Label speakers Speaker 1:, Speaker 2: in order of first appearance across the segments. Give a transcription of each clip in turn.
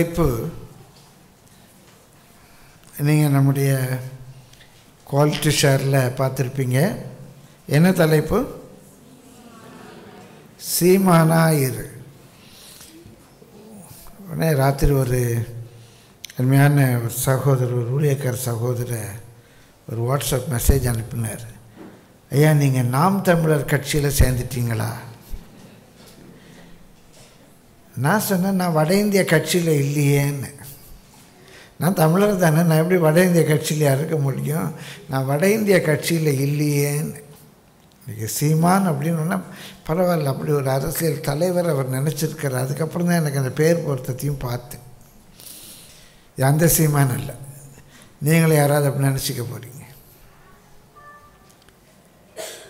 Speaker 1: தலைப்பு நீங்கள் நம்முடைய குவாலிட்டி ஷேரில் பார்த்துருப்பீங்க என்ன தலைப்பு சீமானாயிரு உடனே ராத்திரி ஒரு அருமையான ஒரு சகோதரர் ஒரு ஊழியக்கார சகோதரர் ஒரு வாட்ஸ்அப் மெசேஜ் அனுப்பினார் ஐயா நீங்கள் நாம் தமிழர் கட்சியில் சேர்ந்துட்டீங்களா நான் சொன்னேன் நான் வட இந்திய கட்சியில் இல்லையேன்னு நான் தமிழர் தானே நான் எப்படி வட இந்திய கட்சியில் இருக்க முடியும் நான் வட இந்திய கட்சியில் இல்லையேன்னு இன்றைக்கி சீமான் அப்படின்னு பரவாயில்ல அப்படி ஒரு அரசியல் தலைவர் அவர் நினச்சிருக்கார் அதுக்கப்புறம் தான் எனக்கு அந்த பேர் பொருத்தத்தையும் பார்த்தேன் அந்த சீமான் இல்லை நீங்களும் யாராவது அப்படி நினச்சிக்க போகிறீங்க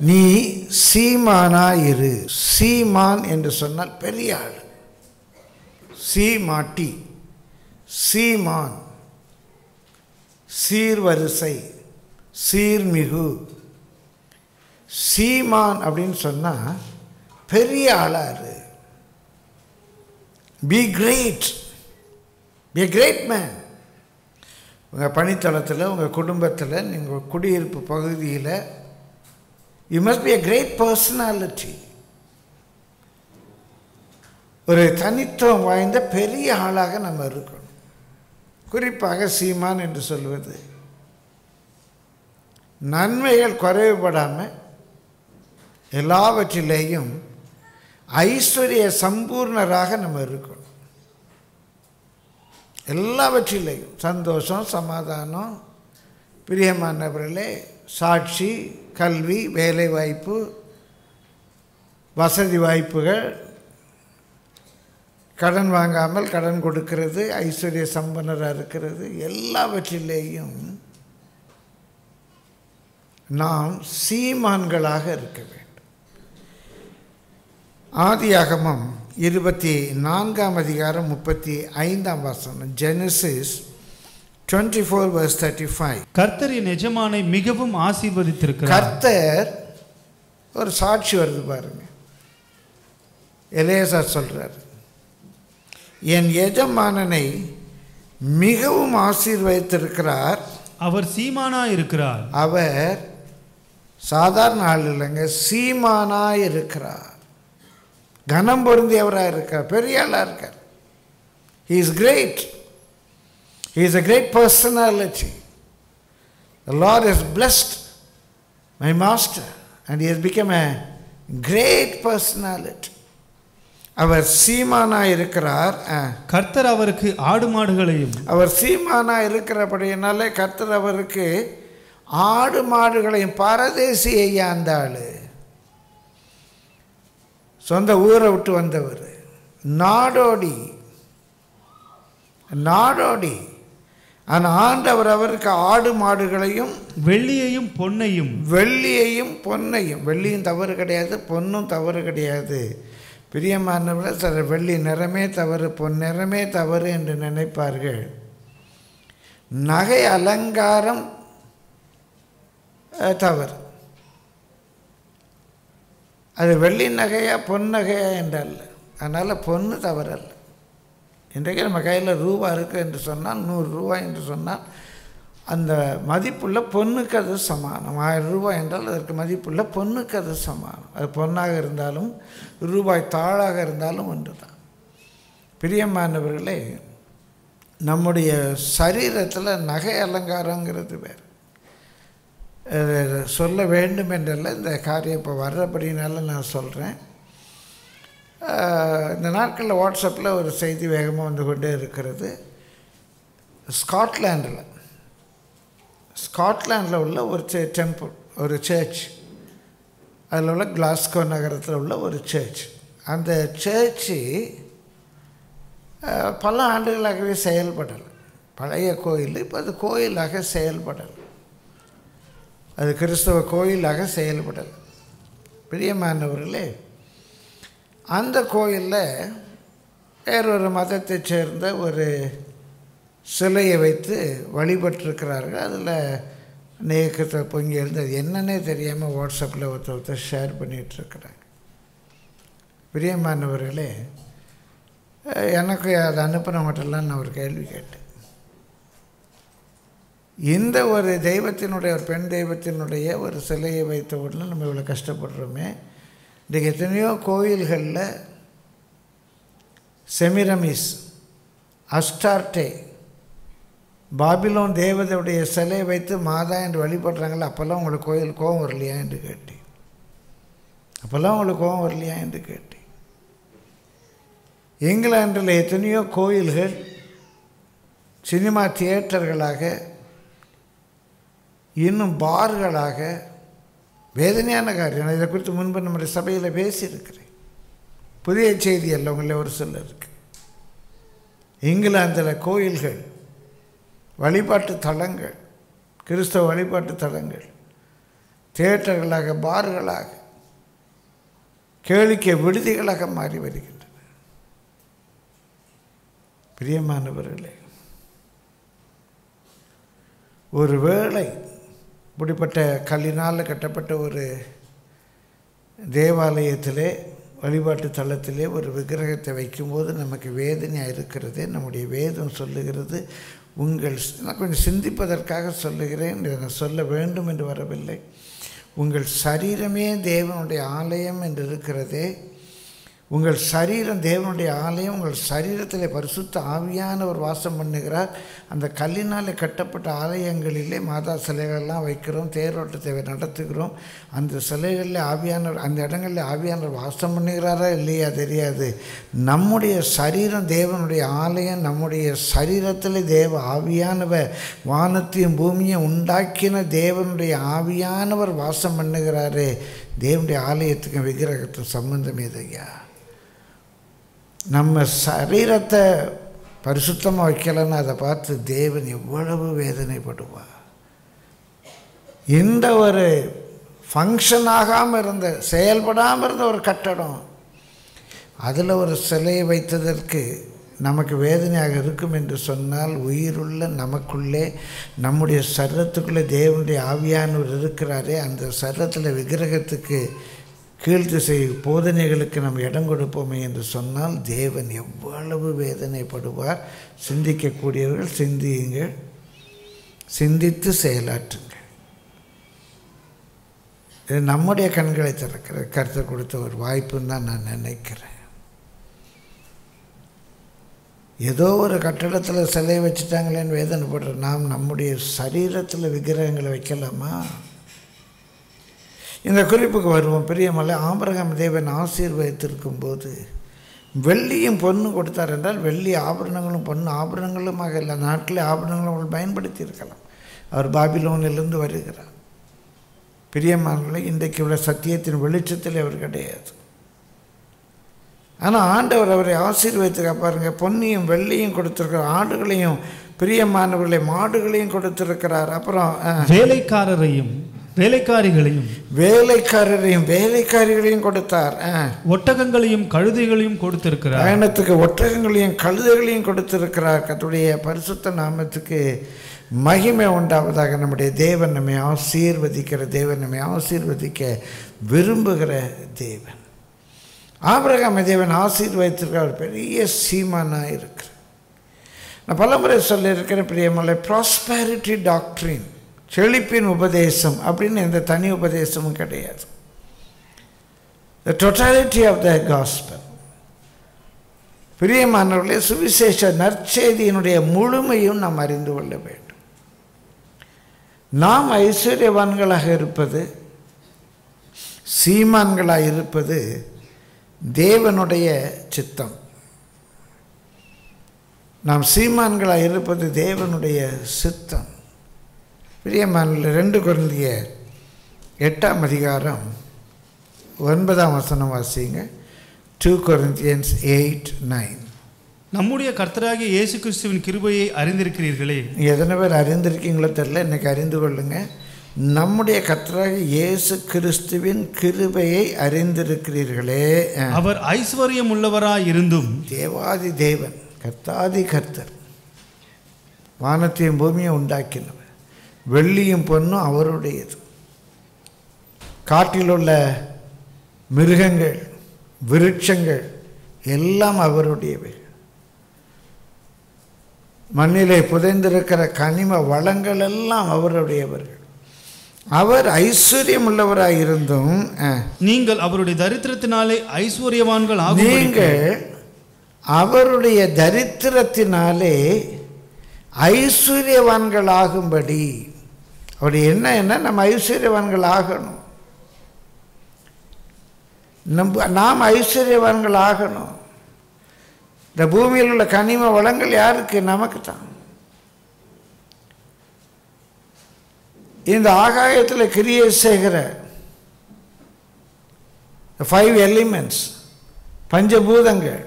Speaker 1: நீ சீமானா இரு சீமான் என்று சொன்னால் பெரிய ஆள் சீமாட்டி சீமான் சீர்வரிசை சீர்மிகு சீமான் அப்படின்னு சொன்னால் பெரிய ஆளார் be great be great man உங்கள் பணித்தளத்தில் உங்கள் குடும்பத்தில் நீங்கள் குடியிருப்பு பகுதியில் you must be a great personality ஒரு தனித்துவம் வாய்ந்த பெரிய ஆளாக நம்ம இருக்கணும் குறிப்பாக சீமான் என்று சொல்வது நன்மைகள் குறைவுபடாமல் எல்லாவற்றிலேயும் ஐஸ்வர்ய சம்பூர்ணராக நம்ம இருக்கணும் எல்லாவற்றிலேயும் சந்தோஷம் சமாதானம் பிரியமானவர்களே சாட்சி கல்வி வேலை வாய்ப்பு வசதி வாய்ப்புகள் கடன் வாங்காமல் கடன் கொடுக்கிறது ஐஸ்வர்ய சம்பனராக இருக்கிறது எல்லாவற்றிலேயும் நாம் சீமான்களாக இருக்க வேண்டும் ஆதியாகமம் இருபத்தி நான்காம் அதிகாரம் முப்பத்தி ஐந்தாம் வசனம் Genesis twenty four verse
Speaker 2: thirty five கர்த்தரின் எஜமானை மிகவும் ஆசீர்வதித்திருக்கிறார்
Speaker 1: கர்த்தர் ஒரு சாட்சி வருது பாருங்க
Speaker 2: எலேசார் சொல்கிறார்
Speaker 1: என் எஜமானனை மிகவும் ஆசீர்வதித்திருக்கிறார் அவர் சீமானா இருக்கிறார் அவர் சாதாரண ஆள் இல்லைங்க சீமானா இருக்கிறார் கனம் பொருந்தியவராக இருக்கார் பெரிய ஆளாக இருக்கார் he is great he is a great personality the lord is blessed my master and he is become a great personality அவர் சீமானா இருக்கிறார் கர்த்தர் அவருக்கு ஆடு மாடுகளையும் அவர் சீமானா இருக்கிறபடியினாலே கர்த்தர் அவருக்கு ஆடு மாடுகளையும் பரதேசி ஐயா அந்த ஆள் சொந்த ஊரை விட்டு வந்தவர் நாடோடி நாடோடி ஆனால் ஆண்டவர் அவருக்கு ஆடு மாடுகளையும் வெள்ளியையும் பொன்னையும் வெள்ளியையும் பொன்னையும் வெள்ளியும் தவறு கிடையாது பொண்ணும் தவறு கிடையாது பிரியமானவர்கள் சில வெள்ளி நிறமே தவறு பொன் நிறமே தவறு என்று நினைப்பார்கள் நகை அலங்காரம் தவறு அது வெள்ளி நகையா பொன் நகையா என்றல்ல அதனால் பொண்ணு தவறல்ல இன்றைக்கு நம்ம கையில் ரூபா இருக்குது என்று சொன்னால் நூறுரூவா என்று சொன்னால் அந்த மதிப்புள்ள பொண்ணுக்கு அது சமானம் ஆயிரம் ரூபாய் என்றால் அதற்கு மதிப்புள்ள பொண்ணுக்கு அது சமானம் அது பொண்ணாக இருந்தாலும் ரூபாய் தாழாக இருந்தாலும் ஒன்று தான் பிரியமானவர்களே நம்முடைய சரீரத்தில் நகை அலங்காரங்கிறது வேறு சொல்ல வேண்டும் என்றல்ல இந்த காரியம் இப்போ வர்றபடினால நான் சொல்கிறேன் இந்த நாட்களில் வாட்ஸ்அப்பில் ஒரு செய்தி வேகமாக வந்து கொண்டே இருக்கிறது ஸ்காட்லாண்டில் ஸ்காட்லாண்டில் உள்ள ஒரு சே டெம்பிள் ஒரு சர்ச் அதில் உள்ள கிளாஸ்கோ நகரத்தில் உள்ள ஒரு சர்ச் அந்த சர்ச்சு பல ஆண்டுகளாகவே செயல்படல் பழைய கோயில் இப்போ அது கோயிலாக செயல்படல் அது கிறிஸ்தவ கோயிலாக செயல்படல் பிரியமானவர்களே அந்த கோயிலில் வேறொரு மதத்தைச் சேர்ந்த ஒரு சிலையை வைத்து வழிபட்டிருக்கிறார்கள் அதில் நேக்கத்தை பொங்கி இருந்து அது என்னன்னே தெரியாமல் வாட்ஸ்அப்பில் ஒருத்தர் ஒருத்தர் ஷேர் பண்ணிகிட்ருக்குறாங்க பிரியமானவர்களே எனக்கு அதை அனுப்பினவங்கள்ட்டெல்லாம் நான் ஒரு கேள்வி கேட்டேன் இந்த ஒரு தெய்வத்தினுடைய ஒரு பெண் தெய்வத்தினுடைய ஒரு சிலையை வைத்த உடனே நம்ம இவ்வளோ கஷ்டப்படுறோமே இன்றைக்கு எத்தனையோ கோயில்களில் செமிரமிஸ் அஸ்டார்டே பாபிலோன் தேவதையுடைய சிலையை வைத்து மாதா என்று வழிபடுறாங்களே அப்போல்லாம் உங்களுக்கு கோயில் கோபம் வரலையா என்று கேட்டேன் அப்போல்லாம் உங்களுக்கு கோபம் வரலையா என்று கேட்டேன் இங்கிலாண்டில் எத்தனையோ கோயில்கள் சினிமா தியேட்டர்களாக இன்னும் பார்களாக வேதனையான காரியம் இதை குறித்து முன்பு நம்முடைய சபையில் பேசியிருக்கிறேன் புதிய செய்தி அல்ல உங்களில் ஒரு இருக்கு இங்கிலாந்தில் கோயில்கள் வழிபாட்டு தலங்கள் கிறிஸ்தவ வழிபாட்டு தலங்கள் தேட்டர்களாக பார்களாக கேளிக்கை விடுதிகளாக மாறி வருகின்றன பிரியமானவர்களே ஒரு வேளை இப்படிப்பட்ட கல்லினால் கட்டப்பட்ட ஒரு தேவாலயத்திலே வழிபாட்டு தளத்திலே ஒரு விக்கிரகத்தை வைக்கும்போது நமக்கு வேதனையாக இருக்கிறது நம்முடைய வேதம் சொல்லுகிறது உங்கள் நான் கொஞ்சம் சிந்திப்பதற்காக சொல்லுகிறேன் இதை சொல்ல வேண்டும் என்று வரவில்லை உங்கள் சரீரமே தேவனுடைய ஆலயம் என்று இருக்கிறதே உங்கள் சரீரம் தேவனுடைய ஆலயம் உங்கள் சரீரத்தில் பரிசுத்த ஆவியானவர் வாசம் பண்ணுகிறார் அந்த கல்லினால் கட்டப்பட்ட ஆலயங்களிலே மாதா சிலைகள்லாம் வைக்கிறோம் தேரோட்டத்தை நடத்துகிறோம் அந்த சிலைகளில் ஆவியானவர் அந்த இடங்களில் ஆவியானவர் வாசம் பண்ணுகிறாரா இல்லையா தெரியாது நம்முடைய சரீரம் தேவனுடைய ஆலயம் நம்முடைய சரீரத்தில் தேவ ஆவியானவர் வானத்தையும் பூமியும் உண்டாக்கின தேவனுடைய ஆவியானவர் வாசம் பண்ணுகிறாரு தேவனுடைய ஆலயத்துக்கும் விக்கிரகத்துக்கும் சம்பந்தம் எதையா நம்ம சரீரத்தை பரிசுத்தமாக வைக்கலைன்னு அதை பார்த்து தேவன் எவ்வளவு வேதனைப்படுவார் இந்த ஒரு ஃபங்க்ஷன் ஆகாமல் இருந்த செயல்படாமல் இருந்த ஒரு கட்டடம் அதில் ஒரு சிலையை வைத்ததற்கு நமக்கு வேதனையாக இருக்கும் என்று சொன்னால் உயிருள்ள நமக்குள்ளே நம்முடைய சரத்துக்குள்ளே தேவனுடைய ஆவியானவர் இருக்கிறாரே அந்த சரத்தில் விக்கிரகத்துக்கு கீழ்த்திசை போதனைகளுக்கு நாம் இடம் கொடுப்போமே என்று சொன்னால் தேவன் எவ்வளவு வேதனைப்படுவார் சிந்திக்கக்கூடியவர்கள் சிந்தியுங்கள் சிந்தித்து செயலாற்றுங்கள் இது நம்முடைய கண்களை திறக்கிற கருத்தை கொடுத்த ஒரு வாய்ப்புன்னு தான் நான் நினைக்கிறேன் ஏதோ ஒரு கட்டடத்தில் சிலையை வச்சுட்டாங்களேன்னு வேதனைப்படுற நாம் நம்முடைய சரீரத்தில் விக்கிரகங்களை வைக்கலாமா இந்த குறிப்புக்கு வருவோம் பெரியமலை ஆபரகம் தேவன் ஆசீர்வதித்திருக்கும் போது வெள்ளியும் பொண்ணு கொடுத்தார் என்றால் வெள்ளி ஆபரணங்களும் பொண்ணு ஆபரணங்களுமாக இல்லை நாட்டில் ஆபரணங்களும் அவள் பயன்படுத்தி இருக்கலாம் அவர் பாபிலோனிலிருந்து வருகிறார் பிரியமானவர்களை இன்றைக்கு உள்ள சத்தியத்தின் வெளிச்சத்தில் அவர் கிடையாது ஆனால் ஆண்டவர் அவரை ஆசீர்வதித்துக்க பாருங்கள் பொன்னையும் வெள்ளியும் கொடுத்துருக்கிற ஆடுகளையும் பிரியமானவர்களை மாடுகளையும் கொடுத்துருக்கிறார்
Speaker 2: அப்புறம் வேலைக்காரரையும் வேலைக்காரிகளையும் வேலைக்காரரையும் வேலைக்காரிகளையும் கொடுத்தார் ஒட்டகங்களையும் கழுதைகளையும் கொடுத்திருக்கிறார் பயணத்துக்கு
Speaker 1: ஒட்டகங்களையும் கழுதைகளையும் கொடுத்திருக்கிறார் கத்துடைய பரிசுத்த நாமத்துக்கு மகிமை உண்டாவதாக நம்முடைய தேவன் நம்மை ஆசீர்வதிக்கிற தேவன் நம்மை ஆசீர்வதிக்க விரும்புகிற தேவன் ஆபிரகாம தேவன் ஆசீர்வதித்திருக்கிற பெரிய சீமானாக இருக்கிற நான் பலமுறை சொல்லியிருக்கிறேன் பிரியமலை ப்ராஸ்பேரிட்டி டாக்ட்ரின் செழிப்பின் உபதேசம் அப்படின்னு எந்த தனி உபதேசமும் கிடையாது the totality of the gospel பிரியமானவர்களே சுவிசேஷ நற்செய்தியினுடைய முழுமையும் நாம் அறிந்து கொள்ள வேண்டும் நாம் ஐஸ்வர்யவான்களாக இருப்பது சீமான்களாக இருப்பது தேவனுடைய சித்தம் நாம் சீமான்களாக இருப்பது தேவனுடைய சித்தம் பிரியமான ரெண்டு குழந்தைய எட்டாம் அதிகாரம் ஒன்பதாம் வசனம் வாசிங்க டூ குரந்தியன்ஸ் எயிட் நைன்
Speaker 2: நம்முடைய கர்த்தராகிய இயேசு கிறிஸ்துவின் கிருபையை அறிந்திருக்கிறீர்களே
Speaker 1: எதனை பேர் அறிந்திருக்கீங்களோ தெரில இன்றைக்கி அறிந்து கொள்ளுங்க நம்முடைய கர்த்தராக இயேசு கிறிஸ்துவின் கிருபையை அறிந்திருக்கிறீர்களே
Speaker 2: அவர் ஐஸ்வர்யம் உள்ளவராக இருந்தும் தேவாதி
Speaker 1: தேவன் கர்த்தாதி கர்த்தர் வானத்தையும் பூமியை உண்டாக்கினோம் வெள்ளியும் பொண்ணும் அவருடையது காட்டில் உள்ள மிருகங்கள் விருட்சங்கள் எல்லாம் அவருடையவை மண்ணிலே புதைந்திருக்கிற கனிம வளங்கள் எல்லாம் அவருடையவர்கள்
Speaker 2: அவர் ஐஸ்வர்யம் உள்ளவராக இருந்தும் நீங்கள் அவருடைய தரித்திரத்தினாலே ஐஸ்வர்யவான்கள் நீங்கள்
Speaker 1: அவருடைய தரித்திரத்தினாலே ஐஸ்வர்யவான்கள் ஆகும்படி அப்படி என்ன என்ன நம்ம ஐஸ்வர்யவான்கள் ஆகணும் நம்ம நாம் ஐஸ்வர்யவான்கள் ஆகணும் இந்த பூமியில் உள்ள கனிம வளங்கள் யாருக்கு நமக்கு தான் இந்த ஆகாயத்தில் கிரியை செய்கிற ஃபைவ் எலிமெண்ட்ஸ் பஞ்சபூதங்கள்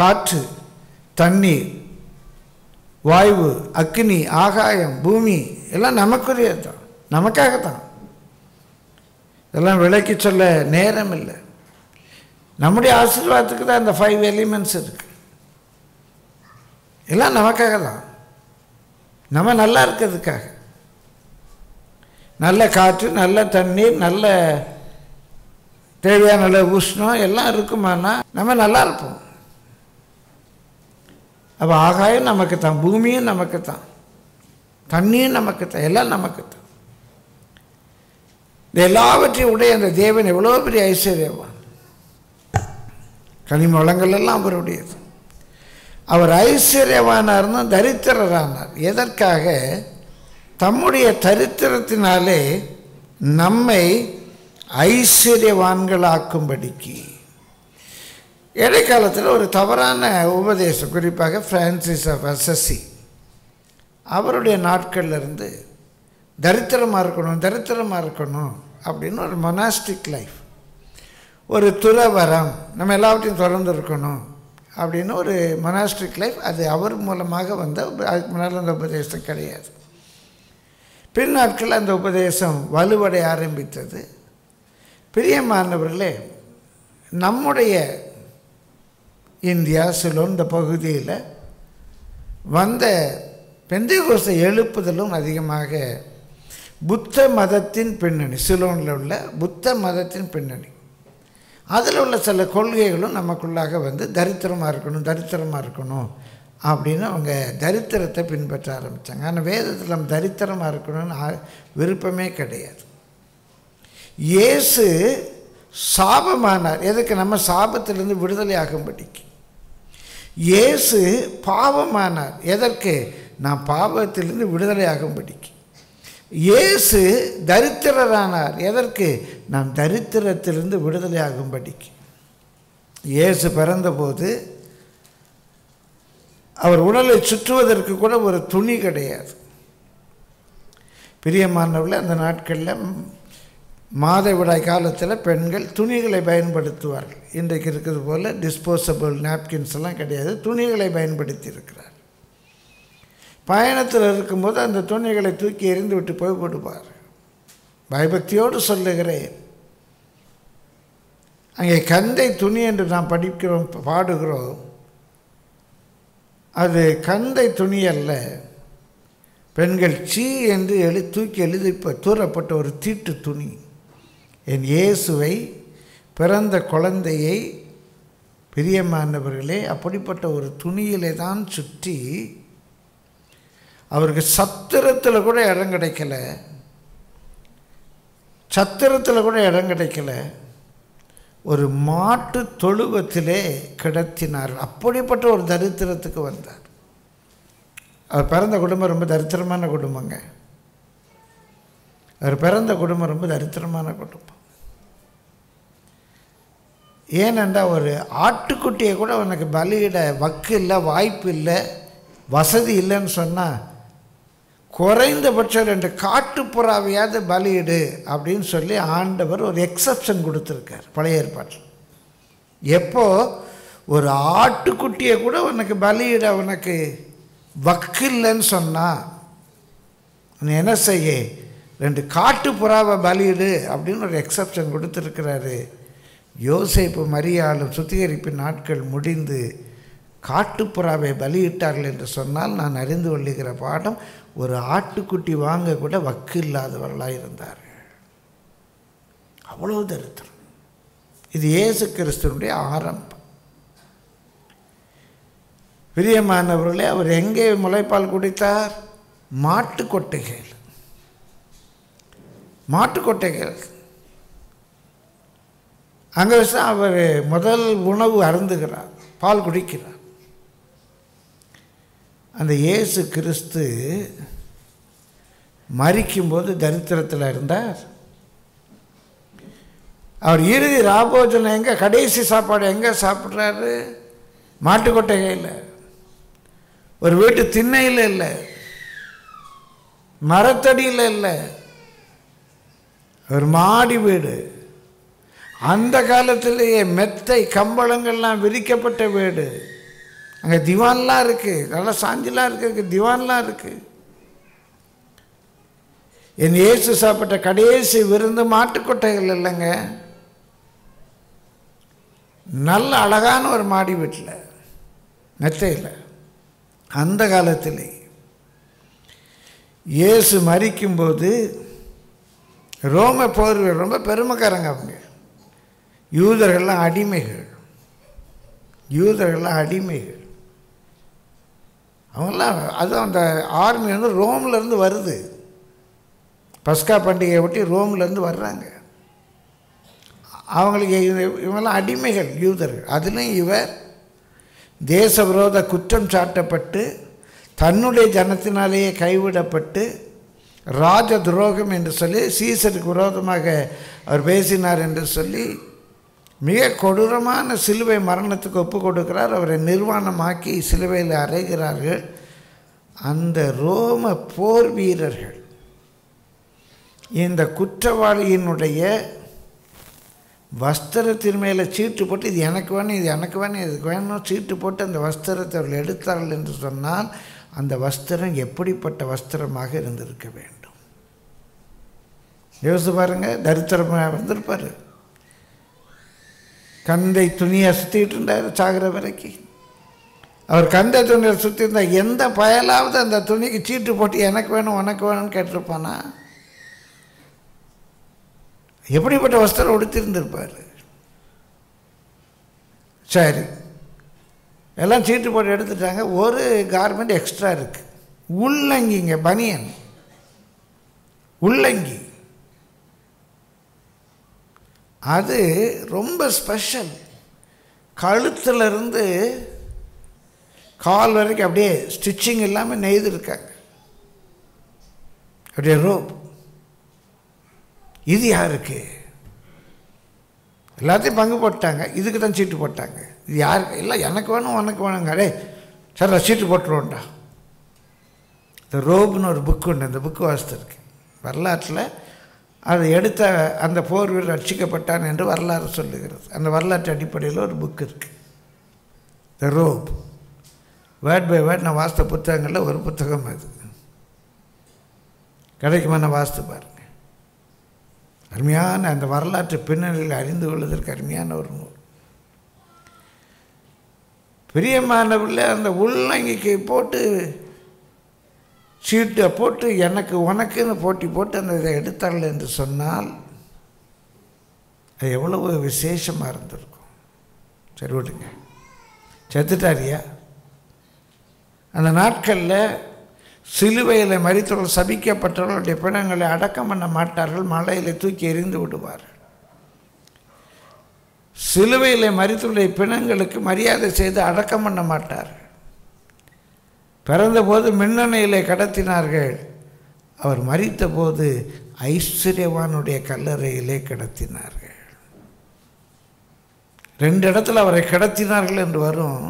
Speaker 1: காற்று தண்ணீர் வாயு அக்னி ஆகாயம் பூமி எல்லாம் நமக்குரியது தான் தான் இதெல்லாம் விளக்கி சொல்ல நேரம் இல்லை நம்முடைய ஆசீர்வாதத்துக்கு தான் இந்த ஃபைவ் எலிமெண்ட்ஸ் இருக்குது எல்லாம் நமக்காக தான் நம்ம நல்லா இருக்கிறதுக்காக நல்ல காற்று நல்ல தண்ணீர் நல்ல தேவையான நல்ல உஷ்ணம் எல்லாம் இருக்குமானா நம்ம நல்லா இருப்போம் அப்போ ஆகாயம் நமக்கு தான் பூமியும் நமக்கு தான் தண்ணீர் நமக்கு தான் எல்லாம் நமக்கு தான் இந்த எல்லாவற்றையும் உடைய அந்த தேவன் எவ்வளோ பெரிய ஐஸ்வர்யவான் கனிம வளங்கள் எல்லாம் அவருடையது அவர் ஐஸ்வர்யவானார்னா தரித்திரரானார் எதற்காக தம்முடைய தரித்திரத்தினாலே நம்மை ஐஸ்வர்யவான்களாக்கும்படிக்கு இடைக்காலத்தில் ஒரு தவறான உபதேசம் குறிப்பாக ஃப்ரான்சிஸ் ஆஃப் அசசி அவருடைய நாட்கள்லேருந்து தரித்திரமாக இருக்கணும் தரித்திரமாக இருக்கணும் அப்படின்னு ஒரு மொனாஸ்டிக் லைஃப் ஒரு துறவரம் நம்ம எல்லாவற்றையும் தொடர்ந்து இருக்கணும் அப்படின்னு ஒரு மொனாஸ்டிக் லைஃப் அது அவர் மூலமாக வந்த அதுக்கு முன்னால் அந்த உபதேசம் கிடையாது பின்னாட்கள் அந்த உபதேசம் வலுவடைய ஆரம்பித்தது மாணவர்களே நம்முடைய இந்தியா சிலோன் இந்த பகுதியில் வந்த பெந்தைகோசை எழுப்புதலும் அதிகமாக புத்த மதத்தின் பின்னணி சிலோனில் உள்ள புத்த மதத்தின் பின்னணி அதில் உள்ள சில கொள்கைகளும் நமக்குள்ளாக வந்து தரித்திரமாக இருக்கணும் தரித்திரமாக இருக்கணும் அப்படின்னு அவங்க தரித்திரத்தை பின்பற்ற ஆரம்பித்தாங்க ஆனால் வேதத்தில் நம்ம தரித்திரமாக இருக்கணும்னு விருப்பமே கிடையாது இயேசு சாபமானார் எதுக்கு நம்ம சாபத்திலிருந்து விடுதலை ஆகும்படிக்கு இயேசு பாவமானார் எதற்கு நான் பாவத்திலிருந்து விடுதலையாகும்படிக்கு இயேசு தரித்திரரானார் எதற்கு நாம் தரித்திரத்திலிருந்து விடுதலையாகும்படிக்கு இயேசு பிறந்தபோது அவர் உடலை சுற்றுவதற்கு கூட ஒரு துணி கிடையாது பிரியமானவர்கள் அந்த நாட்களில் மாதவிடாய் காலத்தில் பெண்கள் துணிகளை பயன்படுத்துவார்கள் இன்றைக்கு இருக்கிறது போல் டிஸ்போசபிள் நாப்கின்ஸ் எல்லாம் கிடையாது துணிகளை பயன்படுத்தி இருக்கிறார் பயணத்தில் இருக்கும்போது அந்த துணிகளை தூக்கி எறிந்து விட்டு போய் போட்டுப்பார் பயபக்தியோடு சொல்லுகிறேன் அங்கே கந்தை துணி என்று நாம் படிக்கிறோம் பாடுகிறோம் அது கந்தை துணி அல்ல பெண்கள் சீ என்று எழு தூக்கி எழுதி தூரப்பட்ட ஒரு தீட்டு துணி என் இயேசுவை பிறந்த குழந்தையை பிரியமானவர்களே அப்படிப்பட்ட ஒரு துணியிலே தான் சுற்றி அவருக்கு சத்திரத்தில் கூட இடம் கிடைக்கல சத்திரத்தில் கூட இடம் கிடைக்கல ஒரு மாட்டு தொழுவத்திலே கிடத்தினார் அப்படிப்பட்ட ஒரு தரித்திரத்துக்கு வந்தார் அவர் பிறந்த குடும்பம் ரொம்ப தரித்திரமான குடும்பங்க அவர் பிறந்த குடும்பம் ரொம்ப தரித்திரமான குடும்பம் ஏனென்றால் ஒரு ஆட்டுக்குட்டியை கூட உனக்கு பலியிட வக்கு இல்லை வாய்ப்பு இல்லை வசதி இல்லைன்னு சொன்னால் குறைந்தபட்சம் ரெண்டு காட்டுப்புறாவையாவது பலியிடு அப்படின்னு சொல்லி ஆண்டவர் ஒரு எக்ஸப்ஷன் கொடுத்துருக்கார் பழைய ஏற்பாட்டில் எப்போது ஒரு ஆட்டுக்குட்டியை கூட உனக்கு பலியிட உனக்கு வக்கில்லைன்னு சொன்னால் நீ என்ன செய்ய ரெண்டு காட்டுப்புறாவை பலியிடு அப்படின்னு ஒரு எக்ஸப்ஷன் கொடுத்துருக்கிறாரு யோசிப்பு மரியாளும் சுத்திகரிப்பின் நாட்கள் முடிந்து காட்டுப்புறாவை பலியிட்டார்கள் என்று சொன்னால் நான் அறிந்து கொள்ளுகிற பாடம் ஒரு ஆட்டுக்குட்டி வாங்க கூட வக்கு இல்லாதவர்களாக இருந்தார் அவ்வளோ தரித்திரம் இது இயேசு கிறிஸ்தனுடைய ஆரம்பம் பிரியமானவர்களே அவர் எங்கே முளைப்பால் குடித்தார் மாட்டு கொட்டைகள் மாட்டு கொட்டைகள் அங்கே வச்சு அவர் முதல் உணவு அருந்துகிறார் பால் குடிக்கிறார் அந்த இயேசு கிறிஸ்து மறிக்கும்போது தரித்திரத்தில் இருந்தார் அவர் இறுதி ராபோஜனை எங்கே கடைசி சாப்பாடு எங்கே சாப்பிட்றாரு மாட்டுக்கொட்டகையில் ஒரு வீட்டு திண்ணையில் இல்லை மரத்தடியில் இல்லை ஒரு மாடி வீடு அந்த காலத்திலேயே மெத்தை கம்பளங்கள்லாம் விரிக்கப்பட்ட வீடு அங்கே திவான்லாம் இருக்குது நல்லா சாஞ்சிலாம் இருக்குது திவான்லாம் இருக்குது என் இயேசு சாப்பிட்ட கடைசி விருந்து மாட்டுக்கொட்டைகள் இல்லைங்க நல்ல அழகான ஒரு மாடி வீட்டில் மெத்தையில் அந்த காலத்தில் இயேசு மறிக்கும்போது ரோம போர்கள் ரொம்ப பெருமைக்காரங்க அவங்க யூதர்கள்லாம் அடிமைகள் யூதர்கள்லாம் அடிமைகள் அவங்களாம் அதுதான் அந்த ஆர்மி வந்து ரோம்லேருந்து வருது பஸ்கா பண்டிகையை ஒட்டி ரோம்லேருந்து வர்றாங்க அவங்களுக்கு இவங்கெல்லாம் அடிமைகள் யூதர்கள் அதுலேயும் இவர் தேச விரோத குற்றம் சாட்டப்பட்டு தன்னுடைய ஜனத்தினாலேயே கைவிடப்பட்டு ராஜ துரோகம் என்று சொல்லி சீசருக்கு விரோதமாக அவர் பேசினார் என்று சொல்லி மிக கொடூரமான சிலுவை மரணத்துக்கு ஒப்பு கொடுக்கிறார் அவரை நிர்வாணமாக்கி சிலுவையில் அறைகிறார்கள் அந்த ரோம போர் வீரர்கள் இந்த குற்றவாளியினுடைய வஸ்திரத்தின் மேலே சீட்டு போட்டு இது எனக்கு வேணும் இது எனக்கு வேணும் இதுக்கு வேணும் சீட்டு போட்டு அந்த வஸ்திரத்தை அவர்கள் எடுத்தார்கள் என்று சொன்னால் அந்த வஸ்திரம் எப்படிப்பட்ட வஸ்திரமாக இருந்திருக்க வேண்டும் யோசித்து பாருங்கள் தரித்திரமாக இருந்திருப்பார் கந்தை துணியை சுற்றிக்கிட்டு இருந்தார் சாகிற வரைக்கும் அவர் கந்தை துணியை சுற்றி இருந்தால் எந்த பயலாவது அந்த துணிக்கு சீட்டு போட்டு எனக்கு வேணும் உனக்கு வேணும்னு கேட்டிருப்பானா எப்படிப்பட்ட வஸ்திரம் உடுத்திருந்திருப்பார் சரி எல்லாம் சீட்டு போட்டு எடுத்துட்டாங்க ஒரு கார்மெண்ட் எக்ஸ்ட்ரா இருக்குது உள்ளங்கிங்க பனியன் உள்ளங்கி அது ரொம்ப ஸ்பெஷல் கழுத்துலேருந்து கால் வரைக்கும் அப்படியே ஸ்டிச்சிங் இல்லாமல் நெய்திருக்காங்க அப்படியே ரோப் இது யாருக்கு எல்லாத்தையும் பங்கு போட்டாங்க இதுக்கு தான் சீட்டு போட்டாங்க இது யாருக்கு இல்லை எனக்கு வேணும் உனக்கு வேணுங்க அடே சார் நான் சீட்டு போட்டுருவோண்டா இந்த ரோப்னு ஒரு புக்கு உண்டு அந்த புக்கு வாசித்திருக்கு வரலாற்றில் அதை எடுத்த அந்த போர் வீரர் ரட்சிக்கப்பட்டான் என்று வரலாறு சொல்லுகிறது அந்த வரலாற்று அடிப்படையில் ஒரு புக் இருக்குது the rope word by word நான் வாஸ்து புத்தகங்களில் ஒரு புத்தகம் அது கிடைக்குமா நான் வாஸ்து பாருங்கள் அருமையான அந்த வரலாற்று பின்னணியில் அறிந்து கொள்வதற்கு அருமையான ஒரு நூல் பிரியமானவில் அந்த உள்ளங்கிக்கு போட்டு சீட்டை போட்டு எனக்கு உனக்குன்னு போட்டி போட்டு அந்த இதை எடுத்தாள் என்று சொன்னால் அது எவ்வளவு விசேஷமாக இருந்திருக்கும் சரி விடுங்க செத்துட்டாரியா அந்த நாட்களில் சிலுவையில் மறித்தவர்கள் சபிக்கப்பட்டவர்களுடைய பிணங்களை அடக்கம் பண்ண மாட்டார்கள் மலையில் தூக்கி எரிந்து விடுவார்கள் சிலுவையில் மறித்தவருடைய பிணங்களுக்கு மரியாதை செய்து அடக்கம் பண்ண மாட்டார்கள் பிறந்தபோது மின்னணையில் கடத்தினார்கள் அவர் மறித்தபோது ஐஸ்வர்யவானுடைய கல்லறையிலே கடத்தினார்கள் ரெண்டு இடத்துல அவரை கடத்தினார்கள் என்று வரும்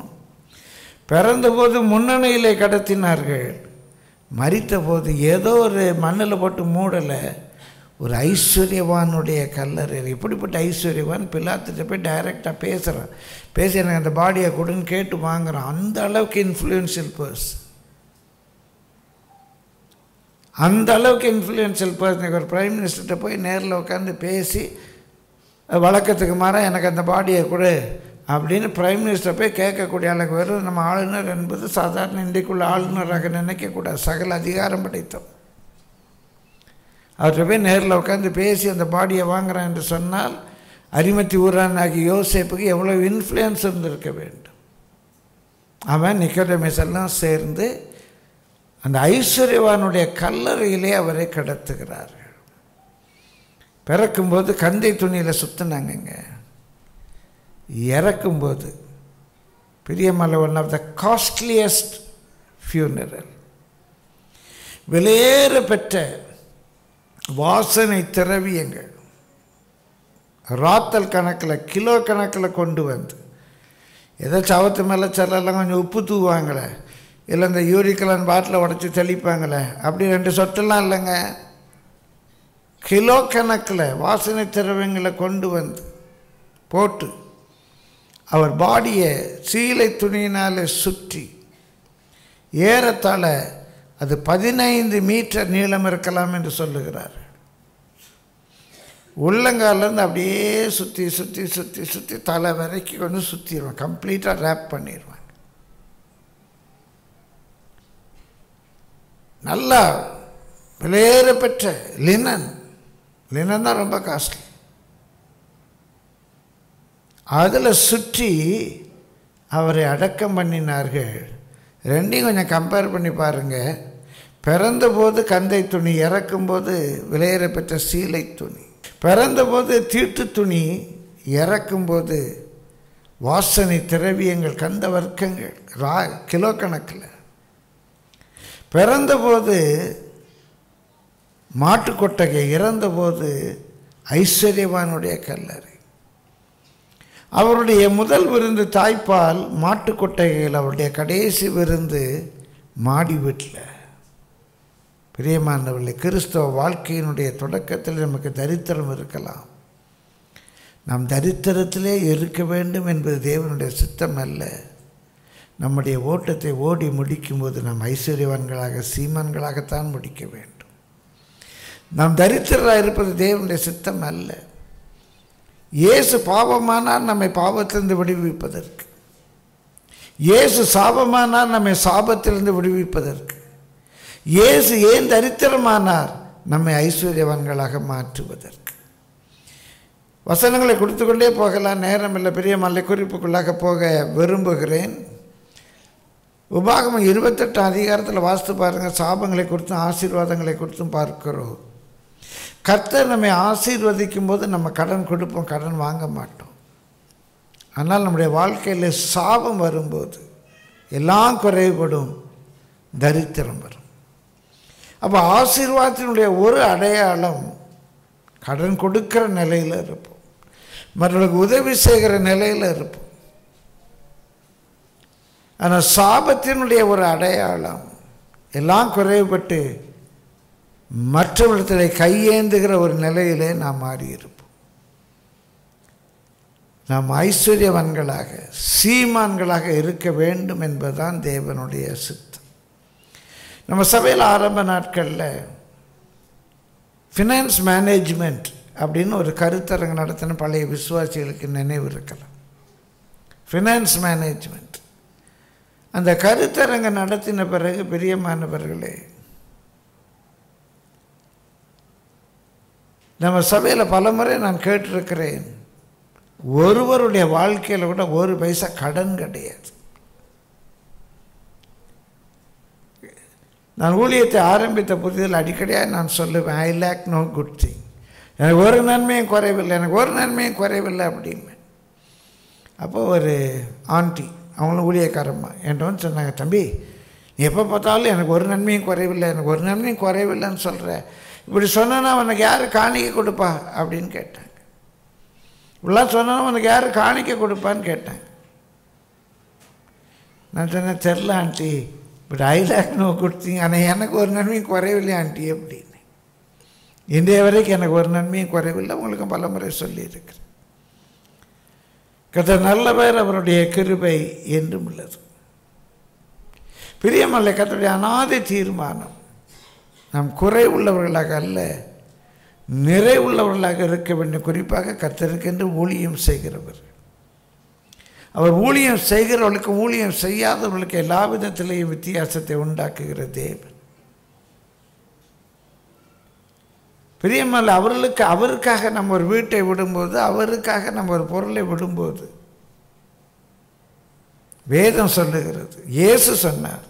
Speaker 1: பிறந்தபோது முன்னணியிலே கடத்தினார்கள் மறித்தபோது ஏதோ ஒரு மண்ணில் போட்டு மூடலை ஒரு ஐஸ்வர்யவானுடைய கல்லறையில் இப்படிப்பட்ட ஐஸ்வர்யவான் பிள்ளாத்திட்ட போய் டைரெக்டாக பேசுகிறான் பேசி எனக்கு அந்த பாடியை கொடுன்னு கேட்டு வாங்குகிறான் அந்த அளவுக்கு இன்ஃப்ளூயன்ஷியல் பர்சன் அந்த அளவுக்கு இன்ஃப்ளூயன்ஷியல் பர்சன் ஒரு ப்ரைம் மினிஸ்டர்கிட்ட போய் நேரில் உட்காந்து பேசி வழக்கத்துக்கு மாற எனக்கு அந்த பாடியை கொடு அப்படின்னு பிரைம் மினிஸ்டர் போய் கேட்கக்கூடிய அளவுக்கு வெறும் நம்ம ஆளுநர் என்பது சாதாரண இன்றைக்குள்ள ஆளுநராக நினைக்கக்கூடாது சகல அதிகாரம் படைத்தோம் அவர்கிட்ட போய் நேரில் உட்காந்து பேசி அந்த பாடியை வாங்குகிறான் என்று சொன்னால் அரிமத்தி ஊரான் ஆகிய யோசிப்புக்கு எவ்வளோ இன்ஃப்ளூயன்ஸ் இருந்திருக்க வேண்டும் அவன் நிக்கடமிஸ் எல்லாம் சேர்ந்து அந்த ஐஸ்வர்யவானுடைய கல்லறையிலே அவரை கடத்துகிறார்கள் பிறக்கும்போது கந்தை துணியில் சுற்றினாங்கங்க இறக்கும்போது பெரியமலை one of the costliest funeral வெளியேற பெற்ற வாசனை திரவியங்கள் ராத்தல் கணக்கில் கிலோ கணக்கில் கொண்டு வந்து ஏதோ சவத்து மேலே செல்லலாம் கொஞ்சம் உப்பு தூவாங்களே இல்லை இந்த யூரிக்கலன் பாட்டில் உடச்சி தெளிப்பாங்களே அப்படி ரெண்டு சொட்டெல்லாம் இல்லைங்க கிலோ கணக்கில் வாசனை திரவங்களை கொண்டு வந்து போட்டு அவர் பாடியை சீலை துணியினால் சுற்றி ஏறத்தால் அது பதினைந்து மீட்டர் நீளம் இருக்கலாம் என்று சொல்லுகிறார் உள்ளங்காலேருந்து அப்படியே சுற்றி சுற்றி சுற்றி சுற்றி தலை வரைக்கும் கொண்டு சுற்றிடுவான் கம்ப்ளீட்டாக ரேப் பண்ணிடுவான் நல்லா விலையேற பெற்ற லினன் லினன் தான் ரொம்ப காஸ்ட்லி அதில் சுற்றி அவரை அடக்கம் பண்ணினார்கள் ரெண்டையும் கொஞ்சம் கம்பேர் பண்ணி பாருங்கள் பிறந்தபோது கந்தை துணி இறக்கும்போது விலையேற பெற்ற சீலை துணி பிறந்தபோது தீட்டு துணி இறக்கும்போது வாசனை திரவியங்கள் கந்த வர்க்கங்கள் ரா கிலோ கணக்கில் பிறந்தபோது கொட்டகை இறந்தபோது ஐஸ்வர்யவானுடைய கல்லறை அவருடைய முதல் விருந்து தாய்ப்பால் மாட்டுக்கொட்டகையில் அவருடைய கடைசி விருந்து மாடி வீட்டில் பிரியமானவர்களே கிறிஸ்தவ வாழ்க்கையினுடைய தொடக்கத்தில் நமக்கு தரித்திரம் இருக்கலாம் நாம் தரித்திரத்திலே இருக்க வேண்டும் என்பது தேவனுடைய சித்தம் அல்ல நம்முடைய ஓட்டத்தை ஓடி முடிக்கும்போது நாம் ஐஸ்வர்யவான்களாக சீமான்களாகத்தான் முடிக்க வேண்டும் நாம் தரித்திரராக இருப்பது தேவனுடைய சித்தம் அல்ல இயேசு பாவமானால் நம்மை பாவத்திலிருந்து விடுவிப்பதற்கு இயேசு சாபமானால் நம்மை சாபத்திலிருந்து விடுவிப்பதற்கு இயேசு ஏன் தரித்திரமானார் நம்மை ஐஸ்வர்யவான்களாக மாற்றுவதற்கு வசனங்களை கொடுத்துக்கொண்டே போகலாம் நேரம் இல்லை பெரிய மலை குறிப்புக்குள்ளாக போக விரும்புகிறேன் உபாகமம் இருபத்தெட்டு அதிகாரத்தில் வாஸ்து பாருங்கள் சாபங்களை கொடுத்தும் ஆசீர்வாதங்களை கொடுத்தும் பார்க்கிறோம் கர்த்தர் நம்மை ஆசீர்வதிக்கும் போது நம்ம கடன் கொடுப்போம் கடன் வாங்க மாட்டோம் ஆனால் நம்முடைய வாழ்க்கையில் சாபம் வரும்போது எல்லாம் குறைவுபடும் தரித்திரம் வரும் அப்போ ஆசீர்வாதத்தினுடைய ஒரு அடையாளம் கடன் கொடுக்கிற நிலையில் இருப்போம் மற்றவர்களுக்கு உதவி செய்கிற நிலையில் இருப்போம் ஆனால் சாபத்தினுடைய ஒரு அடையாளம் எல்லாம் குறைவுபட்டு மற்றவர்களிடத்தில் கையேந்துகிற ஒரு நிலையிலே நாம் மாறியிருப்போம் நாம் ஐஸ்வர்யவன்களாக சீமான்களாக இருக்க வேண்டும் என்பதுதான் தேவனுடைய சித்தம் நம்ம சபையில் ஆரம்ப நாட்களில் ஃபினான்ஸ் மேனேஜ்மெண்ட் அப்படின்னு ஒரு கருத்தரங்கு நடத்தின பழைய விசுவாசிகளுக்கு நினைவு இருக்கலாம் ஃபினான்ஸ் மேனேஜ்மெண்ட் அந்த கருத்தரங்க நடத்தின பிறகு மாணவர்களே நம்ம சபையில் பலமுறை நான் கேட்டிருக்கிறேன் ஒருவருடைய வாழ்க்கையில் கூட ஒரு பைசா கடன் கிடையாது நான் ஊழியத்தை ஆரம்பித்த புதிதில் அடிக்கடியாக நான் சொல்லுவேன் I lack no good thing எனக்கு ஒரு நன்மையும் குறைவில்லை எனக்கு ஒரு நன்மையும் குறைவில்லை அப்படின்னு அப்போது ஒரு ஆண்டி அவங்களும் ஊழியக்காரம்மா என்றவன் சொன்னாங்க தம்பி நீ எப்போ பார்த்தாலும் எனக்கு ஒரு நன்மையும் குறைவில்லை எனக்கு ஒரு நன்மையும் குறைவில்லைன்னு சொல்கிற இப்படி சொன்னா உனக்கு யார் காணிக்க கொடுப்பா அப்படின்னு கேட்டாங்க இப்படிலாம் சொன்னா உனக்கு யார் காணிக்க கொடுப்பான்னு கேட்டாங்க நான் சொன்னேன் தெரில ஆண்டி இப்படி ஐலாக் லேக் நோ கொடுத்தீங்க ஆனால் எனக்கு ஒரு நன்மையும் குறைவில்லை ஆண்டி அப்படின்னு இன்றைய வரைக்கும் எனக்கு ஒரு நன்மையும் குறைவில்லை உங்களுக்கும் பல முறை சொல்லியிருக்கிறேன் கத்த நல்லவர் அவருடைய கிருபை என்றும் உள்ளது பிரியமல்ல கத்தருடைய அனாதை தீர்மானம் நாம் குறை உள்ளவர்களாக அல்ல நிறை உள்ளவர்களாக இருக்க வேண்டும் குறிப்பாக கத்தருக்கென்று ஊழியம் செய்கிறவர் அவர் ஊழியம் செய்கிறவர்களுக்கு ஊழியம் செய்யாதவர்களுக்கு எல்லா விதத்திலேயும் வித்தியாசத்தை உண்டாக்குகிற தேவன் பிரியமல்ல அவர்களுக்கு அவருக்காக நம்ம ஒரு வீட்டை விடும்போது அவருக்காக நம்ம ஒரு பொருளை விடும்போது வேதம் சொல்லுகிறது இயேசு சொன்னார்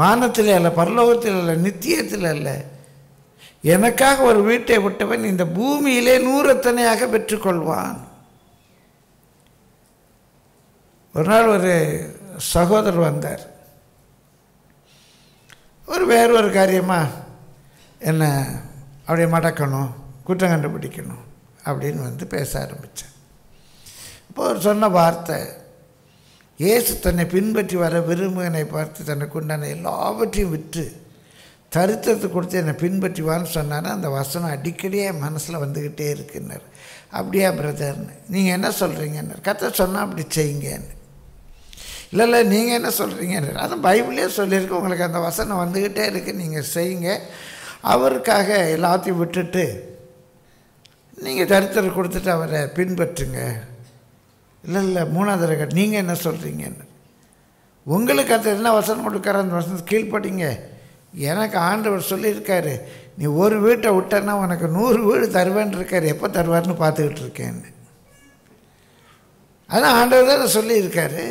Speaker 1: வானத்தில் அல்ல பரலோகத்தில் அல்ல நித்தியத்தில் அல்ல எனக்காக ஒரு வீட்டை விட்டவன் இந்த பூமியிலே நூறத்தனையாக பெற்றுக்கொள்வான் ஒரு நாள் ஒரு சகோதரர் வந்தார் ஒரு வேறு ஒரு காரியமாக என்ன அப்படியே மடக்கணும் குற்றம் கண்டுபிடிக்கணும் அப்படின்னு வந்து பேச ஆரம்பித்தேன் இப்போ ஒரு சொன்ன வார்த்தை இயேசு தன்னை பின்பற்றி வர விரும்புகனை பார்த்து தன்னை உண்டான எல்லாவற்றையும் விற்று தருத்திரத்தை கொடுத்து என்னை பின்பற்றிவான்னு சொன்னார் அந்த வசனம் அடிக்கடியே என் மனசில் வந்துக்கிட்டே இருக்குன்னார் அப்படியா பிரதர்னு நீங்கள் என்ன சொல்கிறீங்கன்னார் கத்த சொன்னால் அப்படி செய்யுங்கன்னு இல்லை இல்லை நீங்கள் என்ன சொல்கிறீங்கன்னார் அதுவும் பைபிளே சொல்லியிருக்கு உங்களுக்கு அந்த வசனம் வந்துக்கிட்டே இருக்குது நீங்கள் செய்யுங்க அவருக்காக எல்லாத்தையும் விட்டுட்டு நீங்கள் தரித்திரம் கொடுத்துட்டு அவரை பின்பற்றுங்க இல்லை இல்லை மூணாவது ரெக்கார்ட் நீங்கள் என்ன சொல்கிறீங்கன்னு உங்களுக்கு அது என்ன வசனம் கொடுக்காரு அந்த வசனம் கீழ்ப்படிங்க எனக்கு ஆண்டவர் சொல்லியிருக்காரு நீ ஒரு வீட்டை விட்டேன்னா உனக்கு நூறு வீடு தருவேன்னு இருக்கார் எப்போ தருவார்னு பார்த்துக்கிட்டு இருக்கேன்னு அதான் ஆண்டவர் தான் சொல்லியிருக்காரு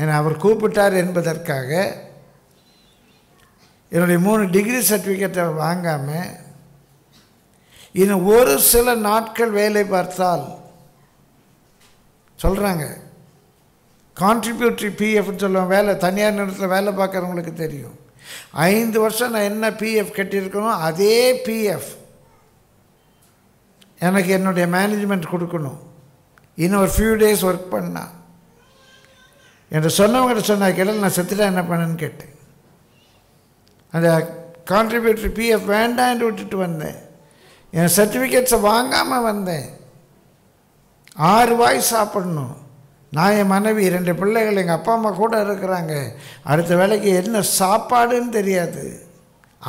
Speaker 1: ஏன்னா அவர் கூப்பிட்டார் என்பதற்காக என்னுடைய மூணு டிகிரி சர்டிஃபிகேட்டை வாங்காமல் இன்னும் ஒரு சில நாட்கள் வேலை பார்த்தால் சொல்கிறாங்க கான்ட்ரிபியூட்ரி பிஎஃப்னு சொல்லுவாங்க வேலை தனியார் நிறுவனத்தில் வேலை பார்க்குறவங்களுக்கு தெரியும் ஐந்து வருஷம் நான் என்ன பிஎஃப் கட்டியிருக்கணும் அதே பிஎஃப் எனக்கு என்னுடைய மேனேஜ்மெண்ட் கொடுக்கணும் இன்னும் ஒரு ஃபியூ டேஸ் ஒர்க் பண்ணால் என்று சொன்னவங்கிட்ட சொன்ன கேட்டால் நான் செத்துட்டா என்ன பண்ணேன்னு கேட்டேன் அந்த கான்ட்ரிபியூட்ரி பிஎஃப் வேண்டான்னு விட்டுட்டு வந்தேன் என் சர்டிஃபிகேட்ஸை வாங்காமல் வந்தேன் ஆறு வாய் சாப்பிடணும் நான் என் மனைவி ரெண்டு பிள்ளைகள் எங்கள் அப்பா அம்மா கூட இருக்கிறாங்க அடுத்த வேலைக்கு என்ன சாப்பாடுன்னு தெரியாது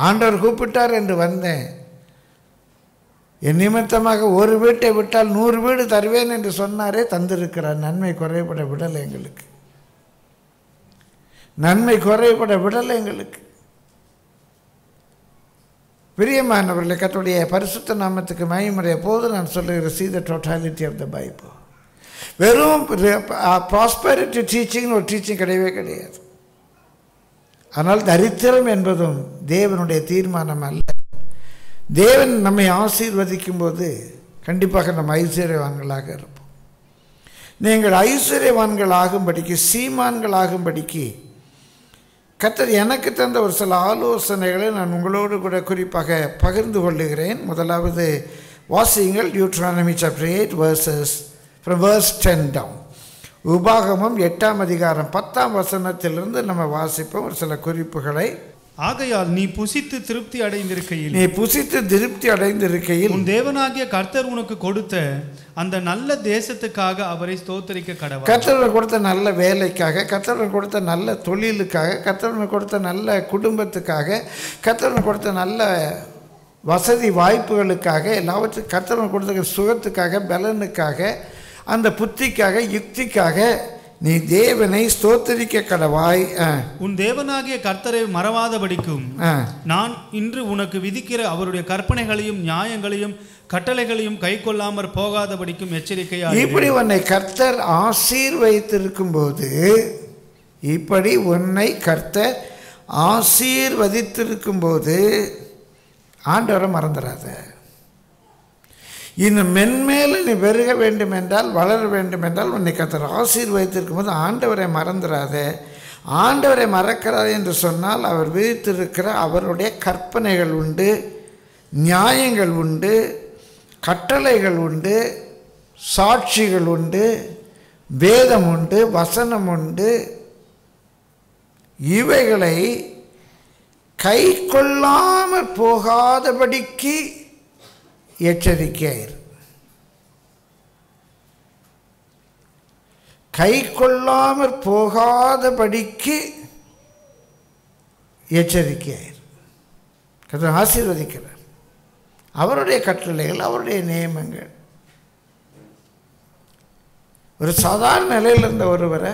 Speaker 1: ஆண்டவர் கூப்பிட்டார் என்று வந்தேன் என் நிமித்தமாக ஒரு வீட்டை விட்டால் நூறு வீடு தருவேன் என்று சொன்னாரே தந்திருக்கிறார் நன்மை குறைபட விடலை எங்களுக்கு நன்மை குறைபட விடலை எங்களுக்கு பிரியமானவர்களை கத்தோடைய பரிசுத்த நாமத்துக்கு மயமுறைய போது நான் சொல்லுகிற see the totality of the Bible வெறும் ப்ராஸ்பரிட்டி டீச்சிங்னு ஒரு டீச்சிங் கிடையவே கிடையாது ஆனால் தரித்திரம் என்பதும் தேவனுடைய தீர்மானம் அல்ல தேவன் நம்மை ஆசீர்வதிக்கும் போது கண்டிப்பாக நம்ம ஐஸ்வர்யவான்களாக இருப்போம் நீங்கள் ஐஸ்வர்யவான்கள் ஆகும்படிக்கு சீமான்கள் ஆகும்படிக்கு கத்தர் எனக்கு தந்த ஒரு சில ஆலோசனைகளை நான் உங்களோடு கூட குறிப்பாக பகிர்ந்து கொள்ளுகிறேன் முதலாவது வாசியுங்கள் Deuteronomy chapter eight verses from verse ten down உபாகமம் எட்டாம் அதிகாரம் பத்தாம்
Speaker 2: வசனத்திலிருந்து நம்ம வாசிப்போம் ஒரு சில குறிப்புகளை ஆகையால் நீ புசித்து திருப்தி அடைந்திருக்கையில் நீ புசித்து திருப்தி அடைந்திருக்கையில் உன் தேவனாகிய கர்த்தர் உனக்கு கொடுத்த அந்த நல்ல தேசத்துக்காக அவரை ஸ்தோத்தரிக்க கடவுள் கர்த்தர்
Speaker 1: கொடுத்த நல்ல வேலைக்காக கர்த்தர் கொடுத்த நல்ல தொழிலுக்காக கர்த்தர் கொடுத்த நல்ல குடும்பத்துக்காக கர்த்தர் கொடுத்த நல்ல வசதி வாய்ப்புகளுக்காக எல்லாவற்றையும் கர்த்தர் கொடுத்த சுகத்துக்காக
Speaker 2: பலனுக்காக அந்த புத்திக்காக யுக்திக்காக நீ தேவனை ஸ்தோத்தரிக்க கடவாய் உன் தேவனாகிய கர்த்தரை மறவாத படிக்கும் நான் இன்று உனக்கு விதிக்கிற அவருடைய கற்பனைகளையும் நியாயங்களையும் கட்டளைகளையும் கை கொள்ளாமற் படிக்கும் எச்சரிக்கையா இப்படி உன்னை
Speaker 1: கர்த்தர் ஆசீர்வதித்திருக்கும் போது இப்படி உன்னை கர்த்தர் ஆசீர்வதித்திருக்கும் போது ஆண்டவரை மறந்துடாத இன்னும் மென்மேலும் நீ பெருக வேண்டும் என்றால் வளர வேண்டும் என்றால் உன்னை கத்தர் ஆசீர்வதித்திருக்கும் போது ஆண்டவரை மறந்துடாதே ஆண்டவரை மறக்கிறார் என்று சொன்னால் அவர் விதித்திருக்கிற அவருடைய கற்பனைகள் உண்டு நியாயங்கள் உண்டு கட்டளைகள் உண்டு சாட்சிகள் உண்டு வேதம் உண்டு வசனம் உண்டு இவைகளை கை கொள்ளாமல் போகாதபடிக்கு எச்சரிக்கையாயிரு கை கொள்ளாமற் போகாதபடிக்கு எச்சரிக்கையாயிரு கதை ஆசீர்வதிக்கிறார் அவருடைய கட்டளைகள் அவருடைய நியமங்கள் ஒரு சாதாரண நிலையில் இருந்த ஒருவரை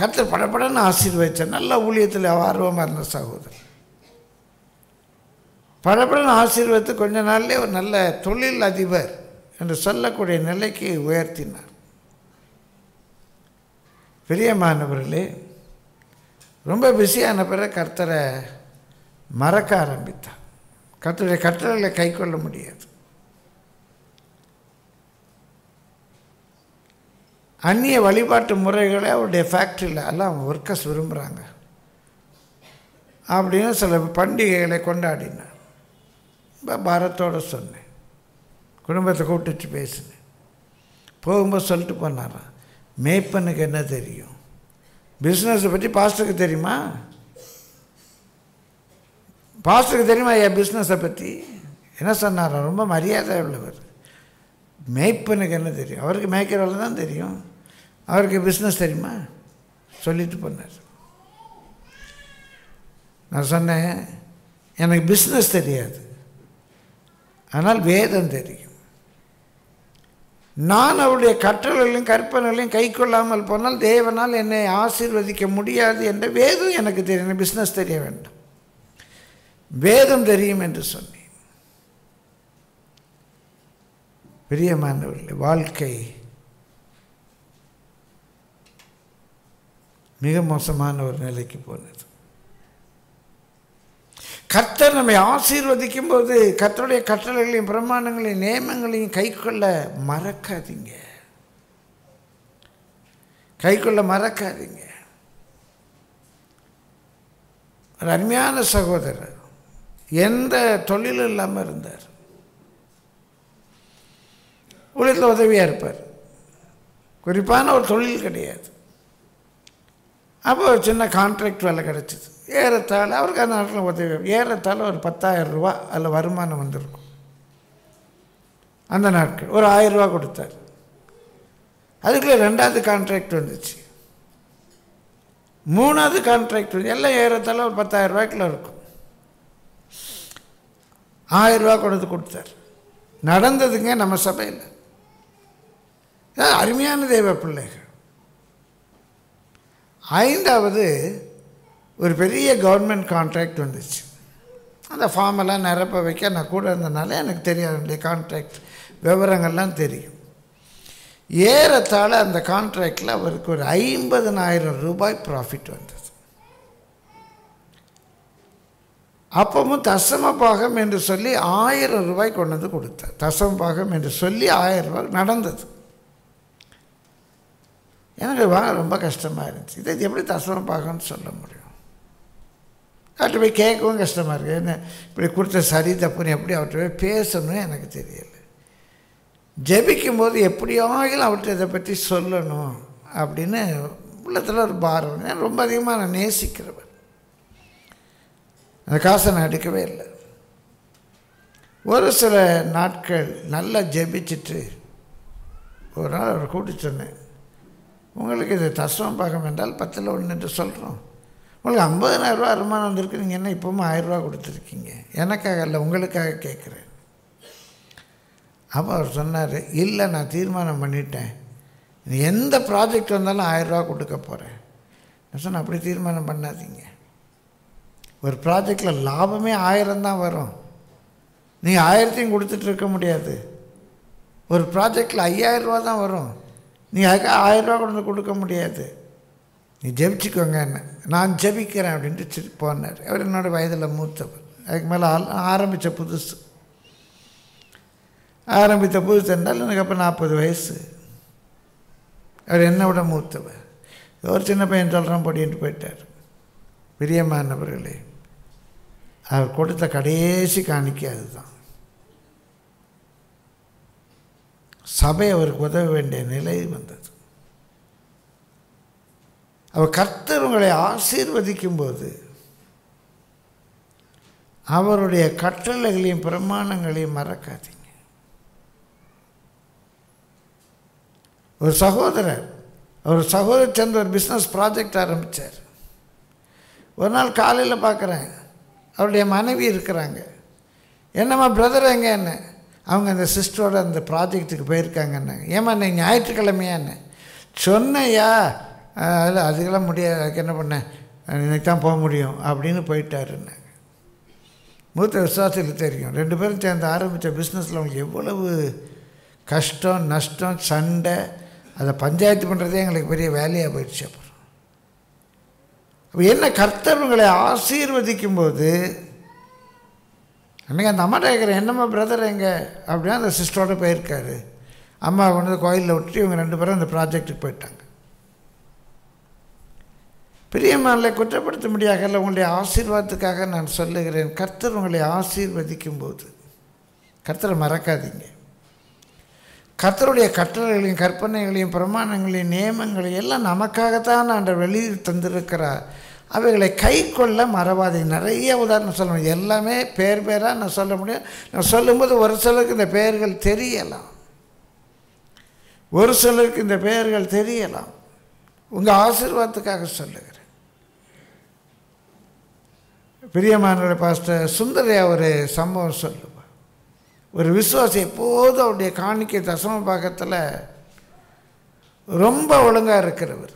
Speaker 1: கத்தர் படப்படன்னு ஆசீர்வதித்தார் நல்ல ஊழியத்தில் ஆர்வமாக இருந்த சகோதரர் பரபரன் ஆசீர்வத்து கொஞ்ச நாளிலே ஒரு நல்ல தொழில் அதிபர் என்று சொல்லக்கூடிய நிலைக்கு உயர்த்தினார் பிரியமானவர்களே ரொம்ப பிஸியான பிறகு கர்த்தரை மறக்க ஆரம்பித்தார் கர்த்தருடைய கட்டளை கை கொள்ள முடியாது அந்நிய வழிபாட்டு முறைகளை அவருடைய ஃபேக்ட்ரியில் எல்லாம் ஒர்க்கர்ஸ் விரும்புகிறாங்க அப்படின்னு சில பண்டிகைகளை கொண்டாடினார் பாரத்தோட சொன்னேன் குடும்பத்தை கூப்பிட்டு பேசினேன் போகும்போது சொல்லிட்டு போனாரான் மேய்ப்பனுக்கு என்ன தெரியும் பிஸ்னஸை பற்றி பாஸ்டருக்கு தெரியுமா பாஸ்டருக்கு தெரியுமா என் பிஸ்னஸை பற்றி என்ன சொன்னாரா ரொம்ப மரியாதை உள்ளவர் மேய்ப்பனுக்கு என்ன தெரியும் அவருக்கு மேய்க்கிறவள் தான் தெரியும் அவருக்கு பிஸ்னஸ் தெரியுமா சொல்லிட்டு போனார் நான் சொன்னேன் எனக்கு பிஸ்னஸ் தெரியாது ஆனால் வேதம் தெரியும் நான் அவருடைய கற்றல்களையும் கற்பனைகளையும் கை கொள்ளாமல் போனால் தேவனால் என்னை ஆசீர்வதிக்க முடியாது என்ற வேதம் எனக்கு தெரியும் பிஸ்னஸ் தெரிய வேண்டும் வேதம் தெரியும் என்று சொன்னேன் பிரியமானவர்களே வாழ்க்கை மிக மோசமான ஒரு நிலைக்கு போனேன் கர்த்தர் நம்மை ஆசீர்வதிக்கும் போது கர்த்தருடைய கட்டளைகளையும் பிரமாணங்களையும் நியமங்களையும் கை கொள்ள மறக்காதீங்க கை கொள்ள மறக்காதீங்க ஒரு அருமையான சகோதரர் எந்த தொழிலும் இல்லாமல் இருந்தார் உலகத்தில் உதவியாக இருப்பார் குறிப்பான ஒரு தொழில் கிடையாது அப்போ ஒரு சின்ன கான்ட்ராக்ட் வேலை கிடச்சிது ஏறத்தாழ அவருக்கு அந்த நாட்டில் உதவி ஏறத்தாழ ஒரு பத்தாயிரம் ரூபா அதில் வருமானம் வந்திருக்கும் அந்த நாட்கள் ஒரு ஆயிரரூபா கொடுத்தார் அதுக்குள்ளே ரெண்டாவது கான்ட்ராக்ட் வந்துச்சு மூணாவது கான்ட்ராக்ட் வந்து எல்லாம் ஏறத்தாழ ஒரு பத்தாயிரம் ரூபாய்க்குள்ள இருக்கும் ஆயிரரூபா கொண்டு கொடுத்தார் நடந்ததுங்க நம்ம சபையில் அருமையான தெய்வ பிள்ளைகள் ஐந்தாவது ஒரு பெரிய கவர்மெண்ட் கான்ட்ராக்ட் வந்துச்சு அந்த ஃபார்மெல்லாம் நிரப்ப வைக்க நான் கூட இருந்தனால எனக்கு தெரியாது அதனுடைய கான்ட்ராக்ட் விவரங்கள்லாம் தெரியும் ஏறத்தாழ அந்த கான்ட்ராக்டில் அவருக்கு ஒரு ஐம்பதுனாயிரம் ரூபாய் ப்ராஃபிட் வந்தது அப்பவும் தசம பாகம் என்று சொல்லி ஆயிரம் ரூபாய் கொண்டு வந்து கொடுத்தார் தசம பாகம் என்று சொல்லி ஆயிரம் ரூபாய் நடந்தது எனக்கு ரொம்ப கஷ்டமாக இருந்துச்சு இதை எப்படி தசம பாகம்னு சொல்ல முடியும் அவர்கிட்ட போய் கேட்கவும் கஷ்டமாக இருக்குது என்ன இப்படி கொடுத்த சரி தப்புன்னு எப்படி அவர்கிட்ட போய் பேசணும் எனக்கு தெரியல ஜபிக்கும் போது எப்படியாயிலும் அவர்கிட்ட இதை பற்றி சொல்லணும் அப்படின்னு உள்ளத்தில் ஒரு பாரம் ரொம்ப அதிகமாக நான் நேசிக்கிறவன் அந்த காசை நான் எடுக்கவே இல்லை ஒரு சில நாட்கள் நல்லா ஜபிச்சுட்டு ஒரு நாள் அவர் கூட்டி சொன்னேன் உங்களுக்கு இது தஸ்வம் பாகம் என்றால் பத்தில் ஒன்று என்று சொல்கிறோம் உங்களுக்கு ஐம்பதனாயிரரூவா வருமானம் வந்திருக்கு நீங்கள் என்ன இப்போவும் ஆயிரரூவா கொடுத்துருக்கீங்க எனக்காக இல்லை உங்களுக்காக கேட்குறேன் அப்போ அவர் சொன்னார் இல்லை நான் தீர்மானம் பண்ணிட்டேன் எந்த ப்ராஜெக்ட் வந்தாலும் ஆயிரரூவா கொடுக்க போகிறேன் நான் அப்படி தீர்மானம் பண்ணாதீங்க ஒரு ப்ராஜெக்டில் லாபமே ஆயிரம் தான் வரும் நீங்கள் ஆயிரத்தையும் கொடுத்துட்டு இருக்க முடியாது ஒரு ப்ராஜெக்டில் ஐயாயிரரூவா தான் வரும் நீங்கள் அதுக்காக ஆயிரரூவா கொண்டு கொடுக்க முடியாது நீ ஜெபிச்சுக்கோங்கன்னு நான் ஜெபிக்கிறேன் அப்படின்ட்டு சிரி போனார் அவர் என்னோடய வயதில் மூத்தவர் அதுக்கு மேலே ஆரம்பித்த புதுசு ஆரம்பித்த புதுசு என்றால் எனக்கு அப்போ நாற்பது வயசு அவர் என்னை விட மூத்தவர் ஒரு சின்ன பையன் சொல்கிறான் போடின்ட்டு போயிட்டார் பிரியமானவர்களே அவர் கொடுத்த கடைசி காணிக்க அதுதான் சபை அவருக்கு உதவ வேண்டிய நிலை வந்தது அவர் கர்த்தர் உங்களை ஆசீர்வதிக்கும்போது அவருடைய கட்டளைகளையும் பிரமாணங்களையும் மறக்காதீங்க ஒரு சகோதரர் அவர் சகோதரர் சேர்ந்து ஒரு பிஸ்னஸ் ப்ராஜெக்ட் ஆரம்பித்தார் ஒரு நாள் காலையில் பார்க்குறேன் அவருடைய மனைவி இருக்கிறாங்க என்னம்மா பிரதர் எங்கே என்ன அவங்க அந்த சிஸ்டரோட அந்த ப்ராஜெக்ட்டுக்கு போயிருக்காங்கன்னாங்க ஏமா என்ன ஞாயிற்றுக்கிழமையா என்ன சொன்னையா அதில் அதுக்கெல்லாம் முடியாது அதுக்கு என்ன பண்ணேன் இன்னைக்கு தான் போக முடியும் அப்படின்னு போயிட்டாருன்னு மூத்த விசுவாசத்தில் தெரியும் ரெண்டு பேரும் சேர்ந்து ஆரம்பித்த பிஸ்னஸில் அவங்களுக்கு எவ்வளவு கஷ்டம் நஷ்டம் சண்டை அதை பஞ்சாயத்து பண்ணுறதே எங்களுக்கு பெரிய வேலையாக போயிடுச்சு அப்புறம் அப்போ என்ன கர்த்தவங்களை ஆசீர்வதிக்கும் போது அன்றைக்கி அந்த அம்மாட்ட கேட்குறேன் என்னம்மா பிரதர் எங்கே அப்படின்னா அந்த சிஸ்டரோட போயிருக்காரு அம்மா கொண்டு கோயிலில் விட்டுட்டு இவங்க ரெண்டு பேரும் அந்த ப்ராஜெக்ட்டுக்கு போயிட்டாங்க பிரியமானலை குற்றப்படுத்த முடியாதல்ல உங்களுடைய ஆசீர்வாதத்துக்காக நான் சொல்லுகிறேன் கர்த்தர் உங்களை ஆசீர்வதிக்கும் போது கர்த்தரை மறக்காதீங்க கர்த்தருடைய கட்டளைகளையும் கற்பனைகளையும் பிரமாணங்களையும் நியமங்களையும் எல்லாம் நமக்காகத்தான் அந்த வெளியில் தந்திருக்கிறார் அவைகளை கை கொள்ள மறவாதீங்க நிறைய உதாரணம் சொல்லணும் எல்லாமே பேர் பேராக நான் சொல்ல முடியும் நான் சொல்லும்போது ஒரு சிலருக்கு இந்த பெயர்கள் தெரியலாம் ஒரு சிலருக்கு இந்த பெயர்கள் தெரியலாம் உங்கள் ஆசீர்வாதத்துக்காக சொல்லுங்கள் பிரியமான பாஸ்டர் சுந்தரையா ஒரு சம்பவம் சொல்லுவார் ஒரு விசுவாசி எப்போதும் அவருடைய காணிக்கை தசம பாகத்தில் ரொம்ப ஒழுங்காக இருக்கிறவர்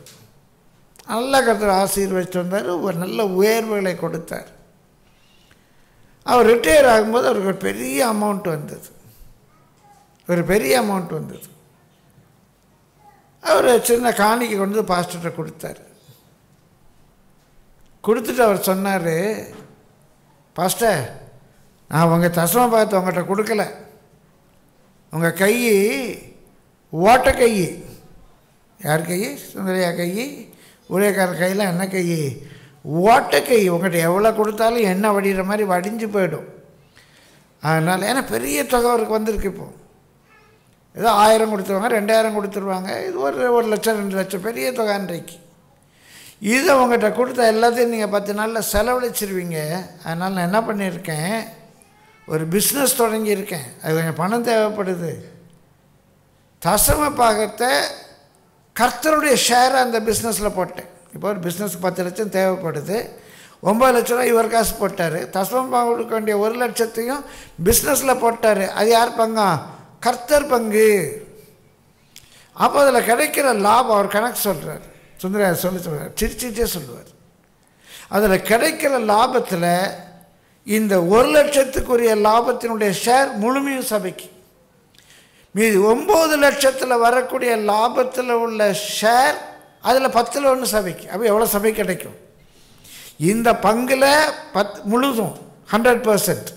Speaker 1: நல்ல கருத்து ஆசீர்வதிச்சு வந்தார் ஒரு நல்ல உயர்வுகளை கொடுத்தார் அவர் ரிட்டையர் ஆகும்போது அவருக்கு ஒரு பெரிய அமௌண்ட் வந்தது ஒரு பெரிய அமௌண்ட் வந்தது அவர் சின்ன காணிக்கை கொண்டு பாஸ்டர்கிட்ட கொடுத்தார் கொடுத்துட்டு அவர் சொன்னார் பாஸ்டர் நான் உங்கள் தசமம் பார்த்து உங்கள்கிட்ட கொடுக்கல உங்கள் கை ஓட்ட கை யார் கை சுந்தரியா கை ஊழியக்கார கையில் என்ன கை ஓட்ட கை உங்கள்கிட்ட எவ்வளோ கொடுத்தாலும் எண்ணெய் வடிகிற மாதிரி வடிஞ்சு போயிடும் அதனால் ஏன்னா பெரிய தொகை அவருக்கு வந்திருக்கு இப்போது ஏதோ ஆயிரம் கொடுத்துருவாங்க ரெண்டாயிரம் கொடுத்துருவாங்க இது ஒரு ஒரு லட்சம் ரெண்டு லட்சம் பெரிய தொகை அன்றைக்கு இது உங்கள்கிட்ட கொடுத்த எல்லாத்தையும் நீங்கள் பத்து நாளில் செலவழிச்சிருவீங்க அதனால் நான் என்ன பண்ணியிருக்கேன் ஒரு பிஸ்னஸ் தொடங்கியிருக்கேன் அது கொஞ்சம் பணம் தேவைப்படுது தசம பாகத்தை கர்த்தருடைய ஷேரை அந்த பிஸ்னஸில் போட்டேன் இப்போ ஒரு பிஸ்னஸ் பத்து லட்சம் தேவைப்படுது ஒம்பது லட்ச ரூபா இவர் காசு போட்டார் தசம பாகம் கொடுக்க வேண்டிய ஒரு லட்சத்தையும் பிஸ்னஸில் போட்டார் அது யார் பங்கா கர்த்தர் பங்கு அப்போ அதில் கிடைக்கிற லாபம் அவர் கணக்கு சொல்கிறார் சுந்தர சொல்லி சொல்லுவார் சிரிச்சுட்டே சொல்லுவார் அதில் கிடைக்கிற லாபத்தில் இந்த ஒரு லட்சத்துக்குரிய லாபத்தினுடைய ஷேர் முழுமையும் சபைக்கு மீது ஒம்பது லட்சத்தில் வரக்கூடிய லாபத்தில் உள்ள ஷேர் அதில் பத்தில் ஒன்று சபைக்கு அப்போ எவ்வளோ சபை கிடைக்கும் இந்த பங்கில் பத் முழுதும் ஹண்ட்ரட் பர்சன்ட்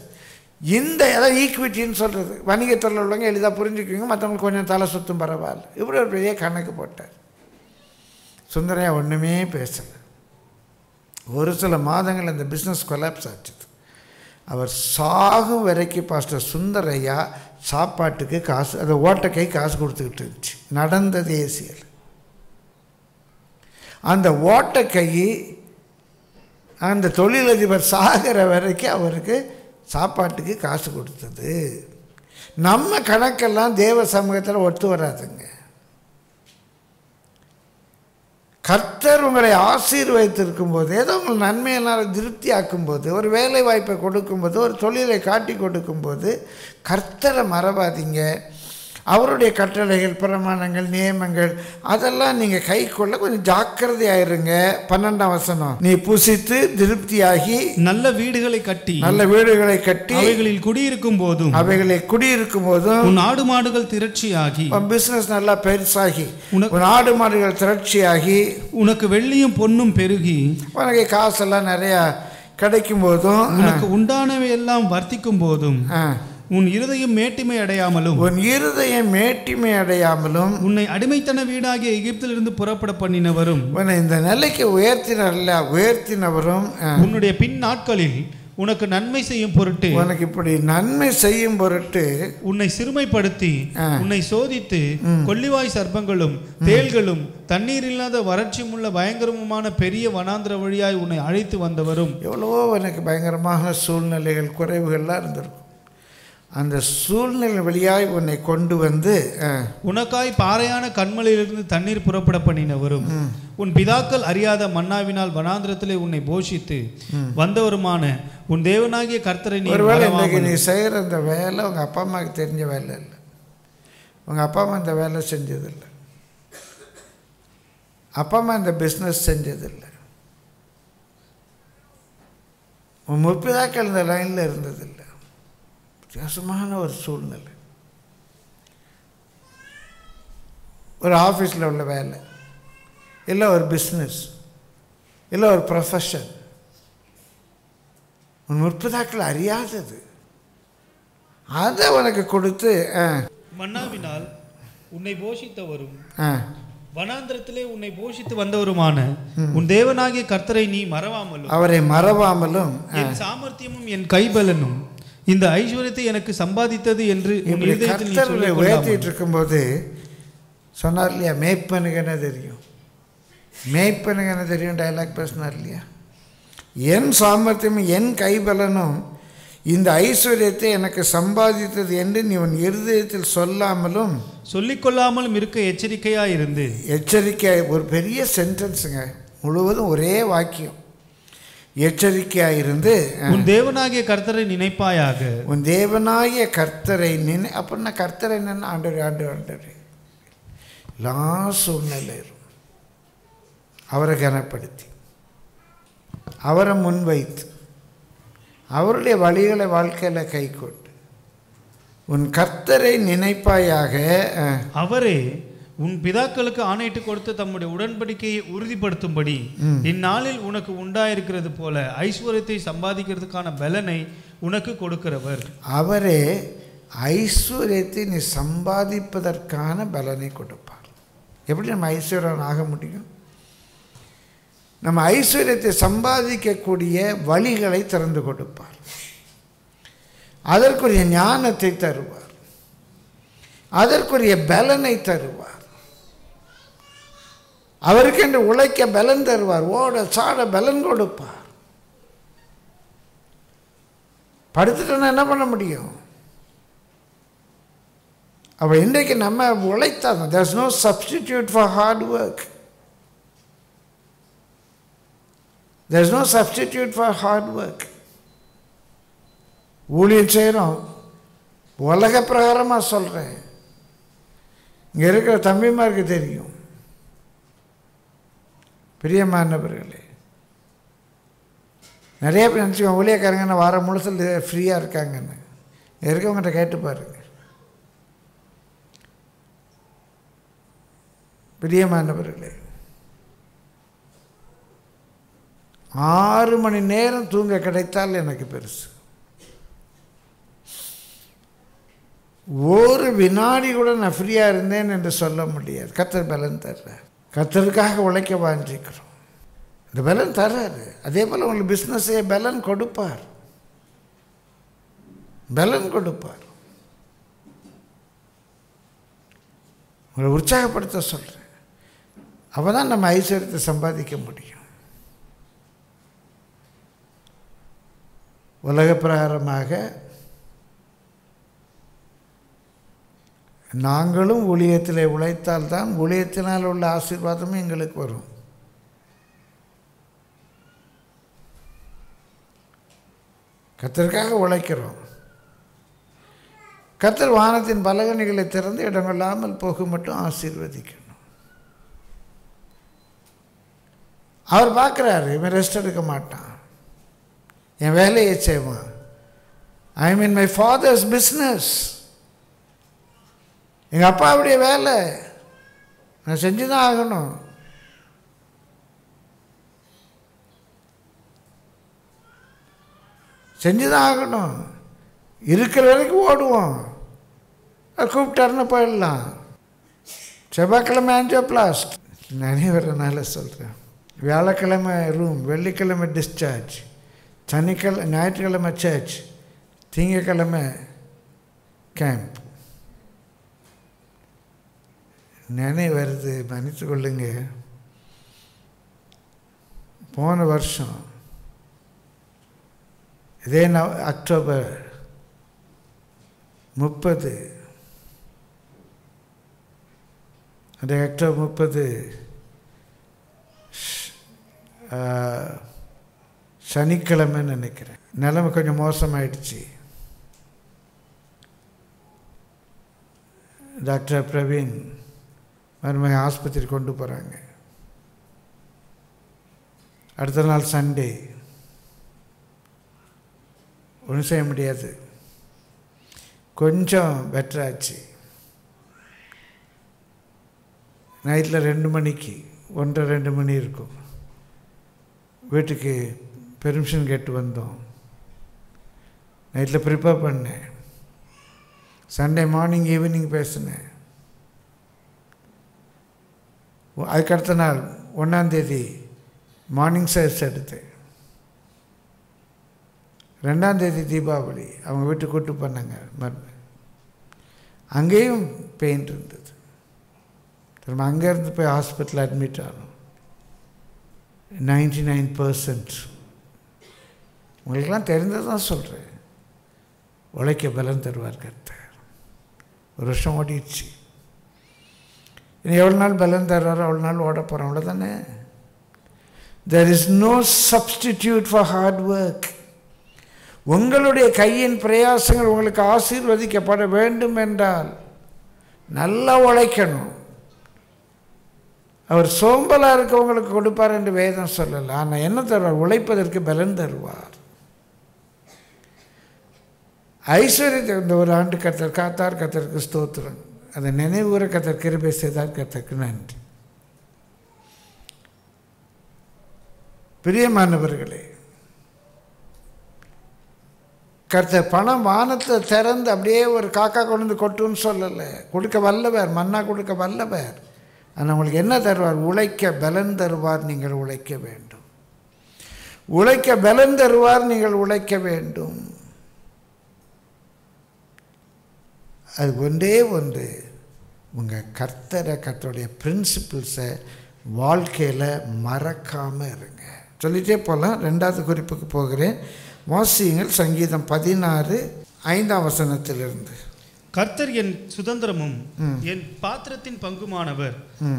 Speaker 1: இந்த எதாவது ஈக்விட்டின்னு சொல்கிறது வணிகத்தில் உள்ளவங்க எளிதாக புரிஞ்சுக்குவீங்க மற்றவங்களுக்கு கொஞ்சம் தலை சுத்தும் பரவாயில்ல இப்படி ஒரு பெரிய கணக்கு போட்டார் சுந்தரையா ஒன்றுமே பேசலை ஒரு சில மாதங்கள் அந்த பிஸ்னஸ் கொலாப்ஸ் ஆச்சு அவர் சாகும் வரைக்கும் பாஸ்டர் சுந்தரையா சாப்பாட்டுக்கு காசு அந்த ஓட்டக்கை காசு கொடுத்துக்கிட்டு இருந்துச்சு நடந்தது ஏசியல் அந்த ஓட்டக்கை அந்த தொழிலதிபர் சாகிற வரைக்கும் அவருக்கு சாப்பாட்டுக்கு காசு கொடுத்தது நம்ம கணக்கெல்லாம் தேவ சமூகத்தில் ஒத்து வராதுங்க கர்த்தர் உங்களை ஆசீர்வதித்திருக்கும் போது ஏதோ உங்கள் நன்மையினால் திருப்தியாக்கும் போது ஒரு வேலை வாய்ப்பை கொடுக்கும்போது ஒரு தொழிலை காட்டி கொடுக்கும்போது கர்த்தரை மறவாதீங்க அவருடைய கட்டளைகள் பிரமாணங்கள் நியமங்கள் அதெல்லாம் நீங்கள் கை கொள்ள கொஞ்சம் ஜாக்கிரதையாயிருங்க பன்னெண்டாம் வசனம் நீ புசித்து திருப்தியாகி நல்ல வீடுகளை கட்டி நல்ல வீடுகளை கட்டி அவைகளில் குடியிருக்கும் போதும் அவைகளை குடியிருக்கும் போதும் நாடு ஆடு
Speaker 2: மாடுகள் திரட்சியாகி
Speaker 1: பிசினஸ் நல்லா பெருசாகி நாடு ஆடு மாடுகள் திரட்சியாகி உனக்கு வெள்ளியும்
Speaker 2: பொண்ணும் பெருகி உனக்கு காசெல்லாம் நிறையா கிடைக்கும் போதும் உனக்கு உண்டானவை எல்லாம் வர்த்திக்கும் போதும் உன் இருதயம் மேட்டிமை அடையாமலும் உன் இருதயம் மேட்டிமை அடையாமலும் உன்னை அடிமைத்தன வீடாகிய எகிப்திலிருந்து புறப்பட பண்ணினவரும் உன்னை இந்த நிலைக்கு உயர்த்தினர்ல உயர்த்தினவரும் உன்னுடைய பின் நாட்களில் உனக்கு நன்மை செய்யும் பொருட்டு உனக்கு இப்படி நன்மை செய்யும் பொருட்டு உன்னை சிறுமைப்படுத்தி உன்னை சோதித்து கொல்லிவாய் சர்ப்பங்களும் தேள்களும் தண்ணீர் இல்லாத வறட்சியும் உள்ள பயங்கரமான பெரிய வனாந்திர வழியாய் உன்னை அழைத்து வந்தவரும் எவ்வளவோ எனக்கு பயங்கரமான சூழ்நிலைகள் குறைவுகள்லாம் இருந்திருக்கும் அந்த சூழ்நிலை வழியாய் உன்னை கொண்டு வந்து உனக்காய் பாறையான கண்மலையிலிருந்து தண்ணீர் புறப்பட பண்ணினவரும் உன் பிதாக்கள் அறியாத மன்னாவினால் வனாந்திரத்திலே உன்னை போஷித்து வந்தவருமான உன் தேவனாகிய கர்த்தரை நீ ஒருவேளை நீ
Speaker 1: செய்கிற அந்த வேலை உங்கள் அப்பா அம்மாவுக்கு தெரிஞ்ச வேலை இல்லை உங்கள் அப்பா அம்மா இந்த வேலை செஞ்சதில்லை அப்பா அம்மா இந்த பிஸ்னஸ் செஞ்சதில்லை உன் முப்பிதாக்கள் இந்த லைனில் இருந்ததில்லை வித்தியாசமான ஒரு சூழ்நிலை ஒரு ஆஃபீஸில் உள்ள வேலை இல்லை ஒரு பிஸ்னஸ் இல்லை ஒரு ப்ரொஃபஷன் முற்பதாக்கள் அறியாதது அதை உனக்கு கொடுத்து
Speaker 2: மன்னாவினால் உன்னை போஷித்தவரும் வனாந்திரத்திலே உன்னை போஷித்து வந்தவருமான உன் தேவனாகிய கர்த்தரை நீ மறவாமலும் அவரை மறவாமலும் என் சாமர்த்தியமும் என் கைபலனும் இந்த ஐஸ்வர்யத்தை எனக்கு சம்பாதித்தது என்று உயர்த்திட்டு
Speaker 1: இருக்கும்போது சொன்னார் இல்லையா மேய்ப்பனுக்கு என்ன தெரியும் மேய்ப்பனுக்கு என்ன தெரியும் டைலாக் பேசினார் இல்லையா என் சாமர்த்தியமும் என் கைபலனும் இந்த ஐஸ்வர்யத்தை எனக்கு சம்பாதித்தது என்று நீ உன் இருதயத்தில் சொல்லாமலும் சொல்லிக்கொள்ளாமலும் இருக்க எச்சரிக்கையாக இருந்து எச்சரிக்கை ஒரு பெரிய சென்டென்ஸுங்க முழுவதும் ஒரே வாக்கியம் எச்சரிக்கையாயிருந்து உன் தேவனாகிய கர்த்தரை நினைப்பாயாக உன் தேவனாகிய கர்த்தரை நினை அப்படின்னா கர்த்தரை என்னென்ன ஆண்டு ஆண்டு ஆண்டு எல்லா சூழ்நிலை அவரை கனப்படுத்தி அவரை முன்வைத்து அவருடைய வழிகளை வாழ்க்கையில் கை கொண்டு உன் கர்த்தரை நினைப்பாயாக
Speaker 2: அவரே உன் பிதாக்களுக்கு ஆணையிட்டு கொடுத்து தம்முடைய உடன்படிக்கையை உறுதிப்படுத்தும்படி இந்நாளில் உனக்கு உண்டாயிருக்கிறது போல ஐஸ்வர்யத்தை சம்பாதிக்கிறதுக்கான பலனை உனக்கு கொடுக்கிறவர்
Speaker 1: அவரே ஐஸ்வர்யத்தை நீ சம்பாதிப்பதற்கான பலனை கொடுப்பார் எப்படி நம்ம ஐஸ்வர்யன் ஆக முடியும் நம்ம ஐஸ்வர்யத்தை சம்பாதிக்கக்கூடிய வழிகளை திறந்து கொடுப்பார் அதற்குரிய ஞானத்தை தருவார் அதற்குரிய பலனை தருவார் அவருக்கென்று உழைக்க பலன் தருவார் ஓட சாட பலன் கொடுப்பார் படுத்துட்டோன்னா என்ன பண்ண முடியும் அப்போ இன்றைக்கு நம்ம உழைத்தா தான் there's no substitute for hard work there's no substitute for hard work ஊழியம் செய்கிறோம் உலக பிரகாரமாக சொல்கிறேன் இங்கே இருக்கிற தம்பிமாருக்கு தெரியும் பிரியமானவர்களே நிறைய பேர் நினச்சிக்கோங்க ஊழியக்காரங்கன்னு வாரம் முழுசில் ஃப்ரீயாக இருக்காங்கன்னு இருக்கவங்கிட்ட கேட்டு பாருங்க பிரியமானவர்களே ஆறு மணி நேரம் தூங்க கிடைத்தால் எனக்கு பெருசு ஒரு வினாடி கூட நான் ஃப்ரீயாக இருந்தேன் என்று சொல்ல முடியாது கத்தர் பலன் தர்றேன் கத்தருக்காக உழைக்க வாழ்ந்துருக்கிறோம் இந்த பலன் தர்றாரு அதே போல் உங்களுக்கு பிஸ்னஸே பலன் கொடுப்பார் பலன் கொடுப்பார் உங்களை உற்சாகப்படுத்த சொல்கிறேன் அப்போ தான் நம்ம ஐஸ்வர்யத்தை சம்பாதிக்க முடியும் உலக பிரகாரமாக நாங்களும் ஊழியத்தில் உழைத்தால்தான் ஊழியத்தினால் உள்ள ஆசீர்வாதமும் எங்களுக்கு வரும் கத்தருக்காக உழைக்கிறோம் கத்தர் வானத்தின் பலகணிகளை திறந்து இடமில்லாமல் போக மட்டும் ஆசீர்வதிக்கணும் அவர் பார்க்குறாரு இவன் ரெஸ்ட் எடுக்க மாட்டான் என் வேலையை செய்வான் I mean my father's business எங்கள் அப்பாவுடைய வேலை நான் செஞ்சு தான் ஆகணும் செஞ்சு தான் ஆகணும் இருக்கிற வரைக்கும் ஓடுவோம் கூப்பிட்டாருன்னு போயிடலாம் செவ்வாய்க்கிழமை ஆஞ்சோ பிளாஸ்ட் நினைவுறனால சொல்கிறேன் வியாழக்கிழமை ரூம் வெள்ளிக்கிழமை டிஸ்சார்ஜ் சனிக்கிழமை ஞாயிற்றுக்கிழமை சர்ச் திங்கக்கிழமை கேம்ப் நினை வருது மன்னித்து கொள்ளுங்க போன வருஷம் இதே ந அக்டோபர் முப்பது அந்த அக்டோபர் முப்பது சனிக்கிழமைன்னு நினைக்கிறேன் நிலைமை கொஞ்சம் மோசமாயிடுச்சு டாக்டர் பிரவீன் மருமக ஆஸ்பத்திரி கொண்டு போகிறாங்க அடுத்த நாள் சண்டே ஒன்றும் செய்ய முடியாது கொஞ்சம் பெட்டராச்சு நைட்டில் ரெண்டு மணிக்கு ஒன்றரை ரெண்டு மணி இருக்கும் வீட்டுக்கு பெர்மிஷன் கேட்டு வந்தோம் நைட்டில் ப்ரிப்பேர் பண்ணேன் சண்டே மார்னிங் ஈவினிங் பேசினேன் அதுக்கடுத்த நாள் ஒன்றாந்தேதி மார்னிங் சர்ஸ் எடுத்து ரெண்டாந்தேதி தீபாவளி அவங்க வீட்டு கூட்டு பண்ணாங்க மருந்து அங்கேயும் பெயின் இருந்தது திரும்ப அங்கேருந்து போய் ஹாஸ்பிட்டலில் அட்மிட் ஆகணும் நைன்டி நைன் பர்சன்ட் உங்களுக்கெல்லாம் தான் சொல்கிறேன் உழைக்க பலன் தருவார் கருத்தை ஒரு வருஷம் ஓடிடுச்சு இனி எவ்வளோ நாள் பலன் தர்றாரோ அவ்வளோ நாள் ஓட போகிறோம் தானே there is no substitute for hard work உங்களுடைய கையின் பிரயாசங்கள் உங்களுக்கு ஆசீர்வதிக்கப்பட வேண்டும் என்றால் நல்லா உழைக்கணும் அவர் சோம்பலாக இருக்கவங்களுக்கு கொடுப்பார் என்று வேதம் சொல்லலை ஆனால் என்ன தருவார் உழைப்பதற்கு பலன் தருவார் ஐஸ்வர்யத்தை இந்த ஒரு ஆண்டு கத்தர் காத்தார் கத்தருக்கு ஸ்தோத்திரம் அதை நினைவுகிற கத்தர் கிருபை செய்தால் கத்தருக்கு நன்றி பிரியமானவர்களே கருத்த பணம் வானத்தை திறந்து அப்படியே ஒரு காக்கா கொண்டு கொட்டுன்னு சொல்லலை கொடுக்க வல்லவர் மன்னா கொடுக்க வல்லவர் ஆனால் உங்களுக்கு என்ன தருவார் உழைக்க பலன் தருவார் நீங்கள் உழைக்க வேண்டும் உழைக்க பலன் தருவார் நீங்கள் உழைக்க வேண்டும் அது ஒன்றே ஒன்று உங்கள் கர்த்தரை கர்த்தருடைய பிரின்சிபிள்ஸை வாழ்க்கையில் மறக்காமல் இருங்க சொல்லிகிட்டே போகலாம் ரெண்டாவது குறிப்புக்கு போகிறேன் வாசியங்கள் சங்கீதம்
Speaker 2: பதினாறு ஐந்தாம் வசனத்திலிருந்து கர்த்தர் என் சுதந்திரமும் என் பாத்திரத்தின் பங்குமானவர்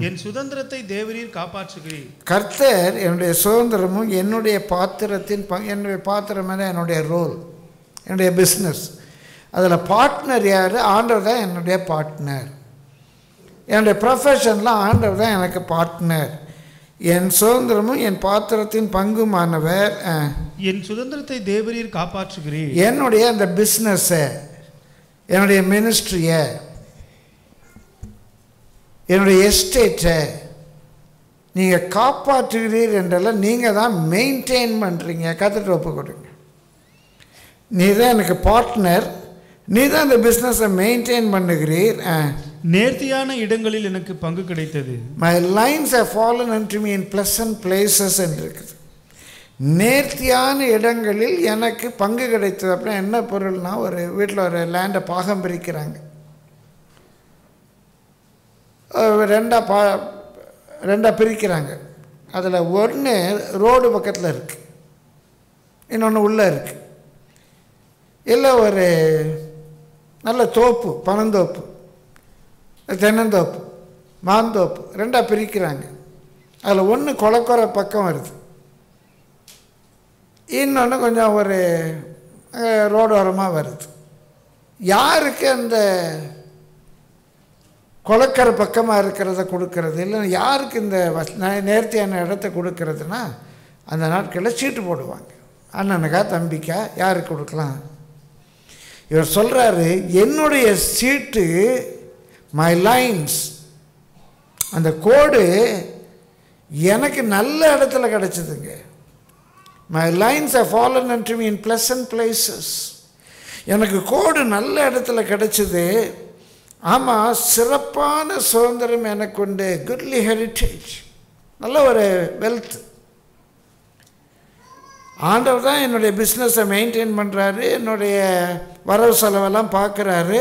Speaker 2: என் சுதந்திரத்தை தேவரீர் காப்பாற்றுகிறீர் கர்த்தர்
Speaker 1: என்னுடைய சுதந்திரமும் என்னுடைய பாத்திரத்தின் பங்கு என்னுடைய பாத்திரம் என்னுடைய ரோல் என்னுடைய பிஸ்னஸ் அதில் பார்ட்னர் யார் ஆண்டவர் தான் என்னுடைய பார்ட்னர் என்னுடைய ப்ரொஃபஷனில் ஆண்டவர் தான் எனக்கு பார்ட்னர் என் சுதந்திரமும் என் பாத்திரத்தின் பங்குமானவர்
Speaker 2: என் சுதந்திரத்தை தேவரீர் காப்பாற்றுகிறீர் என்னுடைய
Speaker 1: அந்த பிஸ்னஸ்ஸை என்னுடைய மினிஸ்ட்ரியை என்னுடைய எஸ்டேட்டை நீங்கள் காப்பாற்றுகிறீர் என்றெல்லாம் நீங்கள் தான் மெயின்டைன் பண்ணுறீங்க கற்றுட்டு ஒப்பு கொடுங்க நீ தான் எனக்கு பார்ட்னர் நீ தான் அந்த பிஸ்னஸை மெயின்டைன் பண்ணுகிறீர் நேர்த்தியான
Speaker 2: இடங்களில் எனக்கு பங்கு கிடைத்தது
Speaker 1: my lines have fallen to me in pleasant places என்று இருக்குது நேர்த்தியான இடங்களில் எனக்கு பங்கு கிடைத்தது அப்படின்னா என்ன பொருள்னா ஒரு வீட்டில் ஒரு லேண்டை பாகம் பிரிக்கிறாங்க ரெண்டாக பா ரெண்டாக பிரிக்கிறாங்க அதில் ஒன்று ரோடு பக்கத்தில் இருக்குது இன்னொன்று உள்ளே இருக்குது இல்லை ஒரு நல்ல தோப்பு பனந்தோப்பு தென்னந்தோப்பு மாந்தோப்பு ரெண்டாக பிரிக்கிறாங்க அதில் ஒன்று கொலக்கொரை பக்கம் வருது இன்னொன்று கொஞ்சம் ஒரு ரோடோரமாக வருது யாருக்கு அந்த கொலக்கரை பக்கமாக இருக்கிறத கொடுக்கறது இல்லை யாருக்கு இந்த வச நேர்த்தியான இடத்த கொடுக்கறதுனா அந்த நாட்களில் சீட்டு போடுவாங்க அண்ணனுக்கா தம்பிக்கா யாருக்கு கொடுக்கலாம் இவர் சொல்கிறாரு என்னுடைய சீட்டு மை லைன்ஸ் அந்த கோடு எனக்கு நல்ல இடத்துல கிடச்சிதுங்க my lines of fallen and me in and places எனக்கு கோடு நல்ல இடத்துல கிடச்சிது ஆமாம் சிறப்பான சுதந்திரம் எனக்கு உண்டு குட்லி ஹெரிட்டேஜ் நல்ல ஒரு வெல்த் ஆண்டவர் தான் என்னுடைய பிஸ்னஸை மெயின்டைன் பண்ணுறாரு என்னுடைய வரவு செலவெல்லாம் பார்க்குறாரு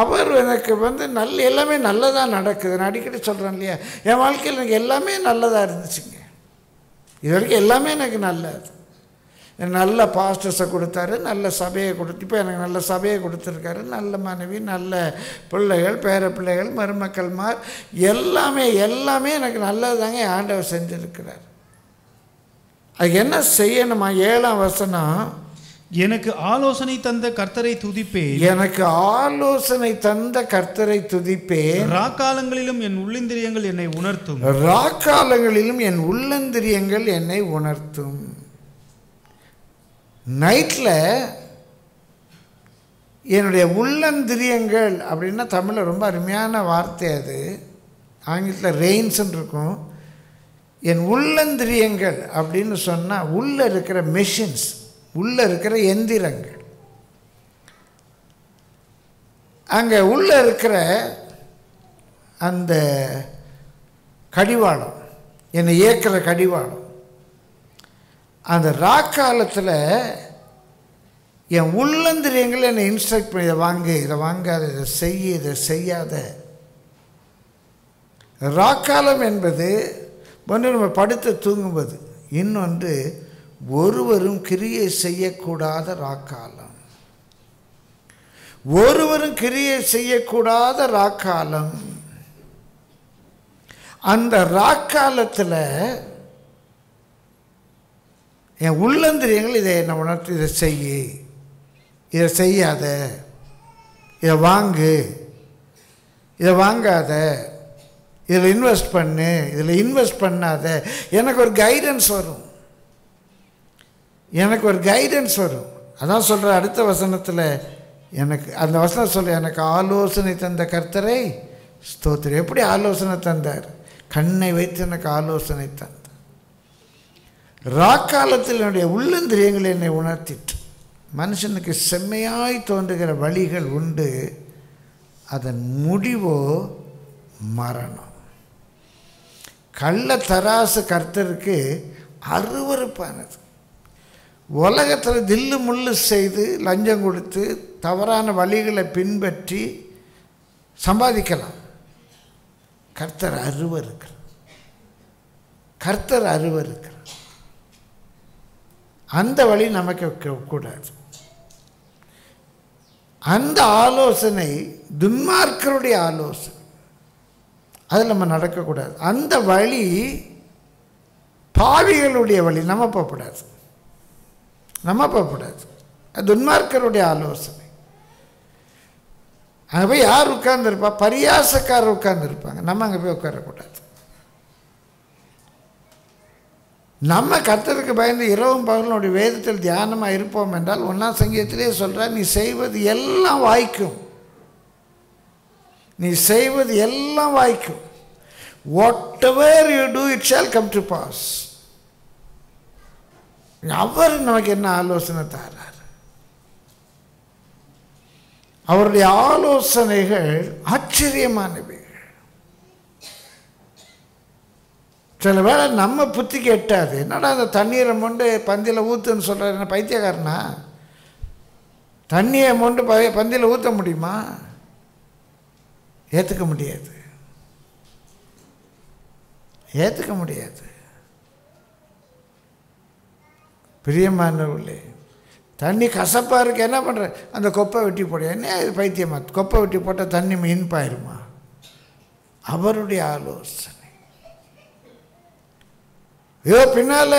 Speaker 1: அவர் எனக்கு வந்து நல்ல எல்லாமே நல்லதாக நடக்குது நான் அடிக்கடி சொல்கிறேன் இல்லையா என் வாழ்க்கையில் எனக்கு எல்லாமே நல்லதாக இருந்துச்சுங்க இது வரைக்கும் எல்லாமே எனக்கு நல்லது நல்ல பாஸ்டர்ஸை கொடுத்தாரு நல்ல சபையை கொடுத்து இப்போ எனக்கு நல்ல சபையை கொடுத்துருக்காரு நல்ல மனைவி நல்ல பிள்ளைகள் பேர பிள்ளைகள் மருமக்கள்மார் எல்லாமே எல்லாமே எனக்கு நல்லது தாங்க ஆண்டவர் செஞ்சுருக்கிறார் அது என்ன செய்யணுமா ஏழாம் வசனம் எனக்கு
Speaker 2: ஆலோசனை தந்த கர்த்தரை துதிப்பே எனக்கு
Speaker 1: ஆலோசனை தந்த கர்த்தரை துதிப்பே
Speaker 2: ராக்காலங்களிலும் என் உள்ளந்திரியங்கள் என்னை உணர்த்தும் ராக்காலங்களிலும் என்
Speaker 1: உள்ளந்திரியங்கள் என்னை உணர்த்தும் நைட்டில் என்னுடைய உள்ளந்திரியங்கள் அப்படின்னா தமிழில் ரொம்ப அருமையான வார்த்தை அது ஆங்கிலத்தில் ரெயின்ஸ் இருக்கும் என் உள்ளந்திரியங்கள் அப்படின்னு சொன்னால் உள்ளே இருக்கிற மெஷின்ஸ் உள்ளே இருக்கிற எந்திரங்கள் அங்கே உள்ளே இருக்கிற அந்த கடிவாளம் என்னை இயக்கிற கடிவாளம் அந்த ராக்காலத்தில் என் உள்ளந்திரியங்கள் என்னை இன்ஸ்ட்ரக்ட் பண்ணி இதை வாங்கு இதை வாங்காத இதை செய்ய இதை செய்யாத ராக்காலம் என்பது ஒன்று நம்ம படுத்து தூங்கும்போது இன்னொன்று ஒருவரும் கிரியை செய்யக்கூடாத ராக்காலம் ஒருவரும் கிரியை செய்யக்கூடாத ராக்காலம் அந்த ராக்காலத்தில் என் உள்ளந்திரியங்கள் இதை என்ன உணர்த்து இதை செய்ய இதை செய்யாத இதை வாங்கு இதை வாங்காத இதில் இன்வெஸ்ட் பண்ணு இதில் இன்வெஸ்ட் பண்ணாத எனக்கு ஒரு கைடன்ஸ் வரும் எனக்கு ஒரு கைடன்ஸ் வரும் அதான் சொல்கிற அடுத்த வசனத்தில் எனக்கு அந்த வசனம் சொல்ல எனக்கு ஆலோசனை தந்த கர்த்தரை ஸ்தோத்திரம் எப்படி ஆலோசனை தந்தார் கண்ணை வைத்து எனக்கு ஆலோசனை தந்தார் ராக்காலத்தில் என்னுடைய உள்ளந்திரியங்களை என்னை உணர்த்திட்டு மனுஷனுக்கு செம்மையாய் தோன்றுகிற வழிகள் உண்டு அதன் முடிவோ மரணம் கள்ள தராசு கர்த்தருக்கு அருவறுப்பானது உலகத்தில் தில்லு முள்ளு செய்து லஞ்சம் கொடுத்து தவறான வழிகளை பின்பற்றி சம்பாதிக்கலாம் கர்த்தர் அருவ இருக்கிறார் கர்த்தர் அருவ இருக்கிறார் அந்த வழி நமக்கு கூடாது அந்த ஆலோசனை துன்மார்க்கருடைய ஆலோசனை அதில் நம்ம நடக்கக்கூடாது அந்த வழி பாவிகளுடைய வழி நம்ம போகக்கூடாது நம்ம போகக்கூடாது அது துன்மார்க்கருடைய ஆலோசனை அங்கே போய் யார் உட்கார்ந்துருப்பா பரியாசக்காரர் உட்கார்ந்துருப்பாங்க நம்ம அங்கே போய் உட்காரக்கூடாது நம்ம கர்த்தருக்கு பயந்து இரவும் பகலோடைய வேதத்தில் தியானமாக இருப்போம் என்றால் ஒன்றாம் சங்கீதத்திலே சொல்கிற நீ செய்வது எல்லாம் வாய்க்கும் நீ செய்வது எல்லாம் வாய்க்கும் whatever you do it shall come to pass அவர் நமக்கு என்ன ஆலோசனை தாரார் அவருடைய ஆலோசனைகள் ஆச்சரியமானவை சில வேளை நம்ம புத்தி கெட்டாது என்னடா அந்த தண்ணீரை மொண்டு பந்தியில் ஊற்றுன்னு சொல்கிறார் என்ன பைத்தியக்காரனா தண்ணியை மொண்டு ப பந்தியில் ஊற்ற முடியுமா ஏற்றுக்க முடியாது ஏற்றுக்க முடியாது பிரியமானவர்களே தண்ணி கசப்பாக இருக்குது என்ன பண்ணுற அந்த கொப்பை வெட்டி போட என்ன இது பைத்தியமா கொப்பை வெட்டி போட்டால் தண்ணி மீன் அவருடைய ஆலோசனை ஏதோ பின்னால்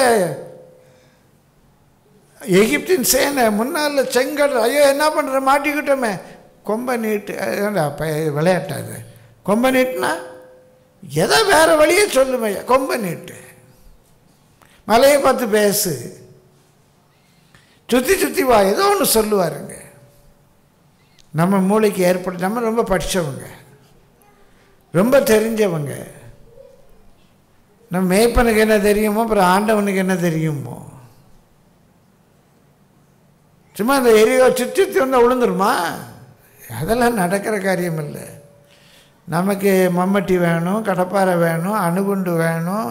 Speaker 1: எகிப்தின் சேனை முன்னால் செங்கல் ஐயோ என்ன பண்ணுற மாட்டிக்கிட்டோமே கொம்பை நீட்டு விளையாட்டாது கொம்பை நீட்டுனா எதை வேறு வழியே சொல்லுமையா கொம்பை நீட்டு மலையை பார்த்து பேசு சுற்றி சுற்றி வா ஏதோ ஒன்று சொல்லுவாருங்க நம்ம மூளைக்கு ஏற்பட்டு நம்ம ரொம்ப படித்தவங்க ரொம்ப தெரிஞ்சவங்க நம்ம மேய்ப்பனுக்கு என்ன தெரியுமோ அப்புறம் ஆண்டவனுக்கு என்ன தெரியுமோ சும்மா அந்த எரியோ சுற்றி சுற்றி வந்தால் விழுந்துருமா அதெல்லாம் நடக்கிற காரியம் இல்லை நமக்கு மம்மட்டி வேணும் கடப்பாறை வேணும் அணுகுண்டு வேணும்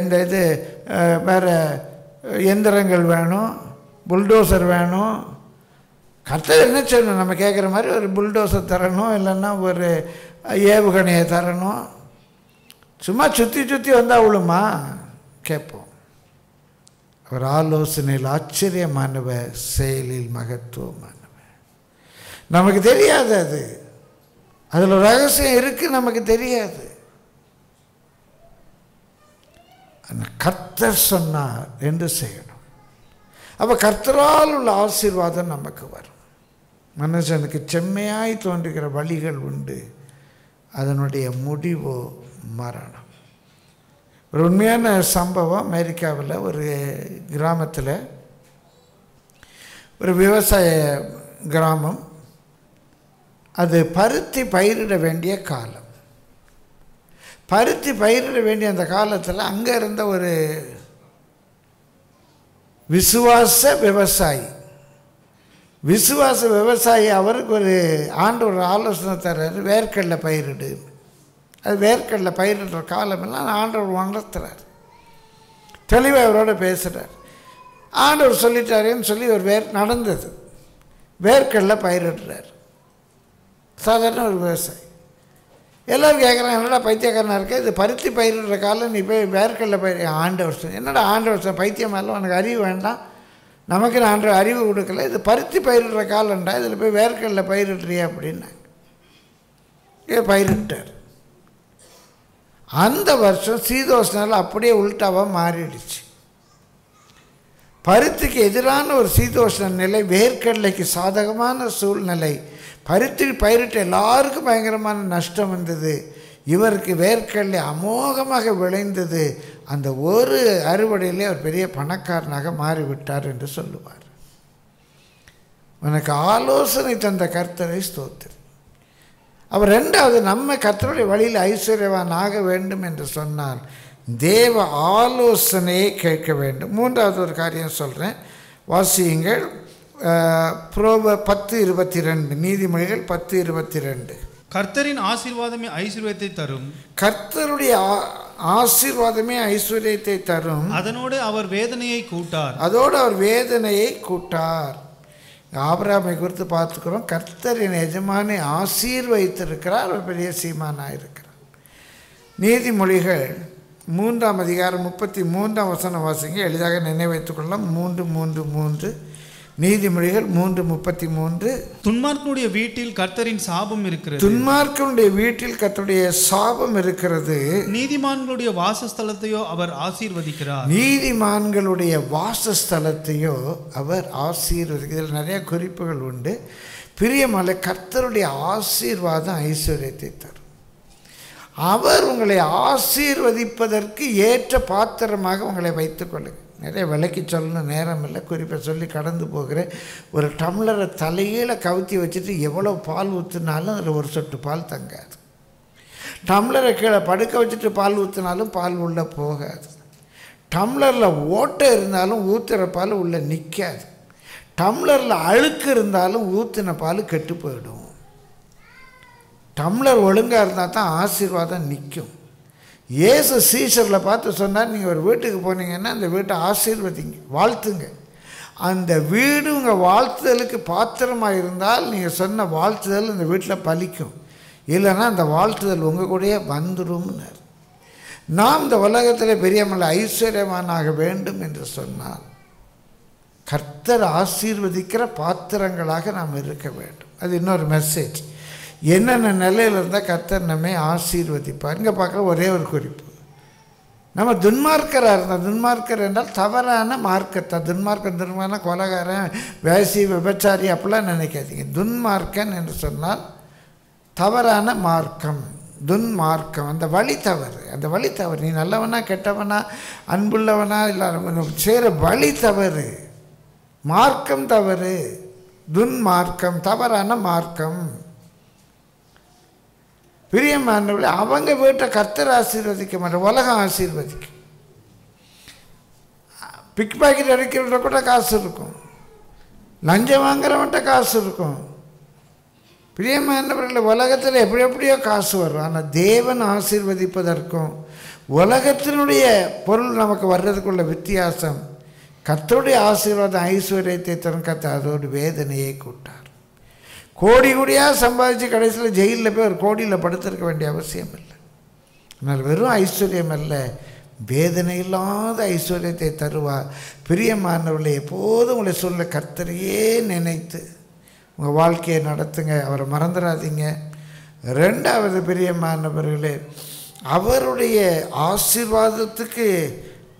Speaker 1: இந்த இது வேறு எந்திரங்கள் வேணும் புல்டோசர் வேணும் கர்த்தர் என்ன சொல்லணும் நம்ம கேட்குற மாதிரி ஒரு புல்டோசர் தரணும் இல்லைன்னா ஒரு ஏவுகணையை தரணும் சும்மா சுற்றி சுற்றி வந்தால் அவளுமா கேட்போம் அவர் ஆலோசனையில் ஆச்சரியமானவ செயலில் மகத்துவமானவ நமக்கு தெரியாது அது அதில் ரகசியம் இருக்குது நமக்கு தெரியாது ஆனால் கர்த்தர் சொன்னார் என்று செய்யணும் அப்போ கர்த்தரால் உள்ள ஆசீர்வாதம் நமக்கு வரும் மனுஷனுக்கு செம்மையாய் தோன்றுகிற வழிகள் உண்டு அதனுடைய முடிவோ மரணம் ஒரு உண்மையான சம்பவம் அமெரிக்காவில் ஒரு கிராமத்தில் ஒரு விவசாய கிராமம் அது பருத்தி பயிரிட வேண்டிய காலம் பருத்தி பயிரிட வேண்டிய அந்த காலத்தில் அங்கே இருந்த ஒரு விசுவாச விவசாயி விசுவாச விவசாயி அவருக்கு ஒரு ஆண்டு ஒரு ஆலோசனை தர்றாரு வேர்க்கடலை பயிரிடு அது வேர்க்கடலை பயிரிடுற காலமெல்லாம் ஆண்டவர் உணர்த்துறார் தெளிவாக அவரோட பேசுகிறார் ஆண்டவர் சொல்லிட்டாரேன்னு சொல்லி ஒரு வேர் நடந்தது வேர்க்கடலை பயிரிடுறார் சாதாரண ஒரு விவசாயி எல்லோரும் கேட்குறாங்க என்னடா பைத்தியக்காரனாக இருக்க இது பருத்தி பயிரிடுற காலம் நீ போய் வேர்க்கடலை பயிர் வருஷம் என்னடா ஆண்டவர் பைத்தியமாரில் உனக்கு அறிவு வேண்டாம் நமக்கு நான் அறிவு கொடுக்கல இது பருத்தி பயிரிடுற காலம்டா இதில் போய் வேர்க்கடலை பயிரிடுறியா அப்படின்னாங்க இது பயிரிட்டார் அந்த வருஷம் சீதோஷனால் அப்படியே உள்டாவாக மாறிடுச்சு பருத்திக்கு எதிரான ஒரு சீதோஷ்ண நிலை வேர்க்கடலைக்கு சாதகமான சூழ்நிலை பருத்தி பயிரிட்டு எல்லாருக்கும் பயங்கரமான நஷ்டம் வந்தது இவருக்கு வேர்க்கடலை அமோகமாக விளைந்தது அந்த ஒரு அறுவடையிலே அவர் பெரிய பணக்காரனாக மாறிவிட்டார் என்று சொல்லுவார் உனக்கு ஆலோசனை தந்த கர்த்தரை ஸ்தோத்திரு அவர் ரெண்டாவது நம்ம கர்த்தருடைய வழியில் ஐஸ்வர்யவான் ஆக வேண்டும் என்று சொன்னால் தேவ ஆலோசனையை கேட்க வேண்டும் மூன்றாவது ஒரு காரியம் சொல்கிறேன் வாசியுங்கள் புரோப பத்து இருபத்தி ரெண்டு நீதிமொழிகள் பத்து இருபத்தி ரெண்டு
Speaker 2: கர்த்தரின் ஆசீர்வாதமே ஐஸ்வர்யத்தை தரும்
Speaker 1: கர்த்தருடைய ஆசீர்வாதமே ஐஸ்வர்யத்தை தரும் அதனோடு அவர் வேதனையை கூட்டார் அதோடு அவர் வேதனையை கூட்டார் ஆபராமை குறித்து பார்த்துக்கிறோம் கர்த்தரின் எஜமானை ஆசீர்வதித்திருக்கிறார் அவர் பெரிய சீமானாக இருக்கிறார் நீதிமொழிகள் மூன்றாம் அதிகாரம் முப்பத்தி மூன்றாம் வசன வாசிங்க எளிதாக நினைவைத்துக்கொள்ளலாம் மூன்று மூன்று மூன்று நீதிமொழிகள் மூன்று முப்பத்தி மூன்று
Speaker 2: துன்மார்க்கனுடைய வீட்டில் கர்த்தரின் சாபம் இருக்கிறது
Speaker 1: துன்மார்க்கனுடைய வீட்டில் கர்த்தருடைய சாபம் இருக்கிறது
Speaker 2: நீதிமான்களுடைய வாசஸ்தலத்தையோ அவர் ஆசீர்வதிக்கிறார்
Speaker 1: நீதிமான்களுடைய வாசஸ்தலத்தையோ அவர் ஆசீர்வதிக்கிறார் நிறைய குறிப்புகள் உண்டு பிரியமலை கர்த்தருடைய ஆசீர்வாதம் ஐஸ்வர்யத்தை தரும் அவர் உங்களை ஆசீர்வதிப்பதற்கு ஏற்ற பாத்திரமாக உங்களை வைத்துக்கொள்ளுங்கள் நிறைய விலைக்கு சொல்லணும் நேரம் இல்லை குறிப்பாக சொல்லி கடந்து போகிறேன் ஒரு டம்ளரை தலையில் கவுத்தி வச்சுட்டு எவ்வளோ பால் ஊற்றுனாலும் அதில் ஒரு சொட்டு பால் தங்காது டம்ளரை கீழே படுக்க வச்சுட்டு பால் ஊற்றினாலும் பால் உள்ளே போகாது டம்ளரில் ஓட்டை இருந்தாலும் ஊற்றுற பால் உள்ளே நிற்காது டம்ளரில் அழுக்கு இருந்தாலும் ஊற்றின பால் கெட்டு போயிடும் டம்ளர் ஒழுங்காக இருந்தால் தான் ஆசீர்வாதம் நிற்கும் ஏசு சீசரில் பார்த்து சொன்னார் நீங்கள் ஒரு வீட்டுக்கு போனீங்கன்னா அந்த வீட்டை ஆசீர்வதிங்க வாழ்த்துங்க அந்த வீடு உங்கள் வாழ்த்துதலுக்கு பாத்திரமாக இருந்தால் நீங்கள் சொன்ன வாழ்த்துதல் இந்த வீட்டில் பலிக்கும் இல்லைன்னா அந்த வாழ்த்துதல் உங்கள் கூடயே வந்துடும்னார் நாம் இந்த உலகத்தில் பெரியமல்ல ஐஸ்வர்யமானாக வேண்டும் என்று சொன்னால் கர்த்தர் ஆசீர்வதிக்கிற பாத்திரங்களாக நாம் இருக்க வேண்டும் அது இன்னொரு மெசேஜ் என்னென்ன நிலையில் இருந்தால் கர்த்தர் நம்மை ஆசீர்வதிப்பார் இங்கே பார்க்குற ஒரே ஒரு குறிப்பு நம்ம துன்மார்க்கராக இருந்தால் துன்மார்க்கர் என்றால் தவறான மார்க்கத்தை துன்மார்க்கம் துன்மான கொலகாரன் வேசி விபச்சாரி அப்படிலாம் நினைக்காதீங்க துன்மார்க்கன் என்று சொன்னால் தவறான மார்க்கம் துன்மார்க்கம் அந்த வழி தவறு அந்த வழி தவறு நீ நல்லவனா கெட்டவனா அன்புள்ளவனா இல்லை செய்கிற வழி தவறு மார்க்கம் தவறு துன்மார்க்கம் தவறான மார்க்கம் பிரியமானவர்களே அவங்க வீட்டை கர்த்தர் ஆசீர்வதிக்க மாட்டேன் உலகம் ஆசீர்வதிக்கும் பிக் பாக்கெட் அடிக்கிறவன்ட்ட கூட காசு இருக்கும் லஞ்சம் வாங்குறவன்ட்ட காசு இருக்கும் பிரியமானவர்கள் உலகத்தில் எப்படி எப்படியோ காசு வரும் ஆனால் தேவன் ஆசீர்வதிப்பதற்கும் உலகத்தினுடைய பொருள் நமக்கு வர்றதுக்குள்ள வித்தியாசம் கத்தோடைய ஆசீர்வாதம் ஐஸ்வர்யத்தை தரும் கத்தை அதோடு வேதனையை கூட்டார் கோடி கோடியாக சம்பாதிச்சு கடைசியில் ஜெயிலில் போய் ஒரு கோடியில் படுத்திருக்க வேண்டிய அவசியம் இல்லை ஆனால் வெறும் ஐஸ்வர்யம் அல்ல வேதனை இல்லாத ஐஸ்வர்யத்தை தருவார் பிரியமானவர்களை எப்போதும் உங்களை சொல்ல கர்த்தரையே நினைத்து உங்கள் வாழ்க்கையை நடத்துங்க அவரை மறந்துடாதீங்க ரெண்டாவது பிரியமானவர்களே அவருடைய ஆசீர்வாதத்துக்கு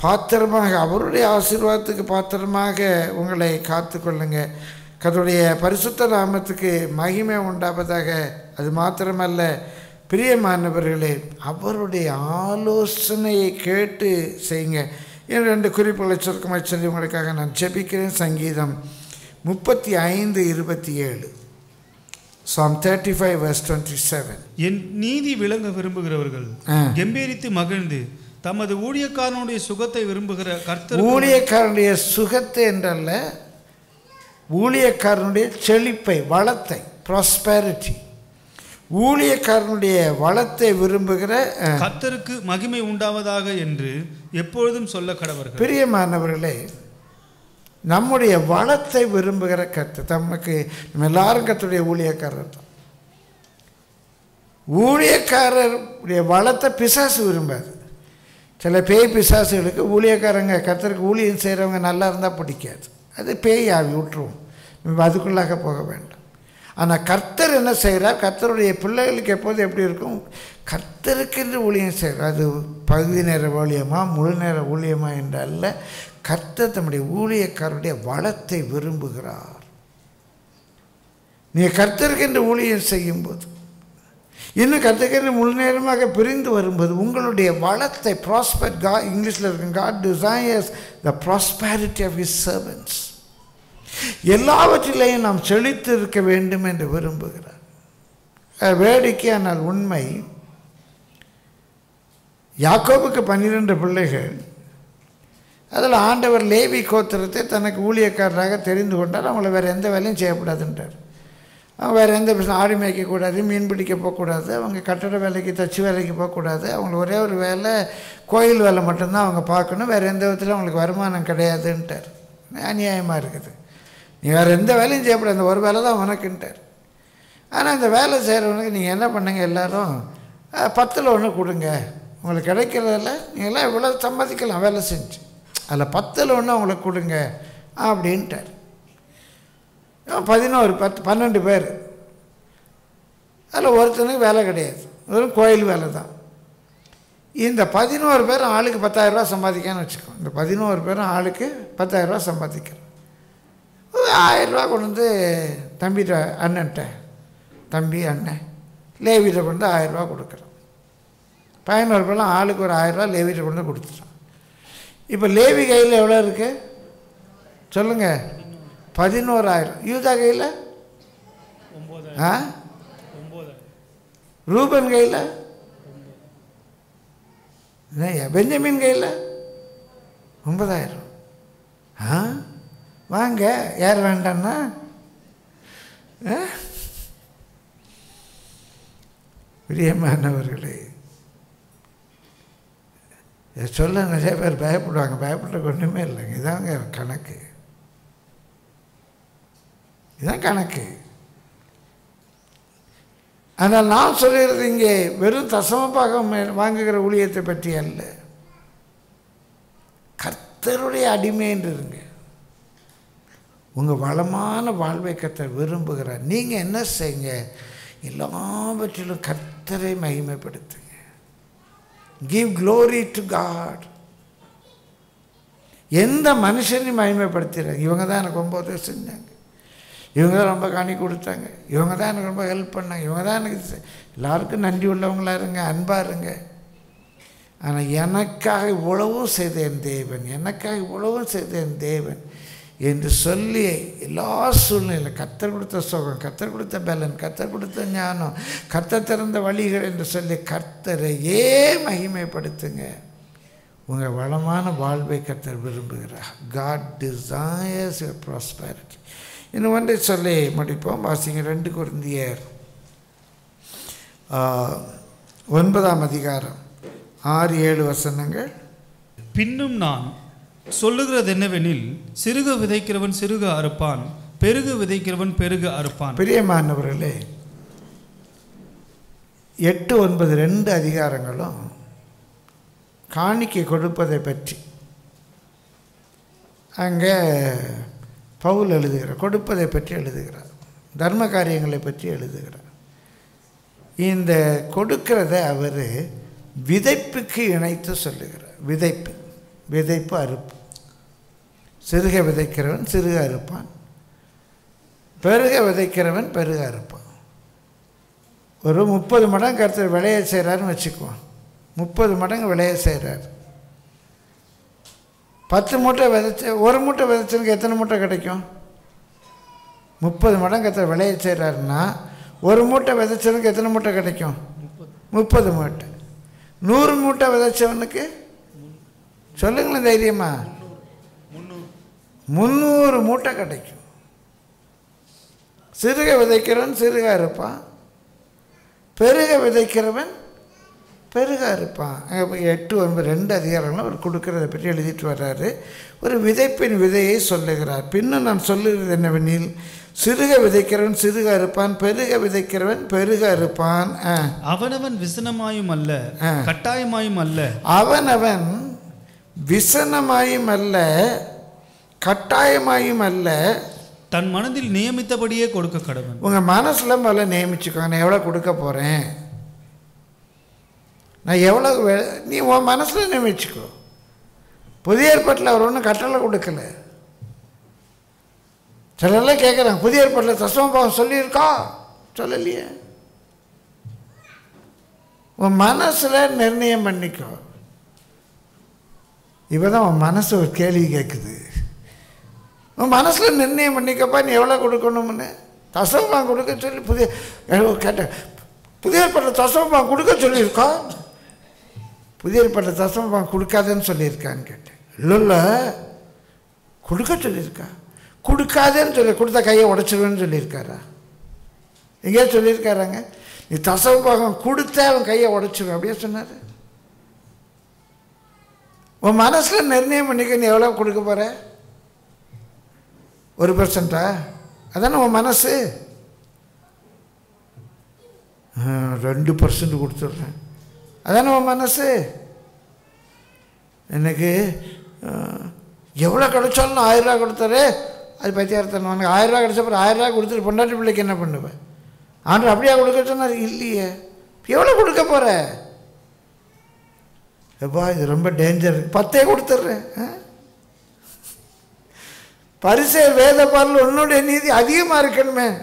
Speaker 1: பாத்திரமாக அவருடைய ஆசீர்வாதத்துக்கு பாத்திரமாக உங்களை காத்து கொள்ளுங்கள் கதருடைய பரிசுத்த நாமத்துக்கு மகிமை உண்டாவதாக அது மாத்திரமல்ல பிரியமானவர்களே அவருடைய ஆலோசனையை கேட்டு செய்யுங்க என் ரெண்டு குறிப்புகளை சுருக்கமாக சொல்லி உங்களுக்காக நான் ஜெபிக்கிறேன் சங்கீதம் முப்பத்தி ஐந்து இருபத்தி ஏழு psalm thirty five verse twenty seven
Speaker 2: என் நீதி விளங்க விரும்புகிறவர்கள் கம்பீரித்து மகிழ்ந்து தமது ஊழியக்காரனுடைய சுகத்தை விரும்புகிற கர்த்தர் ஊழியக்காரனுடைய
Speaker 1: சுகத்தை என்றல்ல ஊழியக்காரனுடைய செழிப்பை வளத்தை ப்ராஸ்பேரிட்டி ஊழியக்காரனுடைய வளத்தை விரும்புகிற
Speaker 2: கத்தருக்கு மகிமை உண்டாவதாக என்று எப்பொழுதும் சொல்ல பெரிய
Speaker 1: பிரியமானவர்களே நம்முடைய வளத்தை விரும்புகிற கத்து தமக்கு நம்ம எல்லாரும் கத்துடைய ஊழியக்காரர் தான் ஊழியக்காரருடைய வளத்தை பிசாசு விரும்பாது சில பேய் பிசாசுகளுக்கு ஊழியக்காரங்க கத்தருக்கு ஊழியம் செய்கிறவங்க நல்லா இருந்தால் பிடிக்காது அது பேய் ஆவி விட்டுருவோம் அதுக்குள்ளாக போக வேண்டும் ஆனால் கர்த்தர் என்ன செய்கிறார் கர்த்தருடைய பிள்ளைகளுக்கு எப்போது எப்படி இருக்கும் கர்த்தருக்கென்று ஊழியம் செய்கிறார் அது பகுதி நேர ஊழியமா முழு நேர ஊழியமா என்ற அல்ல கர்த்தர் தம்முடைய ஊழியக்காரருடைய வளத்தை விரும்புகிறார் நீ கர்த்தருக்கென்று ஊழியம் செய்யும்போது இன்னும் கற்றுக்கிறது முழு நேரமாக பிரிந்து வரும்போது உங்களுடைய வளத்தை ப்ராஸ்பெக்ட் கா இங்கிலீஷில் இருக்கும் God desires the prosperity of his servants எல்லாவற்றிலையும் நாம் செழித்து இருக்க வேண்டும் என்று விரும்புகிறார் வேடிக்கையானால் உண்மை யாக்கோபுக்கு பன்னிரெண்டு பிள்ளைகள் அதில் ஆண்டவர் லேவி கோத்திரத்தை தனக்கு ஊழியக்காரராக தெரிந்து கொண்டார் அவங்கள வேறு எந்த வேலையும் செய்யக்கூடாதுன்றார் அவங்க வேறு எந்த ஆடு மேய்க்கக்கூடாது மீன் பிடிக்க போகக்கூடாது அவங்க கட்டட வேலைக்கு தச்சு வேலைக்கு போகக்கூடாது அவங்களுக்கு ஒரே ஒரு வேலை கோயில் வேலை மட்டும்தான் அவங்க பார்க்கணும் வேறு எந்த விதத்தில் அவங்களுக்கு வருமானம் கிடையாதுன்ட்டார் அநியாயமாக இருக்குது நீ வேறு எந்த வேலையும் செய்யப்படாது அந்த ஒரு வேலை தான் உனக்குன்ட்டார் ஆனால் இந்த வேலை செய்கிறவனுக்கு நீங்கள் என்ன பண்ணுங்க எல்லோரும் பத்தில் ஒன்று கொடுங்க உங்களுக்கு கிடைக்கிறதில்ல நீங்களாம் இவ்வளோ சம்மதிக்கலாம் வேலை செஞ்சு அதில் பத்தில் ஒன்று அவங்களுக்கு கொடுங்க அப்படின்ட்டார் பதினோரு பத்து பன்னெண்டு பேர் அதில் ஒருத்தனுக்கு வேலை கிடையாது வெறும் கோயில் வேலை தான் இந்த பதினோரு பேரும் ஆளுக்கு பத்தாயிரரூபா சம்பாதிக்கான்னு வச்சுக்கோங்க இந்த பதினோரு பேரும் ஆளுக்கு பத்தாயிரரூபா சம்பாதிக்கிறோம் அது ஆயிரரூவா கொண்டு வந்து தம்பிகிட்ட அண்ணன்ட்ட தம்பி அண்ணன் லேவிட்ட கொண்டு ஆயிரரூவா கொடுக்குறோம் பையன் வரப்பெல்லாம் ஆளுக்கு ஒரு ஆயிரரூவா லேவிட்ட கொண்டு கொடுத்துட்டோம் இப்போ லேவி கையில் எவ்வளோ இருக்குது சொல்லுங்கள் பதினோராயிரம் யூதா கையில் ஆ ரூபன் கையில் பெஞ்சமின் கையில் ஒன்பதாயிரம் ஆ வாங்க யார் வேண்டாம்னா பிரியமானவர்களே சொல்ல நிறைய பேர் பயப்படுவாங்க பயப்படுற ஒன்றுமே இல்லைங்க இதாங்க கணக்கு இதுதான் கணக்கு ஆனால் நான் சொல்கிறது இங்கே வெறும் தசமபாகம் வாங்குகிற ஊழியத்தை பற்றி அல்ல கர்த்தருடைய அடிமைன்றதுங்க உங்கள் வளமான வாழ்வை கத்த விரும்புகிறார் நீங்கள் என்ன செய்யுங்க எல்லாவற்றிலும் கத்தரை மகிமைப்படுத்துங்க கிவ் க்ளோரி டு காட் எந்த மனுஷனையும் மகிமைப்படுத்துகிறாங்க இவங்க தான் எனக்கு ரொம்ப உதவி செஞ்சாங்க இவங்க தான் ரொம்ப காணி கொடுத்தாங்க இவங்க தான் எனக்கு ரொம்ப ஹெல்ப் பண்ணாங்க இவங்க தான் எனக்கு எல்லாருக்கும் நன்றி உள்ளவங்களாக இருங்க அன்பாக இருங்க ஆனால் எனக்காக இவ்வளவும் செய்தேன் தேவன் எனக்காக இவ்வளவும் செய்தேன் தேவன் என்று சொல்லி எல்லா சூழ்நிலை கத்தர் கொடுத்த சுகம் கத்தர் கொடுத்த பலன் கத்தர் கொடுத்த ஞானம் கத்த திறந்த வழிகள் என்று சொல்லி கர்த்தரையே மகிமைப்படுத்துங்க உங்கள் வளமான வாழ்வை கத்தர் விரும்புகிறார் காட் டிசையர்ஸ் யுவர் ப்ராஸ்பரிட்டி இன்னும் ஒன்றை சொல்லி முடிப்போம் வாசிங்க ரெண்டு குருந்தியர் ஒன்பதாம் அதிகாரம் ஆறு ஏழு வசனங்கள்
Speaker 2: பின்னும் நான் சொல்லுகிறது என்னவெனில் சிறுக விதைக்கிறவன் சிறுக அறுப்பான் பெருகு விதைக்கிறவன் பெருகு அறுப்பான்
Speaker 1: பிரியமானவர்களே
Speaker 2: எட்டு ஒன்பது
Speaker 1: ரெண்டு அதிகாரங்களும் காணிக்கை கொடுப்பதை பற்றி அங்கே பவுல் எழுதுகிறார் கொடுப்பதை பற்றி எழுதுகிறார் தர்ம காரியங்களை பற்றி எழுதுகிறார் இந்த கொடுக்கிறத அவர் விதைப்புக்கு இணைத்து சொல்லுகிறார் விதைப்பு விதைப்பு அறுப்பு சிறுக விதைக்கிறவன் சிறுக இருப்பான் பெருக விதைக்கிறவன் பெருக இருப்பான் ஒரு முப்பது மடங்கு கருத்து விளைய செய்கிறாருன்னு வச்சுக்குவோம் முப்பது மடங்கு விளைய செய்கிறார் பத்து மூட்டை விதைச்சு ஒரு மூட்டை விதைச்சதுக்கு எத்தனை மூட்டை கிடைக்கும் முப்பது மடங்கு கருத்து விளைய செய்கிறாருன்னா ஒரு மூட்டை விதைச்சவனுக்கு எத்தனை மூட்டை கிடைக்கும் முப்பது மூட்டை நூறு மூட்டை விதைச்சவனுக்கு சொல்லுங்களேன் தைரியமாக முந்நூறு மூட்டை கிடைக்கும் சிறுக விதைக்கிறவன் சிறுகா இருப்பான் பெருக விதைக்கிறவன் பெருகா இருப்பான் அங்கே எட்டு ஒன்பது ரெண்டு அதிகாரங்களும் அவர் கொடுக்கறதை பற்றி எழுதிட்டு வர்றாரு ஒரு விதைப்பின் விதையை சொல்லுகிறார் பின்னும் நான் சொல்லுகிறது என்னவெனில் சிறுக விதைக்கிறவன் சிறுக இருப்பான் பெருக விதைக்கிறவன் பெருக இருப்பான்
Speaker 2: அவனவன் விசனமாயும் அல்ல கட்டாயமாயும் அல்ல அவனவன் விசனமாயும் அல்ல கட்டாயமாயும் அல்ல தன் மனதில் நியமித்தபடியே கொடுக்க கடவுள்
Speaker 1: உங்கள் மனசில் முதல்ல நியமிச்சுக்கோங்க நான் எவ்வளோ கொடுக்க போகிறேன் நான் எவ்வளோ நீ உன் மனசில் நியமிச்சுக்கோ புதிய ஏற்பாட்டில் அவர் ஒன்றும் கட்டளை கொடுக்கல சிலரெல்லாம் கேட்குறாங்க புதிய ஏற்பாட்டில் தசமபாவம் சொல்லியிருக்கா சொல்லலையே உன் மனசில் நிர்ணயம் பண்ணிக்கோ இப்போ தான் உன் மனசு ஒரு கேள்வி கேட்குது உன் மனசில் நிர்ணயம் பண்ணிக்கப்பா நீ எவ்வளோ கொடுக்கணும்னு தசவமா கொடுக்க சொல்லி புதிய கேட்டேன் புதிய பட்ட தசவமா கொடுக்க சொல்லியிருக்கா புதிய பட்ட தசவமா கொடுக்காதேன்னு சொல்லியிருக்கான்னு கேட்டேன் இல்லை கொடுக்க சொல்லியிருக்கா கொடுக்காதேன்னு சொல்லி கொடுத்த கையை உடச்சிருவேன்னு சொல்லியிருக்காரா எங்கேயா சொல்லியிருக்காராங்க நீ தசவு பாகம் கொடுத்த அவன் கையை உடச்சிருவேன் அப்படியே சொன்னார் உன் மனசில் நிர்ணயம் பண்ணிக்க நீ எவ்வளோ கொடுக்க போகிற ஒரு பர்சன்ட்டா அதான் உன் மனசு ரெண்டு பர்சன்ட் கொடுத்துட்றேன் அதான் உன் மனசு எனக்கு
Speaker 2: எவ்வளோ கிடைச்சாலும்
Speaker 1: ஆயிரம் ஆயிரரூவா கொடுத்தாரு அது பத்தியார்த்தன் உனக்கு ஆயிரரூவா கிடைச்சப்பறம் ஆயிரரூவா கொடுத்துட்டு பொண்டாட்டி பிள்ளைக்கு என்ன பண்ணுவேன் ஆண்டு அப்படியே கொடுக்கட்டும்னா இல்லையே எவ்வளோ கொடுக்க போகிற எப்பா இது ரொம்ப டேஞ்சர் பத்தே கொடுத்துட்றேன் பரிசே வேத பாடல் உன்னுடைய நீதி அதிகமாக இருக்கணுமே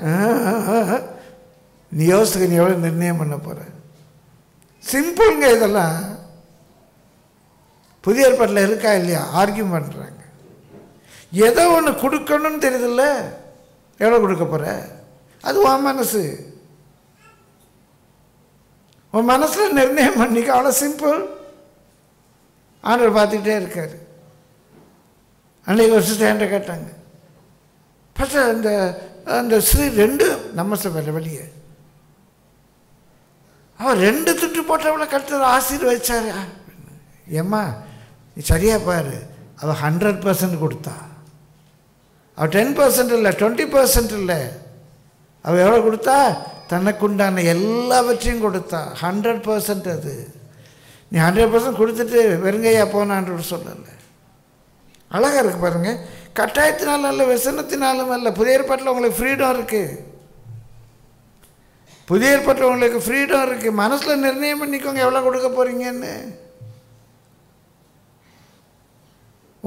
Speaker 1: நீ யோசிக்க நீ எவ்வளோ நிர்ணயம் பண்ண போகிற சிம்பிள்ங்க இதெல்லாம் புதிய ஏற்பாட்டில் இருக்கா இல்லையா ஆர்கியூம் பண்ணுறாங்க எதை ஒன்று கொடுக்கணும்னு தெரியுதுல்ல எவ்வளோ கொடுக்க போகிற அது உன் மனசு உன் மனசில் நிர்ணயம் பண்ணிக்க அவ்வளோ சிம்பிள் ஆண்டவர் பார்த்துக்கிட்டே இருக்கார் அன்றைக்கு சிஸ்டர் என்கிட்ட கேட்டாங்க ஃபஸ்ட்டு அந்த அந்த ஸ்ரீ ரெண்டு நம்ம சபையில் வெளியே அவர் ரெண்டு துட்டு போட்டவளை கட்டுறது ஆசீர்வதிச்சார் ஏம்மா நீ சரியாக பாரு அவள் ஹண்ட்ரட் பர்சன்ட் கொடுத்தா அவள் டென் பர்சன்ட் இல்லை டுவெண்ட்டி பர்சன்ட் இல்லை அவள் எவ்வளோ கொடுத்தா தனக்குண்டான எல்லாவற்றையும் கொடுத்தா ஹண்ட்ரட் பர்சன்ட் அது நீ ஹண்ட்ரட் பர்சன்ட் கொடுத்துட்டு வெறுங்கையா போனான்ற சொல்லலை அழகாக இருக்குது பாருங்கள் கட்டாயத்தினாலும் அல்ல விசனத்தினாலும் அல்ல புதிய ஏற்பாட்டில் உங்களுக்கு ஃப்ரீடம் இருக்குது புதிய ஏற்பாட்டில் உங்களுக்கு ஃப்ரீடம் இருக்குது மனசில் நிர்ணயம் பண்ணிக்கோங்க எவ்வளோ கொடுக்க போகிறீங்கன்னு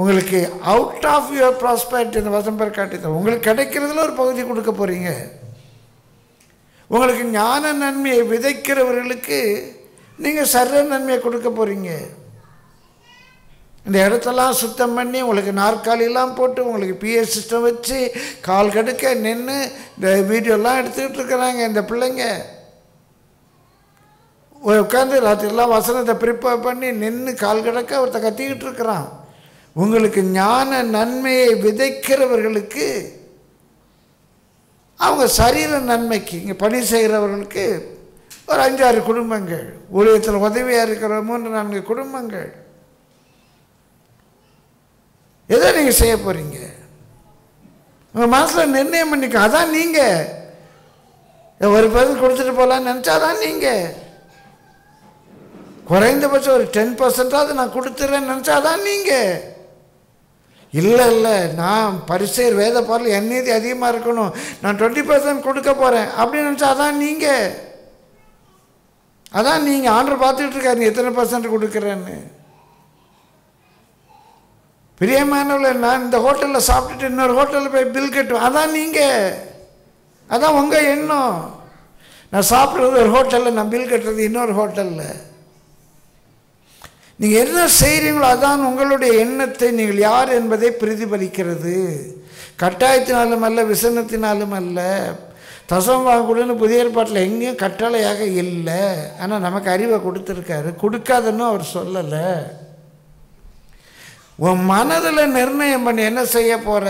Speaker 1: உங்களுக்கு அவுட் ஆஃப் யுவர் ப்ராஸ்பெக்ட் இந்த வசம் பேர் காட்டி உங்களுக்கு கிடைக்கிறதுல ஒரு பகுதி கொடுக்க போகிறீங்க உங்களுக்கு ஞான நன்மையை விதைக்கிறவர்களுக்கு நீங்கள் சர்வ நன்மையை கொடுக்க போகிறீங்க இந்த இடத்தெல்லாம் சுத்தம் பண்ணி உங்களுக்கு நாற்காலியெல்லாம் போட்டு உங்களுக்கு பிஎஸ் சிஸ்டம் வச்சு கால் கடுக்க நின்று இந்த வீடியோலாம் எடுத்துக்கிட்டு இருக்கிறாங்க இந்த பிள்ளைங்க உட்காந்து ராத்திரிலாம் வசனத்தை ப்ரிப்பேர் பண்ணி நின்று கால் கிடக்க ஒருத்த கத்திக்கிட்டு இருக்கிறான் உங்களுக்கு ஞான நன்மையை விதைக்கிறவர்களுக்கு அவங்க சரீர நன்மைக்கு இங்கே பணி செய்கிறவர்களுக்கு ஒரு அஞ்சாறு குடும்பங்கள் ஊழியத்தில் உதவியாக இருக்கிற மூன்று நான்கு குடும்பங்கள் எதை நீங்கள் செய்ய போகிறீங்க உங்கள் மனசில் நிர்ணயம் பண்ணிக்க அதான் நீங்கள் ஒரு பர்சன்ட் கொடுத்துட்டு போகலான்னு நினச்சா தான் நீங்கள் குறைந்தபட்சம் ஒரு டென் பர்சன்டாவது நான் கொடுத்துட்றேன்னு நினச்சா தான் நீங்கள் இல்லை இல்லை நான் பரிசை வேத பாடல் என் அதிகமாக இருக்கணும் நான் டுவெண்ட்டி பர்சன்ட் கொடுக்க போகிறேன் அப்படின்னு நினச்சா அதான் நீங்கள் அதான் நீங்கள் ஆர்டர் பார்த்துக்கிட்டு இருக்காரு எத்தனை பர்சன்ட் கொடுக்குறேன்னு பிரியமானவில் நான் இந்த ஹோட்டலில் சாப்பிட்டுட்டு இன்னொரு ஹோட்டலில் போய் பில் கட்டுவேன் அதான் நீங்கள் அதான் உங்கள் எண்ணம் நான் சாப்பிட்றது ஒரு ஹோட்டலில் நான் பில் கட்டுறது இன்னொரு ஹோட்டலில் நீங்கள் என்ன செய்கிறீங்களோ அதான் உங்களுடைய எண்ணத்தை நீங்கள் யார் என்பதை பிரதிபலிக்கிறது கட்டாயத்தினாலும் அல்ல விசனத்தினாலும் அல்ல தசம் வாங்கக்கூடன்னு புதிய ஏற்பாட்டில் எங்கேயும் கட்டளையாக இல்லை ஆனால் நமக்கு அறிவை கொடுத்துருக்காரு கொடுக்காதன்னு அவர் சொல்லலை உன் மனதில் நிர்ணயம் பண்ணி என்ன செய்ய போகிற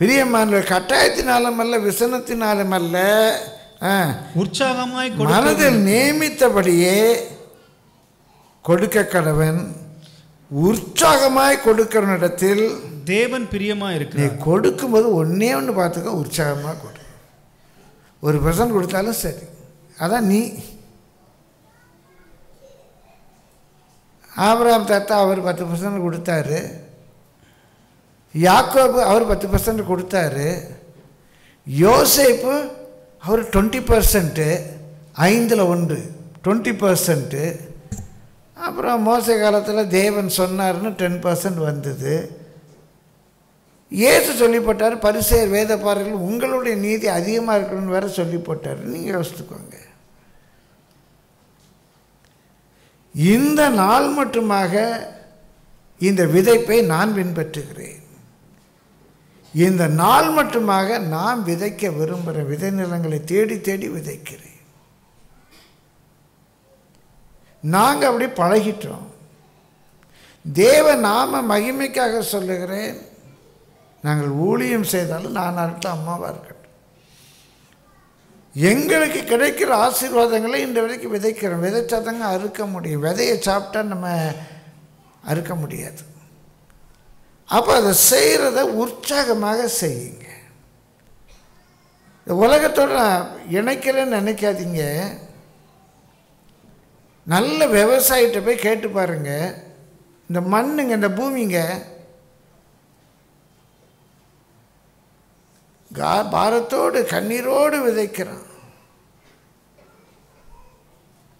Speaker 1: பிரியமானவர் கட்டாயத்தினாலும் அல்ல விசனத்தினாலும் அல்ல உற்சாகமாய் மனதில் நியமித்தபடியே கொடுக்க கடவன் உற்சாகமாய் கொடுக்கிற இடத்தில் தேவன் பிரியமாக இருக்கு நீ கொடுக்கும்போது ஒன்றே ஒன்று பார்த்துக்க உற்சாகமாக கொடு ஒரு பர்சன்ட் கொடுத்தாலும் சரி அதான் நீ ஆபராம் தாத்தா அவர் பத்து பர்சன்ட் கொடுத்தாரு யாக்கோபு அவர் பத்து பர்சன்ட் கொடுத்தாரு யோசேப்பு அவர் டுவெண்ட்டி பர்சன்ட்டு ஐந்தில் ஒன்று டுவெண்ட்டி பர்சன்ட்டு அப்புறம் மோச காலத்தில் தேவன் சொன்னார்னு டென் பர்சன்ட் வந்தது ஏசு சொல்லி போட்டார் வேத பாருங்கள் உங்களுடைய நீதி அதிகமாக இருக்கணும்னு வேறு சொல்லி போட்டார் நீங்கள் யோசித்துக்கோங்க இந்த நாள் மட்டுமாக இந்த விதைப்பை நான் பின்பற்றுகிறேன் இந்த நாள் மட்டுமாக நாம் விதைக்க விரும்புகிற விதை நிலங்களை தேடி தேடி விதைக்கிறேன் நாங்கள் அப்படி பழகிட்டோம் தேவ நாம மகிமைக்காக சொல்லுகிறேன் நாங்கள் ஊழியம் செய்தாலும் நான் அடுத்த அம்மாவாக எங்களுக்கு கிடைக்கிற ஆசீர்வாதங்களை இந்த வரைக்கும் விதைக்கிறோம் விதைச்சா தாங்க அறுக்க முடியும் விதையை சாப்பிட்டா நம்ம அறுக்க முடியாது அப்போ அதை செய்கிறத உற்சாகமாக செய்யுங்க இந்த உலகத்தோடு நான் இணைக்கிறேன்னு நினைக்காதீங்க நல்ல விவசாயிகிட்ட போய் கேட்டு பாருங்கள் இந்த மண்ணுங்க இந்த பூமிங்க கா பாரத்தோடு கண்ணீரோடு விதைக்கிறான்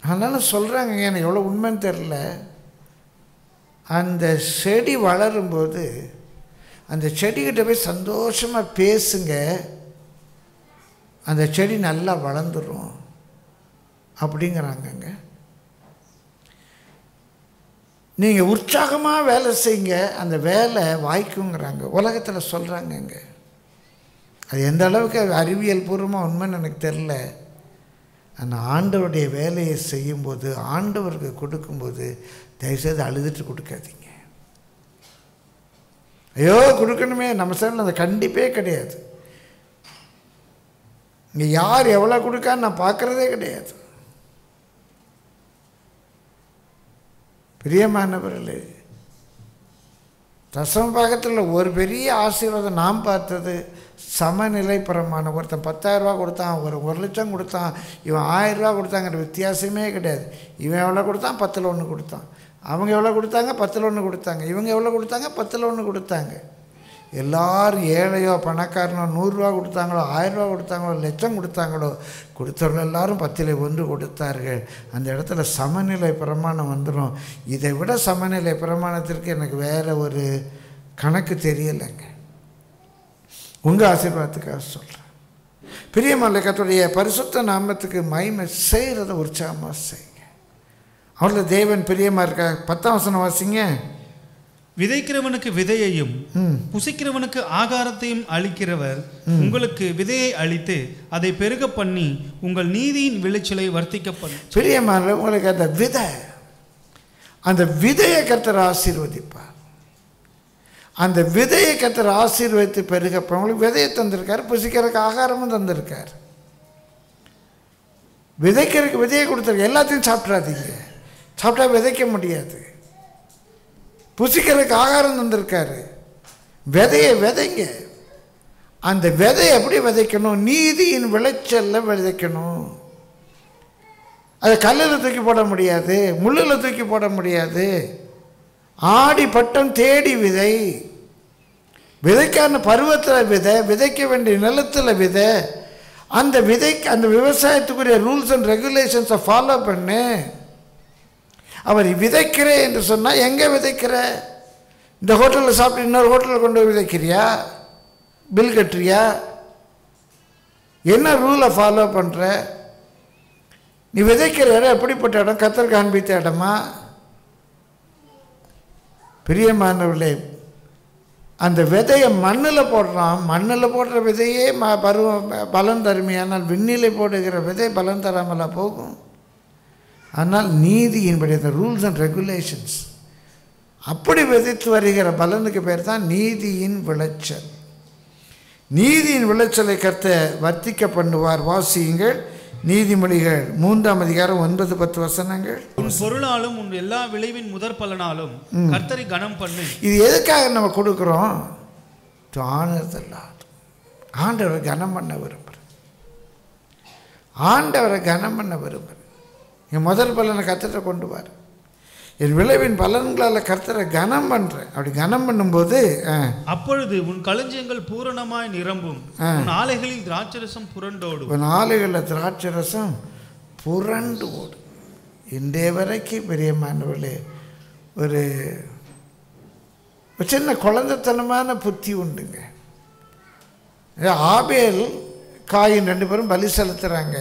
Speaker 1: அதனால் சொல்கிறாங்க எனக்கு எவ்வளோ உண்மைன்னு தெரில அந்த செடி வளரும்போது அந்த செடிக்கிட்ட போய் சந்தோஷமாக பேசுங்க அந்த செடி நல்லா வளர்ந்துடும் அப்படிங்கிறாங்கங்க நீங்கள் உற்சாகமாக வேலை செய்யுங்க அந்த வேலை வாய்க்குங்கிறாங்க உலகத்தில் சொல்கிறாங்கங்க அது எந்த அளவுக்கு அறிவியல் பூர்வமாக உண்மைன்னு எனக்கு தெரில அந்த ஆண்டவருடைய வேலையை செய்யும்போது ஆண்டவருக்கு கொடுக்கும்போது தயவுசெய்து அழுதுட்டு கொடுக்காதீங்க ஐயோ கொடுக்கணுமே நம்ம சைடில் அது கண்டிப்பே கிடையாது இங்கே யார் எவ்வளோ கொடுக்கான்னு நான் பார்க்குறதே கிடையாது பிரியமானவர்களே தசம பாகத்தில் ஒரு பெரிய ஆசீர்வாதம் நாம் பார்த்தது சமநிலை பரமான ஒருத்தன் பத்தாயிரரூபா கொடுத்தான் ஒரு ஒரு லட்சம் கொடுத்தான் இவன் ஆயிரரூபா கொடுத்தாங்கிற வித்தியாசமே கிடையாது இவன் எவ்வளோ கொடுத்தான் பத்தில் ஒன்று கொடுத்தான் அவங்க எவ்வளோ கொடுத்தாங்க பத்தில் ஒன்று கொடுத்தாங்க இவங்க எவ்வளோ கொடுத்தாங்க பத்தில் ஒன்று கொடுத்தாங்க எல்லாரும் ஏழையோ பணக்காரனோ நூறுரூவா கொடுத்தாங்களோ ஆயிரரூவா கொடுத்தாங்களோ லட்சம் கொடுத்தாங்களோ கொடுத்தவர்கள் எல்லாரும் பத்தில் ஒன்று கொடுத்தார்கள் அந்த இடத்துல சமநிலை பிரமாணம் வந்துடும் இதை விட சமநிலை பிரமாணத்திற்கு எனக்கு வேறு ஒரு கணக்கு தெரியலைங்க உங்கள் ஆசீர்வாதத்துக்காக சொல்கிறேன் பிரியமல்லக்கத்துடைய பரிசுத்த நாமத்துக்கு மயிமை செய்கிறத
Speaker 2: உற்சாகமாக செய்யுங்க அவ்வளோ தேவன் பிரியமாக இருக்கா பத்தாம் வசனம் வாசிங்க விதைக்கிறவனுக்கு விதையையும் புசிக்கிறவனுக்கு ஆகாரத்தையும் அளிக்கிறவர் உங்களுக்கு விதையை அளித்து அதை பெருக பண்ணி உங்கள் நீதியின் விளைச்சலை வர்த்திக்கப்படும்
Speaker 1: பிரியமான உங்களுக்கு அந்த விதை அந்த விதையை கத்தர் ஆசீர்வதிப்பார் அந்த விதையை கத்தர் ஆசீர்வதித்து பெருகப்ப உங்களுக்கு விதையை தந்திருக்கார் புசிக்கிறதுக்கு ஆகாரமும் தந்திருக்கார் விதைக்கிறதுக்கு விதையை கொடுத்துருக்க எல்லாத்தையும் சாப்பிட்றாதீங்க சாப்பிட்டா விதைக்க முடியாது புசிக்கிறதுக்கு ஆகாரம் தந்திருக்காரு விதையை விதைங்க அந்த விதை எப்படி விதைக்கணும் நீதியின் விளைச்சலில் விதைக்கணும் அதை கல்லில் தூக்கி போட முடியாது முள்ளில் தூக்கி போட முடியாது ஆடி பட்டம் தேடி விதை விதைக்கான பருவத்தில் விதை விதைக்க வேண்டிய நிலத்தில் விதை அந்த விதைக்கு அந்த விவசாயத்துக்குரிய ரூல்ஸ் அண்ட் ரெகுலேஷன்ஸை ஃபாலோ பண்ணு அவர் விதைக்கிறேன் என்று சொன்னால் எங்கே விதைக்கிற இந்த ஹோட்டலில் சாப்பிட்டு இன்னொரு ஹோட்டலில் கொண்டு போய் விதைக்கிறியா பில் கட்டுறியா என்ன ரூலை ஃபாலோ பண்ணுற நீ விதைக்கிற இடம் எப்படிப்பட்ட இடம் கத்தர் காண்பித்த இடமா பிரியமானவர்களே அந்த விதையை மண்ணில் போடுறான் மண்ணில் போடுற விதையே ம பருவம் பலன் தருமையானால் விண்ணிலை போடுகிற விதை பலன் தராமலா போகும் ஆனால் நீதியின்படி அந்த ரூல்ஸ் அண்ட் ரெகுலேஷன்ஸ் அப்படி விதைத்து வருகிற பலனுக்கு பேர் தான் நீதியின் விளைச்சல் நீதியின் விளைச்சலை கருத்த வர்த்திக்க பண்ணுவார் வாசியுங்கள் நீதிமொழிகள் மூன்றாம் அதிகாரம் ஒன்பது பத்து வசனங்கள் உன் பொருளாலும்
Speaker 2: உன் எல்லா விளைவின் முதற் பலனாலும் கர்த்தரை கனம் பண்ணு
Speaker 1: இது எதுக்காக நம்ம கொடுக்குறோம் டு ஆண்டவரை கனம் பண்ண விரும்புகிறேன் ஆண்டவரை கனம் பண்ண விரும்புகிறேன் என் முதல் பலனை கத்தரை கொண்டு வார் என் விளைவின் பலன்களால் கர்த்தரை கனம் பண்ணுறேன் அப்படி கனம் பண்ணும்போது
Speaker 2: அப்பொழுது உன் களஞ்சியங்கள் பூரணமாய் நிரம்பும் ஆலைகளில் திராட்சரசம் புரண்டோடு உன்
Speaker 1: ஆலைகளில் திராட்சரசம் புரண்டு ஓடும் இன்றைய வரைக்கும் பெரிய மாணவர்களே ஒரு சின்ன குழந்தைத்தனமான புத்தி உண்டுங்க ஆபேல் காயின் ரெண்டு பேரும் பலி செலுத்துகிறாங்க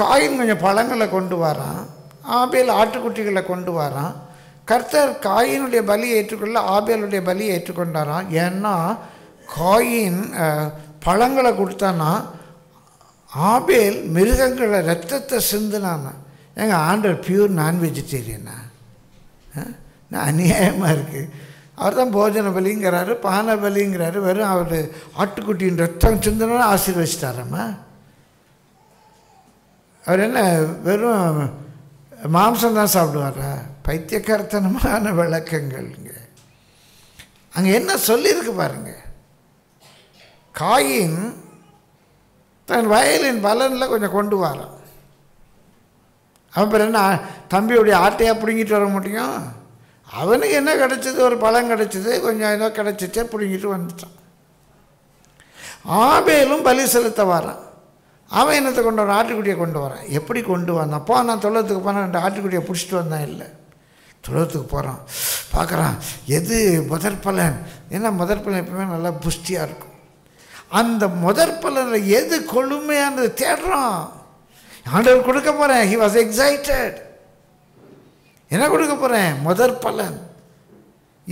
Speaker 1: காயின் கொஞ்சம் பழங்களை கொண்டு வரான் ஆபேல் ஆட்டுக்குட்டிகளை கொண்டு வரான் கர்த்தர் காயினுடைய பலி ஏற்றுக்கொள்ள ஆபேலுடைய பலியை ஏற்றுக்கொண்டாராம் ஏன்னா காயின் பழங்களை கொடுத்தானா ஆபேல் மிருகங்களை ரத்தத்தை சிந்துனானா எங்கள் ஆண்டர் பியூர் நான் வெஜிடேரியனா அநியாயமாக இருக்குது அவர் தான் போஜன பலிங்கிறாரு பானை பலிங்கிறாரு வெறும் அவர் ஆட்டுக்குட்டியின் ரத்தம் சிந்தனா ஆசீர்வச்சிட்டாரம்மா அவர் என்ன வெறும் மாம்சம் தான் சாப்பிடுவாரா பைத்தியக்காரத்தனமான விளக்கங்கள்ங்க அங்கே என்ன சொல்லியிருக்கு பாருங்க காயின் தன் வயலின் பலனில் கொஞ்சம் கொண்டு வரான் அப்புறம் என்ன தம்பியுடைய ஆட்டையாக பிடுங்கிட்டு வர முடியும் அவனுக்கு என்ன கிடச்சிது ஒரு பழம் கிடச்சிது கொஞ்சம் ஏதோ கிடச்சிச்சே பிடுங்கிட்டு வந்துட்டான் ஆபேலும் பலி செலுத்த வரான் அவன் என்னத்தை கொண்டு வரான் ஆட்டுக்குட்டியை கொண்டு வரான் எப்படி கொண்டு வந்தான் போ நான் தொழிலத்துக்கு போனால் ரெண்டு ஆட்டுக்குட்டியை பிடிச்சிட்டு வந்தேன் இல்லை தொழிலத்துக்கு போகிறான் பார்க்குறான் எது முதற்பலன் ஏன்னா முதற் பலன் எப்பவுமே நல்லா புஷ்டியாக இருக்கும் அந்த முதற் பலனில் எது கொழுமையானது தேடுறான் ஆண்டவர் கொடுக்க போகிறேன் ஹி வாஸ் எக்ஸைட்டட் என்ன கொடுக்க போகிறேன் முதற் பலன்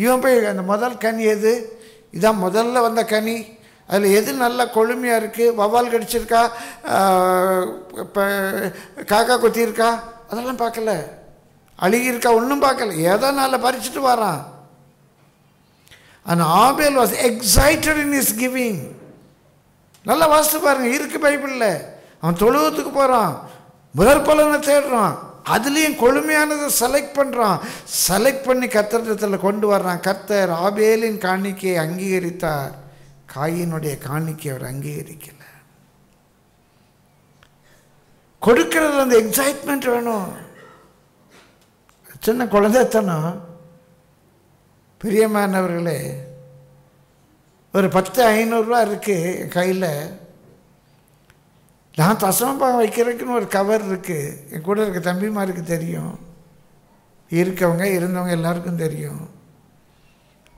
Speaker 1: இவன் போய் அந்த முதல் கனி எது இதான் முதல்ல வந்த கனி அதில் எது நல்லா கொழுமையாக இருக்குது வவால் கடிச்சிருக்கா இப்போ காக்கா கொத்தியிருக்கா அதெல்லாம் பார்க்கல அழுகியிருக்கா ஒன்றும் பார்க்கல ஏதோ நல்லா பறிச்சுட்டு வரான் அந்த Abel was excited in is giving நல்லா வாசித்து பாருங்கள் இருக்குது பைபிளில் அவன் தொழுவத்துக்கு போகிறான் பலனை தேடுறான் அதுலேயும் கொழுமையானதை செலக்ட் பண்ணுறான் செலக்ட் பண்ணி கத்திரத்தில் கொண்டு வர்றான் கத்தர் ஆபேலின் காணிக்கையை அங்கீகரித்தார் காயினுடைய காணிக்கை அவர் அங்கீகரிக்கல கொடுக்கிறது அந்த எக்ஸைட்மெண்ட் வேணும் சின்ன குழந்தைத்தனம் பிரியமானவர்களே ஒரு பத்து ஐநூறுரூவா இருக்குது என் கையில் நான் தசமபாகம் வைக்கிறதுக்குன்னு ஒரு கவர் இருக்குது என் கூட இருக்க தம்பிமாருக்கு தெரியும் இருக்கவங்க இருந்தவங்க எல்லாருக்கும் தெரியும்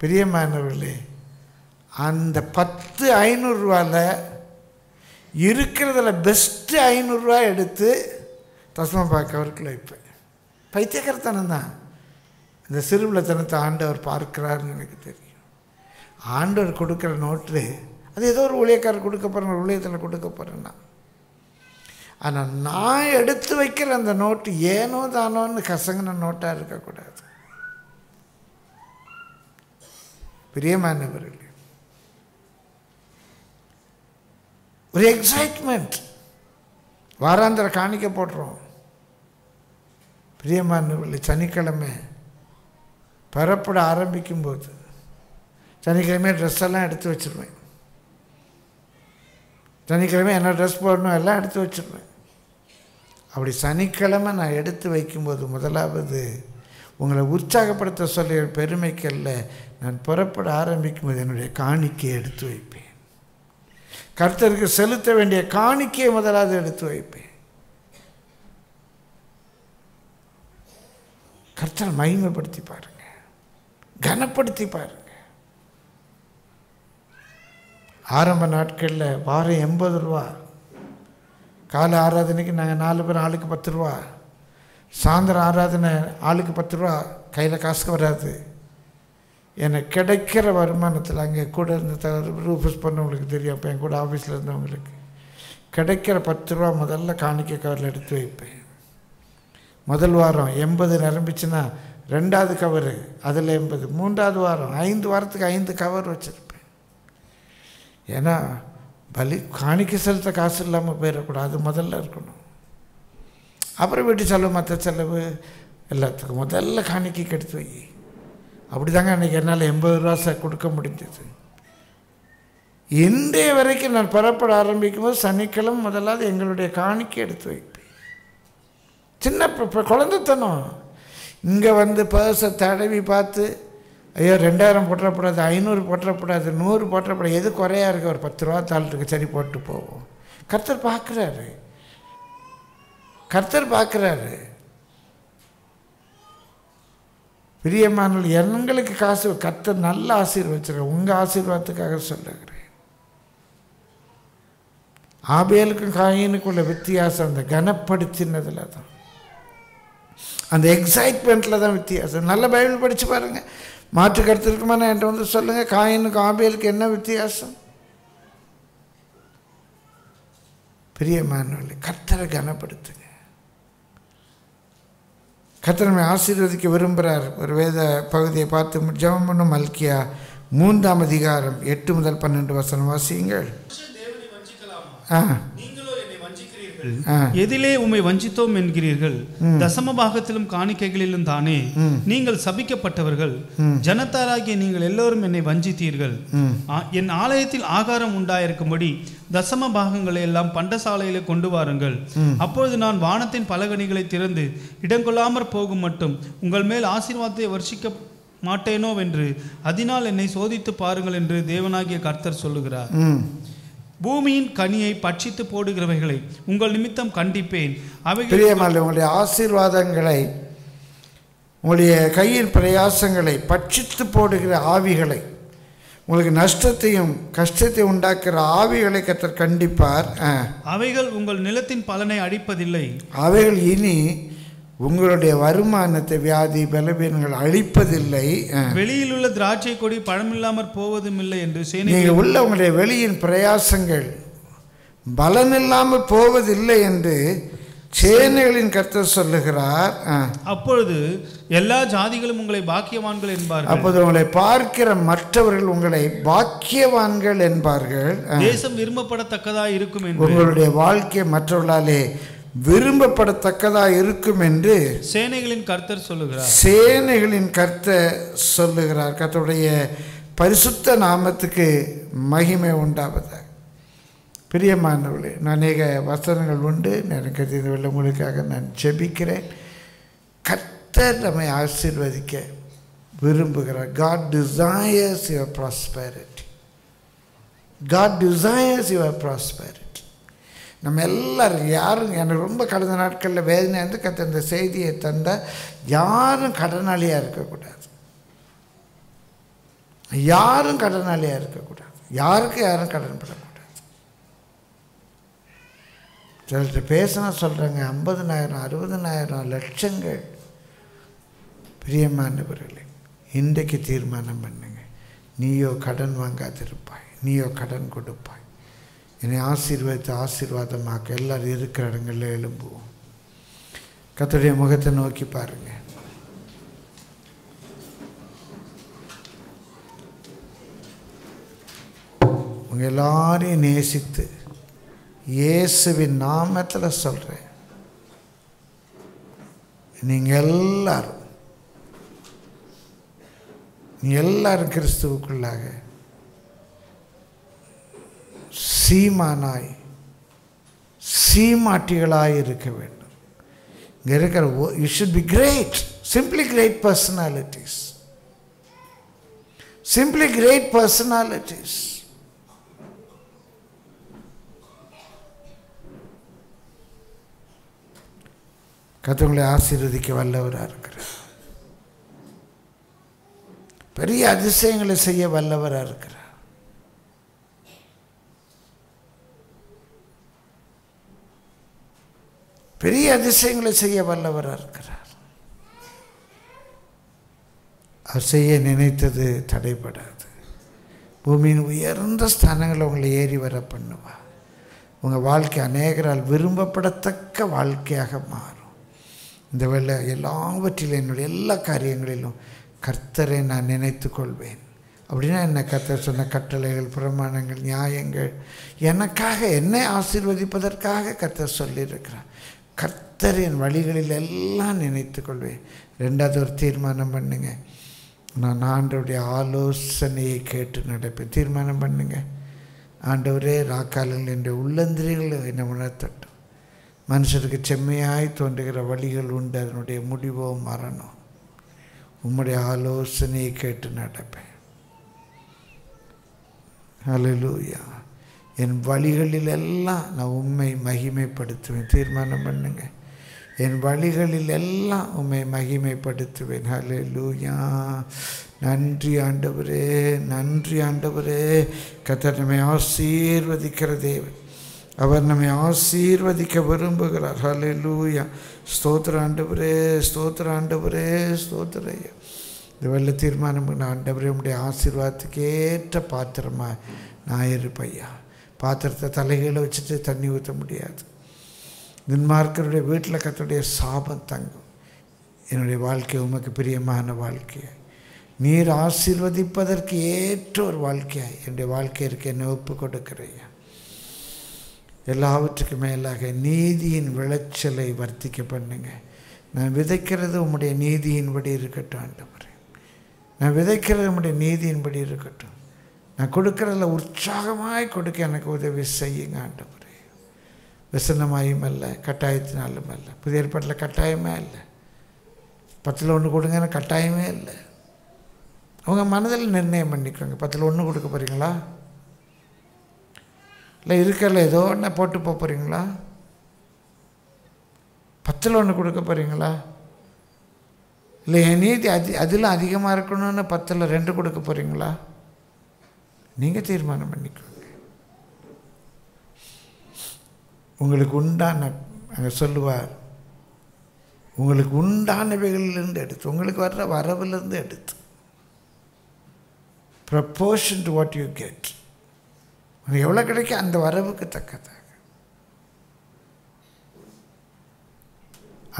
Speaker 1: பிரியமானவர்களே அந்த பத்து ஐநூறுரூவாவில் இருக்கிறதில் பெஸ்ட்டு ஐநூறுரூவா எடுத்து தஸ்மா பார்க்க அவருக்கு வைப்பேன் பைத்தியக்காரத்தனம் தான் இந்த சிறுவிளத்தனத்தை ஆண்டவர் பார்க்குறாருன்னு எனக்கு தெரியும் ஆண்டவர் கொடுக்குற நோட்டு அது ஏதோ ஒரு ஊழியக்காரர் கொடுக்க போகிறேன் ஊழியத்தில் கொடுக்க போகிறேன்னா ஆனால் நான் எடுத்து வைக்கிற அந்த நோட்டு ஏனோ தானோன்னு கசங்கின நோட்டாக இருக்கக்கூடாது பிரியமானவர்கள் ஒரு எக்ஸைட்மெண்ட் வாராந்திர காணிக்க போடுறோம் பிள்ளை சனிக்கிழமை பரப்பட ஆரம்பிக்கும்போது சனிக்கிழமை ட்ரெஸ் எல்லாம் எடுத்து வச்சுருவேன் சனிக்கிழமை என்ன ட்ரெஸ் போடணும் எல்லாம் எடுத்து வச்சுருவேன் அப்படி சனிக்கிழமை நான் எடுத்து வைக்கும்போது முதலாவது உங்களை உற்சாகப்படுத்த சொல்ல பெருமைக்கல்ல நான் புறப்பட ஆரம்பிக்கும்போது என்னுடைய காணிக்கையை எடுத்து வைப்பேன் கர்த்தருக்கு செலுத்த வேண்டிய காணிக்கையை முதலாவது எடுத்து வைப்பேன் கர்த்தர் மகிமைப்படுத்தி பாருங்க கனப்படுத்தி பாருங்க ஆரம்ப நாட்களில் வாரம் எண்பது ரூபா காலை ஆராதனைக்கு நாங்கள் நாலு பேர் ஆளுக்கு பத்து ரூபா சாயந்தரம் ஆராதனை ஆளுக்கு பத்து ரூபா கையில் காசுக்கு வராது எனக்கு கிடைக்கிற வருமானத்தில் அங்கே கூட இருந்த ரூஃபஸ் பண்ணவங்களுக்கு தெரியும் அப்போ என் கூட ஆஃபீஸில் இருந்தவங்களுக்கு கிடைக்கிற பத்து ரூபா முதல்ல காணிக்க கவரில் எடுத்து வைப்பேன் முதல் வாரம் எண்பது நிரம்பிச்சுன்னா ரெண்டாவது கவர் அதில் எண்பது மூன்றாவது வாரம் ஐந்து வாரத்துக்கு ஐந்து கவர் வச்சுருப்பேன் ஏன்னா பலி காணிக்க செலுத்த காசு இல்லாமல் போயிடக்கூடாது முதல்ல இருக்கணும் அப்புறம் வீட்டு செலவு மற்ற செலவு எல்லாத்துக்கும் முதல்ல காணிக்கைக்கு எடுத்து வை அப்படி தாங்க அன்றைக்கி என்னால் எண்பது ரூபா கொடுக்க முடிஞ்சது இன்றைய வரைக்கும் நான் பரப்பட ஆரம்பிக்கும் போது சனிக்கிழமை முதலாவது எங்களுடைய காணிக்கை எடுத்து வைப்பேன் சின்ன இப்போ குழந்தைத்தனம் இங்கே வந்து பர்சை தடவி பார்த்து ஐயோ ரெண்டாயிரம் போட்டுறப்படாது ஐநூறு போட்டுறக்கூடாது நூறு போட்டுறப்படாது எது குறையா இருக்குது ஒரு பத்து ரூபா இருக்குது சரி போட்டு போவோம் கர்த்தர் பார்க்குறாரு கர்த்தர் பார்க்குறாரு பிரியமானல் எங்களுக்கு காசு கத்த நல்ல ஆசீர்வச்சிருக்க உங்கள் ஆசீர்வாதத்துக்காக சொல்லுகிறேன் ஆபேலுக்கும் காயினுக்குள்ள வித்தியாசம் அந்த கனப்படுத்தினதில் தான் அந்த எக்ஸைட்மெண்ட்டில் தான் வித்தியாசம் நல்ல பைபிள் படித்து பாருங்கள் மாற்று கருத்து நான் என்கிட்ட வந்து சொல்லுங்கள் காயினுக்கும் ஆபேலுக்கு என்ன வித்தியாசம் பிரியமானவர்களே கத்தரை கனப்படுத்துங்க கத்தனமை ஆசீர்வதிக்க விரும்புகிறார் ஒரு வேத பகுதியை பார்த்து ஜபம் பண்ணும் மல்கியா மூன்றாம் அதிகாரம் எட்டு முதல் பன்னெண்டு வசனம்
Speaker 2: வாசியுங்கள் ஆ கேட்டீர்கள் எதிலே உம்மை வஞ்சித்தோம் என்கிறீர்கள் தசம பாகத்திலும் காணிக்கைகளிலும் தானே நீங்கள் சபிக்கப்பட்டவர்கள் ஜனத்தாராகிய நீங்கள் எல்லோரும் என்னை வஞ்சித்தீர்கள் என் ஆலயத்தில் ஆகாரம் உண்டாயிருக்கும்படி தசம பாகங்களை எல்லாம் பண்டசாலையில கொண்டு வாருங்கள் அப்பொழுது நான் வானத்தின் பலகணிகளை திறந்து இடங்கொள்ளாமற் போகும் மட்டும் உங்கள் மேல் ஆசீர்வாதத்தை வர்ஷிக்க மாட்டேனோவென்று அதனால் என்னை சோதித்து பாருங்கள் என்று தேவனாகிய கர்த்தர் சொல்லுகிறார் பூமியின் கனியை பட்சித்து போடுகிறவைகளை உங்கள் நிமித்தம் கண்டிப்பேன் அவை பிரியமல்ல
Speaker 1: உங்களுடைய ஆசீர்வாதங்களை உங்களுடைய கையின் பிரயாசங்களை பட்சித்து போடுகிற ஆவிகளை உங்களுக்கு நஷ்டத்தையும் கஷ்டத்தை
Speaker 2: உண்டாக்குற ஆவிகளை கத்தர்
Speaker 1: கண்டிப்பார்
Speaker 2: அவைகள் உங்கள் நிலத்தின் பலனை அடிப்பதில்லை
Speaker 1: அவைகள் இனி உங்களுடைய வருமானத்தை வியாதி பலவீனங்கள் அழிப்பதில்லை
Speaker 2: வெளியில் உள்ள திராட்சை கொடி இல்லாமல் போவதும் இல்லை என்று நீங்கள் உள்ள உங்களுடைய
Speaker 1: வெளியின் பிரயாசங்கள் பலமில்லாமல் போவதில்லை என்று சேனைகளின் கர்த்தர் சொல்லுகிறார்
Speaker 2: அப்பொழுது எல்லா ஜாதிகளும் உங்களை பாக்கியவான்கள் என்பார் அப்போது உங்களை
Speaker 1: பார்க்கிற மற்றவர்கள் உங்களை பாக்கியவான்கள் என்பார்கள் தேசம்
Speaker 2: விரும்பப்படத்தக்கதா இருக்கும் உங்களுடைய
Speaker 1: வாழ்க்கை மற்றவர்களாலே விரும்பப்படத்தக்கதா இருக்கும் என்று
Speaker 2: சேனைகளின் கர்த்தர் சொல்லுகிறார்
Speaker 1: சேனைகளின் கர்த்தர் சொல்லுகிறார் கர்த்தருடைய பரிசுத்த நாமத்துக்கு மகிமை உண்டாவதாக நான் அநேக வசனங்கள் உண்டு நேரம் கருதியதில் உங்களுக்காக நான் ஜெபிக்கிறேன் கர்த்தர் நம்மை ஆசீர்வதிக்க விரும்புகிறார் God desires your prosperity God desires your prosperity நம்ம எல்லோரும் யாரும் எனக்கு ரொம்ப கடந்த நாட்களில் வேதனை வந்து கற்று இந்த செய்தியை தந்த யாரும் கடனாளியாக இருக்கக்கூடாது யாரும் கடனாளியாக இருக்கக்கூடாது யாருக்கும் யாரும் கடன் படக்கூடாது சிலர்கிட்ட பேசினா சொல்கிறாங்க ஐம்பதுனாயிரம் அறுபதுனாயிரம் லட்சங்கள் பிரியமானவர்களே இன்றைக்கு தீர்மானம் பண்ணுங்க நீயோ கடன் வாங்காதிருப்பாய் நீயோ கடன் கொடுப்பாய் என்னை ஆசீர்வதித்து ஆசீர்வாதமாக்க எல்லோரும் இருக்கிற இடங்களில் எழும்புவோம் கத்தருடைய முகத்தை நோக்கி பாருங்கள் உங்கள் எல்லாரையும் நேசித்து இயேசுவின் நாமத்தில் சொல்கிறேன் நீங்கள் எல்லாரும் நீ எல்லாரும் கிறிஸ்துவுக்குள்ளாக சீமானாய் சீமாட்டிகளாய் இருக்க வேண்டும் இங்கே இருக்கிற you should be great simply great personalities simply great personalities கத்தவங்களை ஆசீர்வதிக்க வல்லவராக இருக்கிறார் பெரிய அதிசயங்களை செய்ய வல்லவராக இருக்கிறார் பெரிய அதிசயங்களை செய்ய வல்லவராக இருக்கிறார் அவர் செய்ய நினைத்தது தடைபடாது பூமியின் உயர்ந்த ஸ்தானங்களை உங்களை ஏறி வர பண்ணுவார் உங்கள் வாழ்க்கை அநேகரால் விரும்பப்படத்தக்க வாழ்க்கையாக மாறும் இந்த வேலை எல்லாவற்றிலும் என்னுடைய எல்லா காரியங்களிலும் கர்த்தரை நான் நினைத்து கொள்வேன் அப்படின்னா என்ன கர்த்தர் சொன்ன கட்டளைகள் பிரமாணங்கள் நியாயங்கள் எனக்காக என்னை ஆசீர்வதிப்பதற்காக கர்த்தர் சொல்லியிருக்கிறார் கர்த்தரின் வழிகளில் எல்லாம் நினைத்து கொள்வேன் ரெண்டாவது ஒரு தீர்மானம் பண்ணுங்க நான் ஆண்டவுடைய ஆலோசனையை கேட்டு நடப்பேன் தீர்மானம் பண்ணுங்க ஆண்டவரே ராக்காலில் என்ற உள்ளந்திரிகள் என்னை உணர்த்தட்டும் மனுஷருக்கு செம்மையாய் தோன்றுகிற வழிகள் உண்டு அதனுடைய முடிவோ மரணம் உம்முடைய ஆலோசனையை கேட்டு நடப்பேன் அலலூயா என் வழிகளில் எல்லாம் நான் உண்மை மகிமைப்படுத்துவேன் தீர்மானம் பண்ணுங்க என் வழிகளில் எல்லாம் உண்மை மகிமைப்படுத்துவேன் ஹலே லூயா நன்றி ஆண்டவரே நன்றி ஆண்டவரே கத்தர் நம்மை ஆசீர்வதிக்கிற தேவன் அவர் நம்மை ஆசீர்வதிக்க விரும்புகிறார் ஹலே லூயா ஸ்தோத்திர ஆண்டவரே ஸ்தோத்திர ஆண்டவரே ஸ்தோத்திரையா இது வெள்ள தீர்மானம் ஆண்டவரே உடைய ஆசீர்வாதத்துக்கு ஏற்ற பாத்திரமா நான் இருப்பையா பாத்திரத்தை தலைகையில் வச்சுட்டு தண்ணி ஊற்ற முடியாது நின்மார்க்கருடைய வீட்டில் கத்தருடைய சாபம் தங்கும் என்னுடைய வாழ்க்கை உமக்கு பிரியமான வாழ்க்கையை நீர் ஆசீர்வதிப்பதற்கு ஏற்ற ஒரு வாழ்க்கையாய் என்னுடைய வாழ்க்கையிற்கு என்னை ஒப்பு கொடுக்கிறையா எல்லாவற்றுக்கும் மேலாக நீதியின் விளைச்சலை வர்த்திக்க பண்ணுங்க நான் விதைக்கிறது உம்முடைய நீதியின்படி இருக்கட்டும் ஆண்டவர் நான் விதைக்கிறது உம்முடைய நீதியின்படி இருக்கட்டும் நான் கொடுக்குறதில்ல உற்சாகமாய் கொடுக்க எனக்கு உதவி செய்யுங்க ஆண்டவரே விசனமாயும் இல்லை கட்டாயத்தினாலும் இல்லை புதிய ஏற்பாட்டில் கட்டாயமே இல்லை பத்தில் ஒன்று கொடுங்கன்னு கட்டாயமே இல்லை அவங்க மனதில் நிர்ணயம் பண்ணிக்கோங்க பத்தில் ஒன்று கொடுக்க போகிறீங்களா இல்லை இருக்கல ஏதோ ஒன்று போட்டு போக போகிறீங்களா பத்தில் ஒன்று கொடுக்க போகிறீங்களா இல்லை என் நீதி அது அதில் அதிகமாக இருக்கணும்னு பத்தில் ரெண்டு கொடுக்க போகிறீங்களா நீங்கள் தீர்மானம் பண்ணிக்கோங்க உங்களுக்கு உண்டான அங்கே சொல்லுவார் உங்களுக்கு உண்டானவைகளிலிருந்து எடுத்து உங்களுக்கு வர்ற வரவிலிருந்து எடுத்து proportion to what you get உங்களுக்கு எவ்வளோ கிடைக்கும் அந்த வரவுக்கு தக்கதாக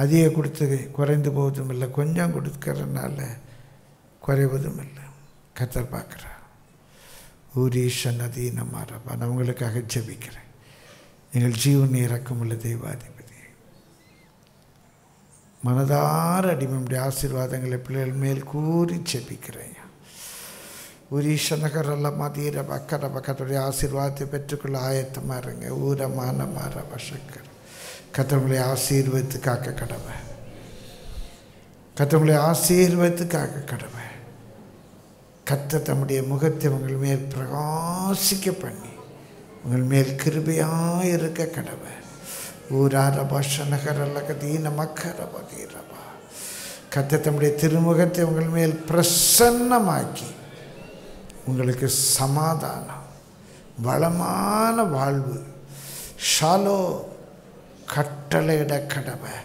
Speaker 1: அதிக கொடுத்து குறைந்து போவதும் இல்லை கொஞ்சம் கொடுக்கறதுனால குறைவதும் இல்லை கத்தர் பார்க்குறார் ஊரீஷன் அதீனமாக அப்பா நான் உங்களுக்காக ஜபிக்கிறேன் எங்கள் ஜீவன் இறக்கமுள்ள தெய்வாதிபதி மனதார அடிமையுடைய ஆசீர்வாதங்களை பிள்ளைகள் மேல் கூறி ஜெபிக்கிறேன் உரீஷனகரல்ல மதீர பக்கர பக்கத்துடைய ஆசீர்வாதத்தை பெற்றுக்கொள்ள ஆயத்தமாக இருங்க ஊரமான மாற வசக்கர் கத்தவங்களை ஆசீர்வத்து காக்க கடமை கத்தவங்களை ஆசீர்வத்து காக்க கடமை கத்த தம்முடைய முகத்தை உங்கள் மேல் பிரகாசிக்க பண்ணி உங்கள் மேல் கிருபையாக இருக்க கடவை நகர சனகரலகதீன மக்கர பதீரவா கத்த தம்முடைய திருமுகத்தை உங்கள் மேல் பிரசன்னமாக்கி உங்களுக்கு சமாதானம் வளமான வாழ்வு ஷாலோ கட்டளையிட கடவை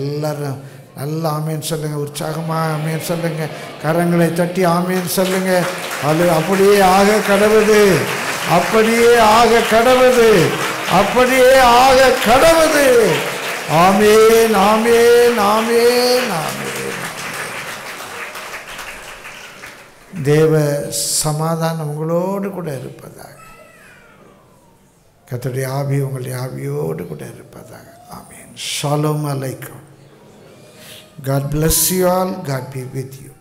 Speaker 1: எல்லாரும் நல்லா ஆமேன்னு சொல்லுங்க உற்சாகமாக ஆமேன்னு சொல்லுங்க கரங்களை தட்டி ஆமேன்னு சொல்லுங்க அது அப்படியே ஆக கடவுது அப்படியே ஆக கடவுது அப்படியே ஆக கடவுது ஆமேன் ஆமேன் ஆமேன் ஆமேன் தேவ சமாதானம் உங்களோடு கூட இருப்பதாக கத்தோடைய ஆவி உங்களுடைய ஆவியோடு கூட இருப்பதாக ஆமேன் சலோம் அலைக்கும் God bless you all. God be with you.